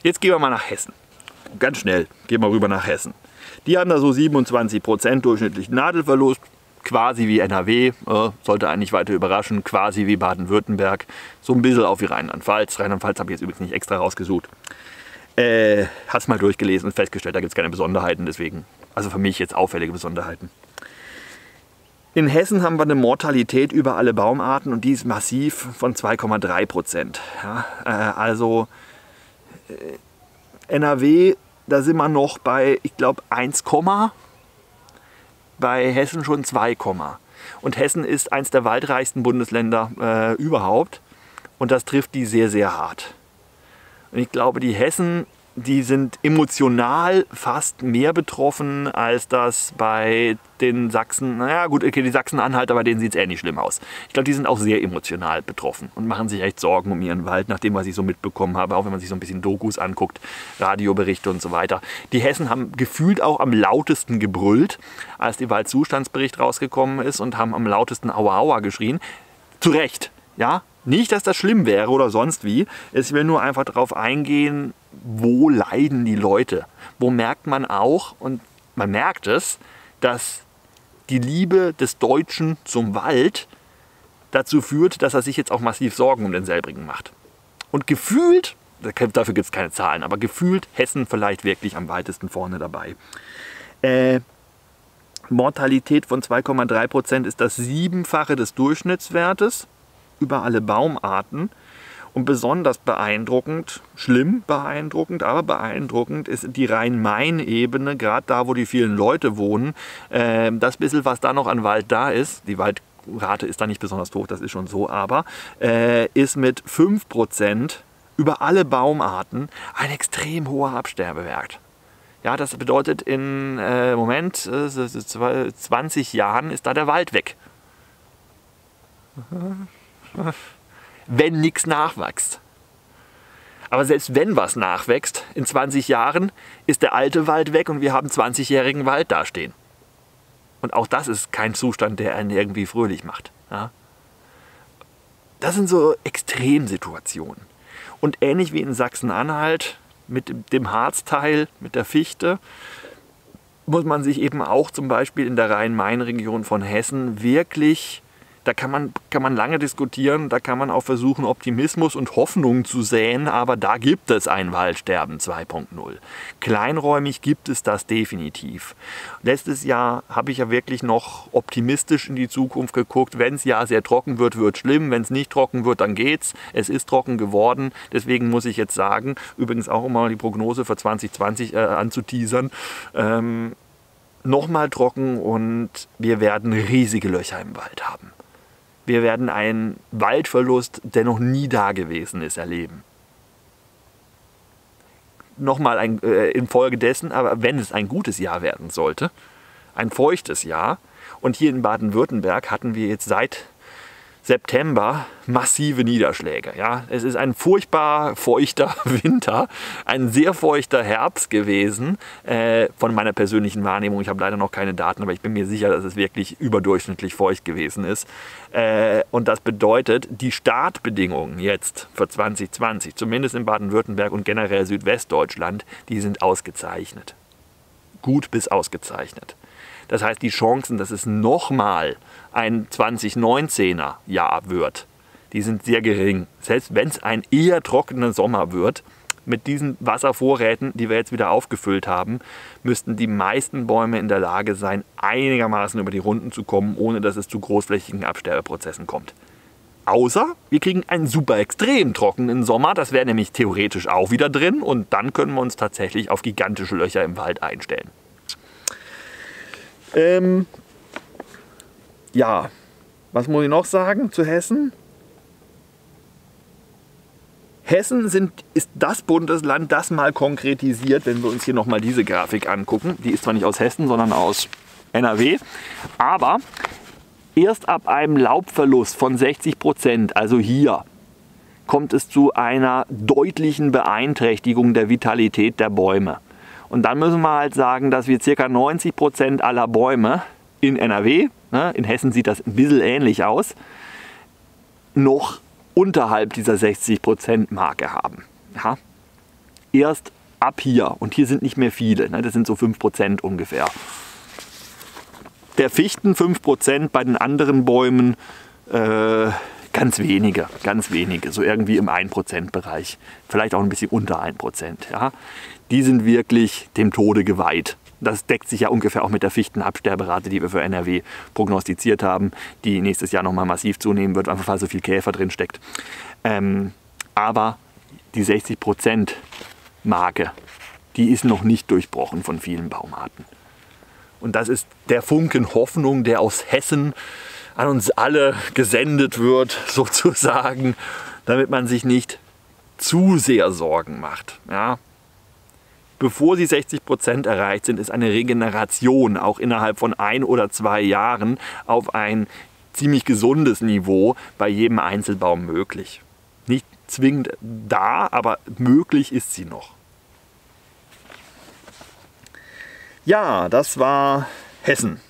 Jetzt gehen wir mal nach Hessen. Ganz schnell, gehen wir rüber nach Hessen. Die haben da so 27% durchschnittlichen Nadelverlust quasi wie NRW, äh, sollte eigentlich weiter überraschen, quasi wie Baden-Württemberg, so ein bisschen auf wie Rheinland-Pfalz. Rheinland-Pfalz habe ich jetzt übrigens nicht extra rausgesucht. Äh, es mal durchgelesen und festgestellt, da gibt es keine Besonderheiten, deswegen, also für mich jetzt auffällige Besonderheiten. In Hessen haben wir eine Mortalität über alle Baumarten und die ist massiv von 2,3 Prozent. Ja, äh, also äh, NRW, da sind wir noch bei, ich glaube, 1, bei Hessen schon 2, und Hessen ist eines der waldreichsten Bundesländer äh, überhaupt und das trifft die sehr, sehr hart. Und ich glaube, die Hessen die sind emotional fast mehr betroffen als das bei den Sachsen. Naja, gut, okay, die Sachsen-Anhalter, bei denen sieht es ähnlich schlimm aus. Ich glaube, die sind auch sehr emotional betroffen und machen sich echt Sorgen um ihren Wald, nach dem, was ich so mitbekommen habe, auch wenn man sich so ein bisschen Dokus anguckt, Radioberichte und so weiter. Die Hessen haben gefühlt auch am lautesten gebrüllt, als die Waldzustandsbericht rausgekommen ist und haben am lautesten Aua Aua geschrien. Zu Recht, ja, nicht, dass das schlimm wäre oder sonst wie. Ich will nur einfach darauf eingehen, wo leiden die Leute? Wo merkt man auch, und man merkt es, dass die Liebe des Deutschen zum Wald dazu führt, dass er sich jetzt auch massiv Sorgen um den Selbrigen macht. Und gefühlt, dafür gibt es keine Zahlen, aber gefühlt Hessen vielleicht wirklich am weitesten vorne dabei. Äh, Mortalität von 2,3 Prozent ist das Siebenfache des Durchschnittswertes über alle Baumarten. Und besonders beeindruckend, schlimm beeindruckend, aber beeindruckend ist die Rhein-Main-Ebene, gerade da, wo die vielen Leute wohnen. Äh, das bisschen, was da noch an Wald da ist, die Waldrate ist da nicht besonders hoch, das ist schon so, aber äh, ist mit 5% über alle Baumarten ein extrem hoher Absterbewert. Ja, das bedeutet in äh, Moment äh, 20 Jahren ist da der Wald weg wenn nichts nachwächst. Aber selbst wenn was nachwächst, in 20 Jahren ist der alte Wald weg und wir haben 20-jährigen Wald dastehen. Und auch das ist kein Zustand, der einen irgendwie fröhlich macht. Ja? Das sind so Extremsituationen. Und ähnlich wie in Sachsen-Anhalt mit dem Harzteil, mit der Fichte, muss man sich eben auch zum Beispiel in der Rhein-Main-Region von Hessen wirklich da kann man, kann man lange diskutieren, da kann man auch versuchen, Optimismus und Hoffnung zu säen, aber da gibt es ein Waldsterben 2.0. Kleinräumig gibt es das definitiv. Letztes Jahr habe ich ja wirklich noch optimistisch in die Zukunft geguckt. Wenn es ja sehr trocken wird, wird schlimm. Wenn es nicht trocken wird, dann geht's. Es ist trocken geworden. Deswegen muss ich jetzt sagen, übrigens auch um mal die Prognose für 2020 äh, anzuteasern, ähm, nochmal trocken und wir werden riesige Löcher im Wald haben. Wir werden einen Waldverlust, der noch nie da gewesen ist, erleben. Nochmal ein, äh, infolgedessen, aber wenn es ein gutes Jahr werden sollte, ein feuchtes Jahr, und hier in Baden-Württemberg hatten wir jetzt seit September massive Niederschläge. Ja, es ist ein furchtbar feuchter Winter, ein sehr feuchter Herbst gewesen äh, von meiner persönlichen Wahrnehmung. Ich habe leider noch keine Daten, aber ich bin mir sicher, dass es wirklich überdurchschnittlich feucht gewesen ist. Äh, und das bedeutet, die Startbedingungen jetzt für 2020, zumindest in Baden-Württemberg und generell Südwestdeutschland, die sind ausgezeichnet. Gut bis ausgezeichnet. Das heißt, die Chancen, dass es nochmal ein 2019er Jahr wird, die sind sehr gering. Selbst wenn es ein eher trockener Sommer wird, mit diesen Wasservorräten, die wir jetzt wieder aufgefüllt haben, müssten die meisten Bäume in der Lage sein, einigermaßen über die Runden zu kommen, ohne dass es zu großflächigen Absterbeprozessen kommt. Außer wir kriegen einen super extrem trockenen Sommer, das wäre nämlich theoretisch auch wieder drin und dann können wir uns tatsächlich auf gigantische Löcher im Wald einstellen. Ähm, ja, was muss ich noch sagen zu Hessen? Hessen sind, ist das Bundesland, das mal konkretisiert, wenn wir uns hier nochmal diese Grafik angucken. Die ist zwar nicht aus Hessen, sondern aus NRW. Aber erst ab einem Laubverlust von 60 Prozent, also hier, kommt es zu einer deutlichen Beeinträchtigung der Vitalität der Bäume. Und dann müssen wir halt sagen, dass wir ca. 90 Prozent aller Bäume in NRW, ne, in Hessen sieht das ein bisschen ähnlich aus, noch unterhalb dieser 60 Prozent Marke haben. Ja? Erst ab hier, und hier sind nicht mehr viele, ne, das sind so 5% ungefähr. Der Fichten 5%, bei den anderen Bäumen äh, ganz wenige, ganz wenige, so irgendwie im 1%-Bereich, vielleicht auch ein bisschen unter 1%. Ja? Die sind wirklich dem Tode geweiht. Das deckt sich ja ungefähr auch mit der Fichtenabsterberate, die wir für NRW prognostiziert haben, die nächstes Jahr nochmal massiv zunehmen wird, einfach weil so viel Käfer drin steckt. Ähm, aber die 60% Marke, die ist noch nicht durchbrochen von vielen Baumarten. Und das ist der Funken Hoffnung, der aus Hessen an uns alle gesendet wird, sozusagen, damit man sich nicht zu sehr Sorgen macht. Ja? Bevor sie 60 Prozent erreicht sind, ist eine Regeneration auch innerhalb von ein oder zwei Jahren auf ein ziemlich gesundes Niveau bei jedem Einzelbaum möglich. Nicht zwingend da, aber möglich ist sie noch. Ja, das war Hessen.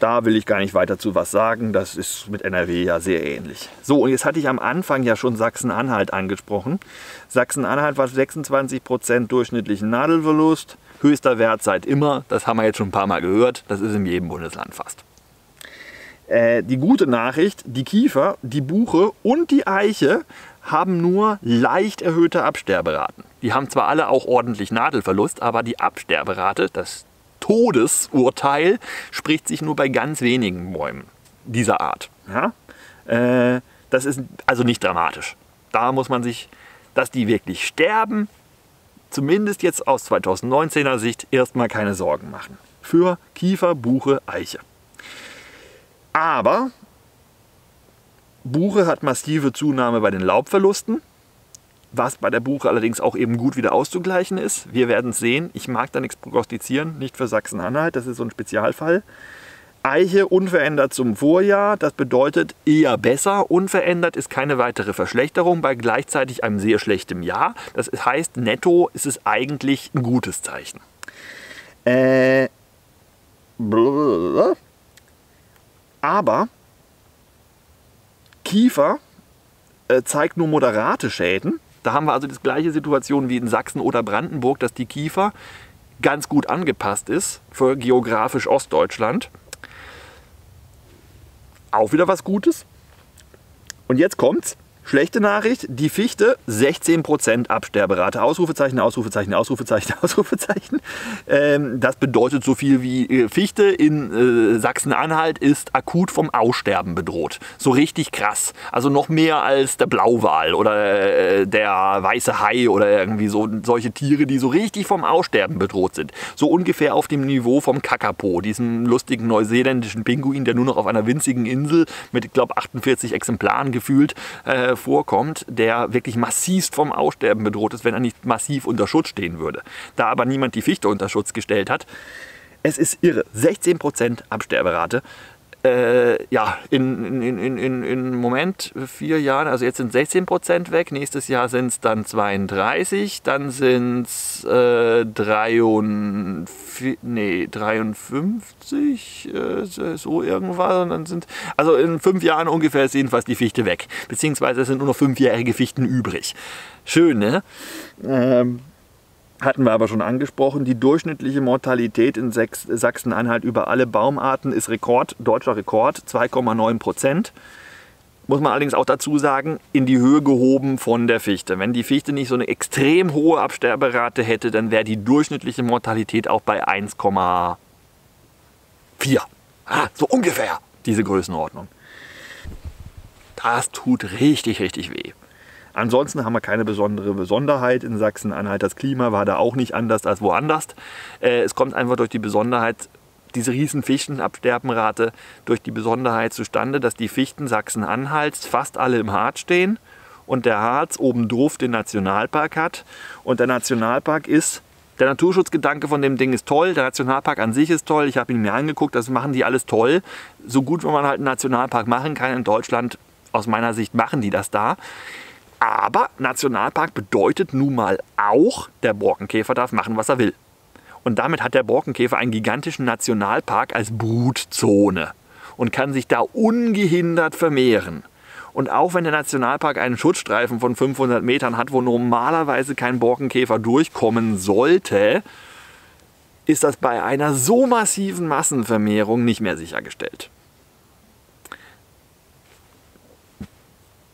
Da will ich gar nicht weiter zu was sagen. Das ist mit NRW ja sehr ähnlich. So, und jetzt hatte ich am Anfang ja schon Sachsen-Anhalt angesprochen. Sachsen-Anhalt war 26% durchschnittlichen Nadelverlust. Höchster Wert seit immer. Das haben wir jetzt schon ein paar Mal gehört. Das ist in jedem Bundesland fast. Äh, die gute Nachricht, die Kiefer, die Buche und die Eiche haben nur leicht erhöhte Absterberaten. Die haben zwar alle auch ordentlich Nadelverlust, aber die Absterberate, das Todesurteil spricht sich nur bei ganz wenigen Bäumen dieser Art. Ja? Äh, das ist also nicht dramatisch. Da muss man sich, dass die wirklich sterben, zumindest jetzt aus 2019er Sicht, erstmal keine Sorgen machen. Für Kiefer, Buche, Eiche. Aber Buche hat massive Zunahme bei den Laubverlusten was bei der Buche allerdings auch eben gut wieder auszugleichen ist. Wir werden es sehen. Ich mag da nichts prognostizieren, nicht für Sachsen-Anhalt, das ist so ein Spezialfall. Eiche unverändert zum Vorjahr, das bedeutet eher besser. Unverändert ist keine weitere Verschlechterung bei gleichzeitig einem sehr schlechten Jahr. Das heißt, netto ist es eigentlich ein gutes Zeichen. Äh, aber Kiefer äh, zeigt nur moderate Schäden Da haben wir also die gleiche Situation wie in Sachsen oder Brandenburg, dass die Kiefer ganz gut angepasst ist für geografisch Ostdeutschland. Auch wieder was Gutes. Und jetzt kommt's. Schlechte Nachricht, die Fichte 16% Absterberate. Ausrufezeichen, Ausrufezeichen, Ausrufezeichen, Ausrufezeichen. Ähm, das bedeutet so viel wie äh, Fichte in äh, Sachsen-Anhalt ist akut vom Aussterben bedroht. So richtig krass. Also noch mehr als der Blauwal oder äh, der weiße Hai oder irgendwie so solche Tiere, die so richtig vom Aussterben bedroht sind. So ungefähr auf dem Niveau vom Kakapo, diesem lustigen neuseeländischen Pinguin, der nur noch auf einer winzigen Insel mit, glaube, 48 Exemplaren gefühlt äh, vorkommt, der wirklich massivst vom Aussterben bedroht ist, wenn er nicht massiv unter Schutz stehen würde. Da aber niemand die Fichte unter Schutz gestellt hat, es ist irre. 16% Absterberate äh, ja, in, in, in, in, in Moment vier Jahren, also jetzt sind 16 Prozent weg, nächstes Jahr sind es dann 32, dann sind es äh, 53, nee, 53, äh, so irgendwas. Und dann sind, also in fünf Jahren ungefähr ist jedenfalls die Fichte weg, beziehungsweise es sind nur noch fünfjährige Fichten übrig. Schön, ne? Ähm, hatten wir aber schon angesprochen, die durchschnittliche Mortalität in Sachsen-Anhalt über alle Baumarten ist Rekord, deutscher Rekord, 2,9 Prozent. Muss man allerdings auch dazu sagen, in die Höhe gehoben von der Fichte. Wenn die Fichte nicht so eine extrem hohe Absterberate hätte, dann wäre die durchschnittliche Mortalität auch bei 1,4. Ah, so ungefähr diese Größenordnung. Das tut richtig, richtig weh. Ansonsten haben wir keine besondere Besonderheit in Sachsen-Anhalt. Das Klima war da auch nicht anders als woanders. Äh, es kommt einfach durch die Besonderheit, diese riesen Fichtenabsterbenrate, durch die Besonderheit zustande, dass die Fichten Sachsen-Anhalts fast alle im Harz stehen und der Harz oben drauf den Nationalpark hat. Und der Nationalpark ist der Naturschutzgedanke von dem Ding ist toll, der Nationalpark an sich ist toll. Ich habe ihn mir angeguckt, das machen die alles toll. So gut, wie man halt einen Nationalpark machen kann in Deutschland, aus meiner Sicht machen die das da. Aber Nationalpark bedeutet nun mal auch, der Borkenkäfer darf machen, was er will. Und damit hat der Borkenkäfer einen gigantischen Nationalpark als Brutzone und kann sich da ungehindert vermehren. Und auch wenn der Nationalpark einen Schutzstreifen von 500 Metern hat, wo normalerweise kein Borkenkäfer durchkommen sollte, ist das bei einer so massiven Massenvermehrung nicht mehr sichergestellt.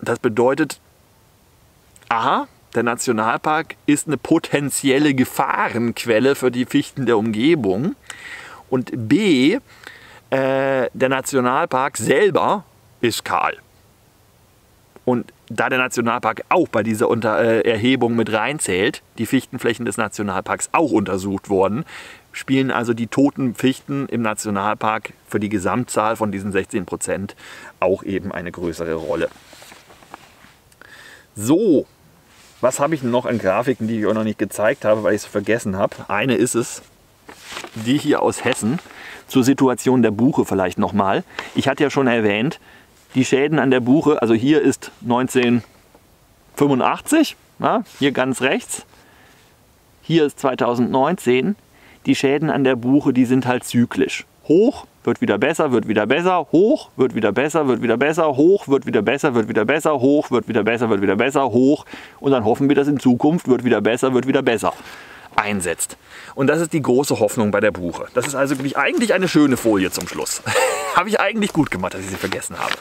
Das bedeutet, A, der Nationalpark ist eine potenzielle Gefahrenquelle für die Fichten der Umgebung. Und B, äh, der Nationalpark selber ist kahl. Und da der Nationalpark auch bei dieser Unter äh, Erhebung mit reinzählt, die Fichtenflächen des Nationalparks auch untersucht wurden, spielen also die toten Fichten im Nationalpark für die Gesamtzahl von diesen 16 Prozent auch eben eine größere Rolle. So, was habe ich noch an Grafiken, die ich euch noch nicht gezeigt habe, weil ich es vergessen habe? Eine ist es, die hier aus Hessen, zur Situation der Buche vielleicht nochmal. Ich hatte ja schon erwähnt, die Schäden an der Buche, also hier ist 1985, na, hier ganz rechts, hier ist 2019. Die Schäden an der Buche, die sind halt zyklisch. Hoch, wird wieder besser, wird wieder besser, hoch, wird wieder besser, wird wieder besser, hoch, wird wieder besser, wird wieder besser, hoch, wird wieder besser, wird wieder besser, hoch. Und dann hoffen wir, dass in Zukunft wird wieder besser, wird wieder besser einsetzt. Und das ist die große Hoffnung bei der Buche. Das ist also wirklich eigentlich eine schöne Folie zum Schluss. habe ich eigentlich gut gemacht, dass ich sie vergessen habe.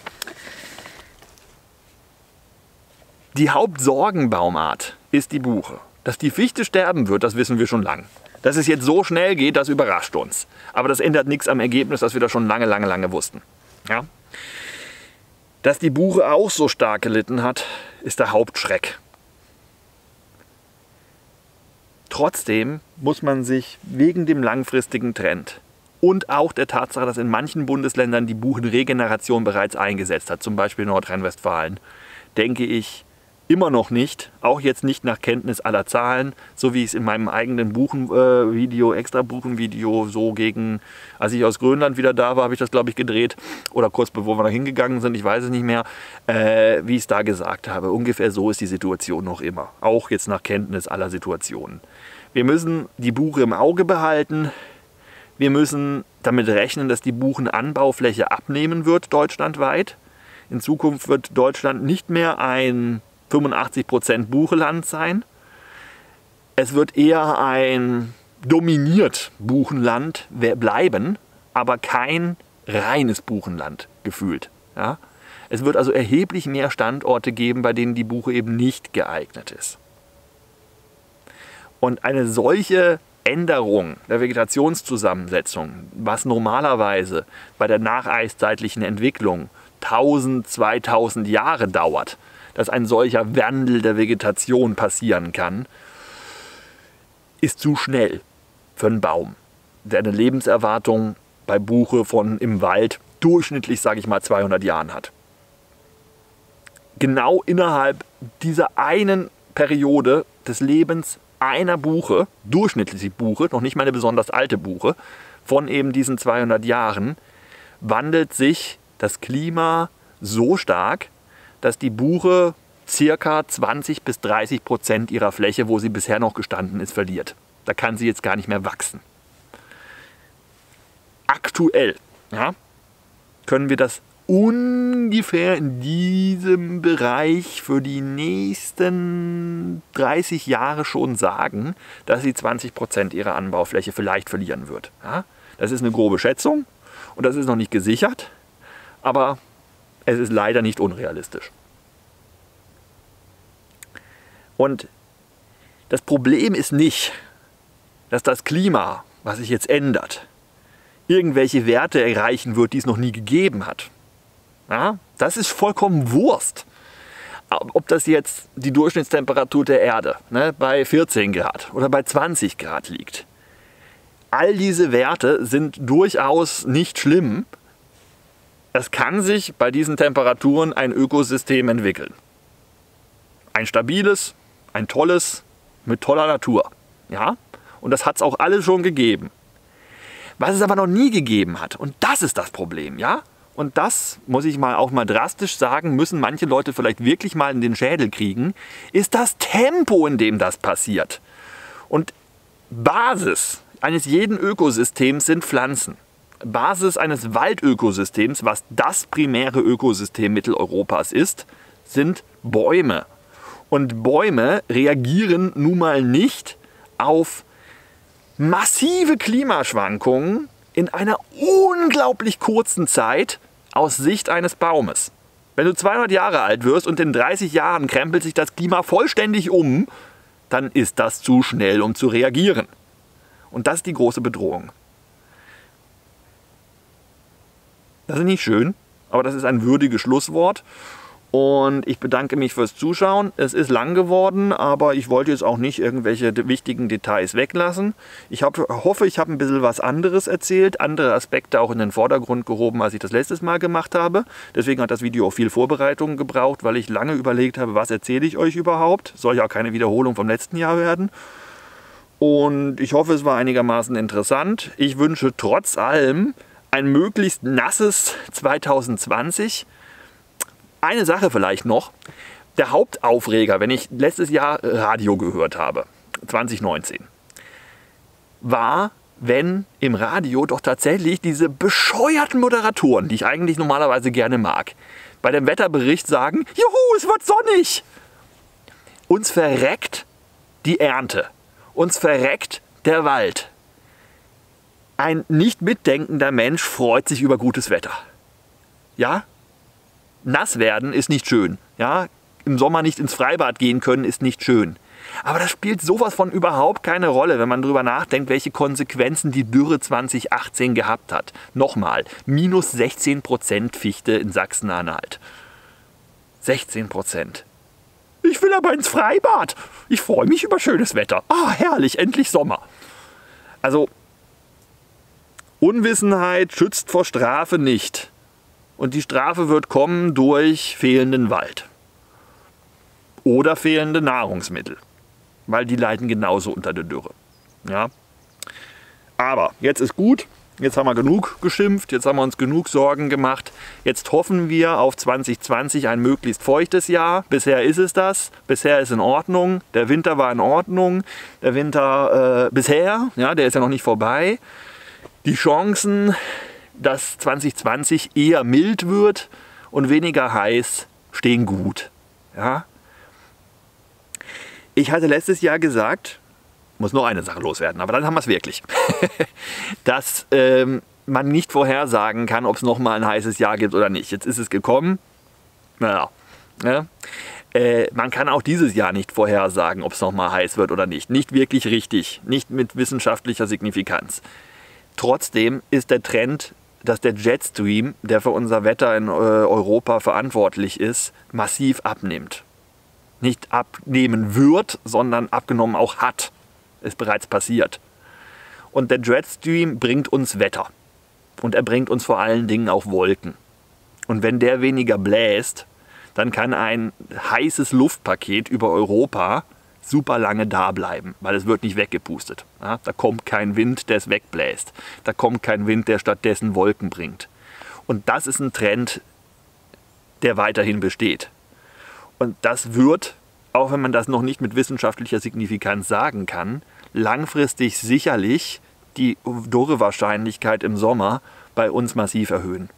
Die Hauptsorgenbaumart ist die Buche. Dass die Fichte sterben wird, das wissen wir schon lang. Dass es jetzt so schnell geht, das überrascht uns. Aber das ändert nichts am Ergebnis, das wir da schon lange, lange, lange wussten. Ja? Dass die Buche auch so stark gelitten hat, ist der Hauptschreck. Trotzdem muss man sich wegen dem langfristigen Trend und auch der Tatsache, dass in manchen Bundesländern die Buchenregeneration bereits eingesetzt hat, zum Beispiel Nordrhein-Westfalen, denke ich, immer noch nicht, auch jetzt nicht nach Kenntnis aller Zahlen, so wie ich es in meinem eigenen Buchenvideo, äh, extra Buchenvideo, so gegen, als ich aus Grönland wieder da war, habe ich das glaube ich gedreht oder kurz bevor wir da hingegangen sind, ich weiß es nicht mehr, äh, wie ich es da gesagt habe. Ungefähr so ist die Situation noch immer, auch jetzt nach Kenntnis aller Situationen. Wir müssen die Buche im Auge behalten. Wir müssen damit rechnen, dass die Buchenanbaufläche abnehmen wird deutschlandweit. In Zukunft wird Deutschland nicht mehr ein 85% Bucheland sein. Es wird eher ein dominiert Buchenland bleiben, aber kein reines Buchenland gefühlt. Ja? Es wird also erheblich mehr Standorte geben, bei denen die Buche eben nicht geeignet ist. Und eine solche Änderung der Vegetationszusammensetzung, was normalerweise bei der nacheiszeitlichen Entwicklung 1000, 2000 Jahre dauert, dass ein solcher Wandel der Vegetation passieren kann, ist zu schnell für einen Baum, der eine Lebenserwartung bei Buche von im Wald durchschnittlich, sage ich mal, 200 Jahren hat. Genau innerhalb dieser einen Periode des Lebens einer Buche, durchschnittliche Buche, noch nicht mal eine besonders alte Buche, von eben diesen 200 Jahren, wandelt sich das Klima so stark, dass die Buche circa 20 bis 30 Prozent ihrer Fläche, wo sie bisher noch gestanden ist, verliert. Da kann sie jetzt gar nicht mehr wachsen. Aktuell ja, können wir das ungefähr in diesem Bereich für die nächsten 30 Jahre schon sagen, dass sie 20 Prozent ihrer Anbaufläche vielleicht verlieren wird. Ja, das ist eine grobe Schätzung und das ist noch nicht gesichert, aber es ist leider nicht unrealistisch. Und das Problem ist nicht, dass das Klima, was sich jetzt ändert, irgendwelche Werte erreichen wird, die es noch nie gegeben hat. Ja, das ist vollkommen Wurst. Ob das jetzt die Durchschnittstemperatur der Erde ne, bei 14 Grad oder bei 20 Grad liegt. All diese Werte sind durchaus nicht schlimm. Es kann sich bei diesen Temperaturen ein Ökosystem entwickeln. Ein stabiles, ein tolles, mit toller Natur. Ja? Und das hat es auch alles schon gegeben. Was es aber noch nie gegeben hat, und das ist das Problem, ja? Und das, muss ich mal auch mal drastisch sagen, müssen manche Leute vielleicht wirklich mal in den Schädel kriegen, ist das Tempo, in dem das passiert. Und Basis eines jeden Ökosystems sind Pflanzen. Basis eines Waldökosystems, was das primäre Ökosystem Mitteleuropas ist, sind Bäume. Und Bäume reagieren nun mal nicht auf massive Klimaschwankungen in einer unglaublich kurzen Zeit aus Sicht eines Baumes. Wenn du 200 Jahre alt wirst und in 30 Jahren krempelt sich das Klima vollständig um, dann ist das zu schnell, um zu reagieren. Und das ist die große Bedrohung. Das ist nicht schön, aber das ist ein würdiges Schlusswort. Und ich bedanke mich fürs Zuschauen. Es ist lang geworden, aber ich wollte jetzt auch nicht irgendwelche wichtigen Details weglassen. Ich hab, hoffe, ich habe ein bisschen was anderes erzählt, andere Aspekte auch in den Vordergrund gehoben, als ich das letztes Mal gemacht habe. Deswegen hat das Video auch viel Vorbereitung gebraucht, weil ich lange überlegt habe, was erzähle ich euch überhaupt. Soll ja auch keine Wiederholung vom letzten Jahr werden. Und ich hoffe, es war einigermaßen interessant. Ich wünsche trotz allem ein möglichst nasses 2020 eine Sache vielleicht noch. Der Hauptaufreger, wenn ich letztes Jahr Radio gehört habe, 2019, war, wenn im Radio doch tatsächlich diese bescheuerten Moderatoren, die ich eigentlich normalerweise gerne mag, bei dem Wetterbericht sagen, juhu, es wird sonnig. Uns verreckt die Ernte. Uns verreckt der Wald. Ein nicht mitdenkender Mensch freut sich über gutes Wetter. Ja, nass werden ist nicht schön. Ja? Im Sommer nicht ins Freibad gehen können ist nicht schön. Aber das spielt sowas von überhaupt keine Rolle, wenn man darüber nachdenkt, welche Konsequenzen die Dürre 2018 gehabt hat. Nochmal, minus 16% Fichte in Sachsen-Anhalt. 16%. Ich will aber ins Freibad. Ich freue mich über schönes Wetter. Ah, herrlich, endlich Sommer. Also, Unwissenheit schützt vor Strafe nicht. Und die Strafe wird kommen durch fehlenden Wald. Oder fehlende Nahrungsmittel. Weil die leiden genauso unter der Dürre. Ja? Aber jetzt ist gut. Jetzt haben wir genug geschimpft, jetzt haben wir uns genug Sorgen gemacht. Jetzt hoffen wir auf 2020 ein möglichst feuchtes Jahr. Bisher ist es das. Bisher ist in Ordnung. Der Winter war in Ordnung. Der Winter äh, bisher, ja, der ist ja noch nicht vorbei. Die Chancen dass 2020 eher mild wird und weniger heiß, stehen gut. Ja? Ich hatte letztes Jahr gesagt, muss nur eine Sache loswerden, aber dann haben wir es wirklich, dass ähm, man nicht vorhersagen kann, ob es nochmal ein heißes Jahr gibt oder nicht. Jetzt ist es gekommen. Naja. Ja. Äh, man kann auch dieses Jahr nicht vorhersagen, ob es nochmal heiß wird oder nicht. Nicht wirklich richtig, nicht mit wissenschaftlicher Signifikanz. Trotzdem ist der Trend, dass der Jetstream, der für unser Wetter in äh, Europa verantwortlich ist, massiv abnimmt. Nicht abnehmen wird, sondern abgenommen auch hat. Ist bereits passiert. Und der Jetstream bringt uns Wetter. Und er bringt uns vor allen Dingen auch Wolken. Und wenn der weniger bläst, dann kann ein heißes Luftpaket über Europa super lange da bleiben, weil es wird nicht weggepustet. Ja, da kommt kein Wind, der es wegbläst. Da kommt kein Wind, der stattdessen Wolken bringt. Und das ist ein Trend, der weiterhin besteht. Und das wird, auch wenn man das noch nicht mit wissenschaftlicher Signifikanz sagen kann, langfristig sicherlich die Dürrewahrscheinlichkeit im Sommer bei uns massiv erhöhen.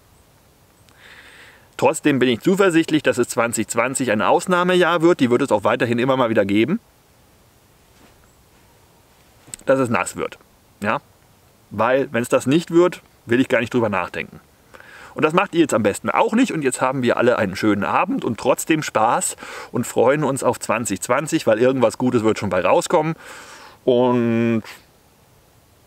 Trotzdem bin ich zuversichtlich, dass es 2020 ein Ausnahmejahr wird. Die wird es auch weiterhin immer mal wieder geben. Dass es nass wird. Ja? Weil, wenn es das nicht wird, will ich gar nicht drüber nachdenken. Und das macht ihr jetzt am besten auch nicht. Und jetzt haben wir alle einen schönen Abend und trotzdem Spaß und freuen uns auf 2020, weil irgendwas Gutes wird schon bei rauskommen. Und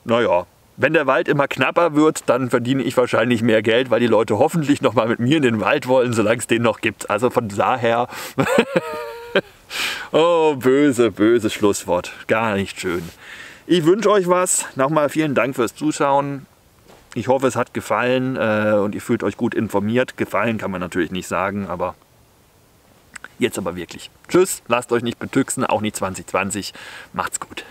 naja, wenn der Wald immer knapper wird, dann verdiene ich wahrscheinlich mehr Geld, weil die Leute hoffentlich noch mal mit mir in den Wald wollen, solange es den noch gibt. Also von daher, oh, böse, böse Schlusswort. Gar nicht schön. Ich wünsche euch was. Nochmal vielen Dank fürs Zuschauen. Ich hoffe, es hat gefallen äh, und ihr fühlt euch gut informiert. Gefallen kann man natürlich nicht sagen, aber jetzt aber wirklich. Tschüss, lasst euch nicht betüxen, auch nicht 2020. Macht's gut.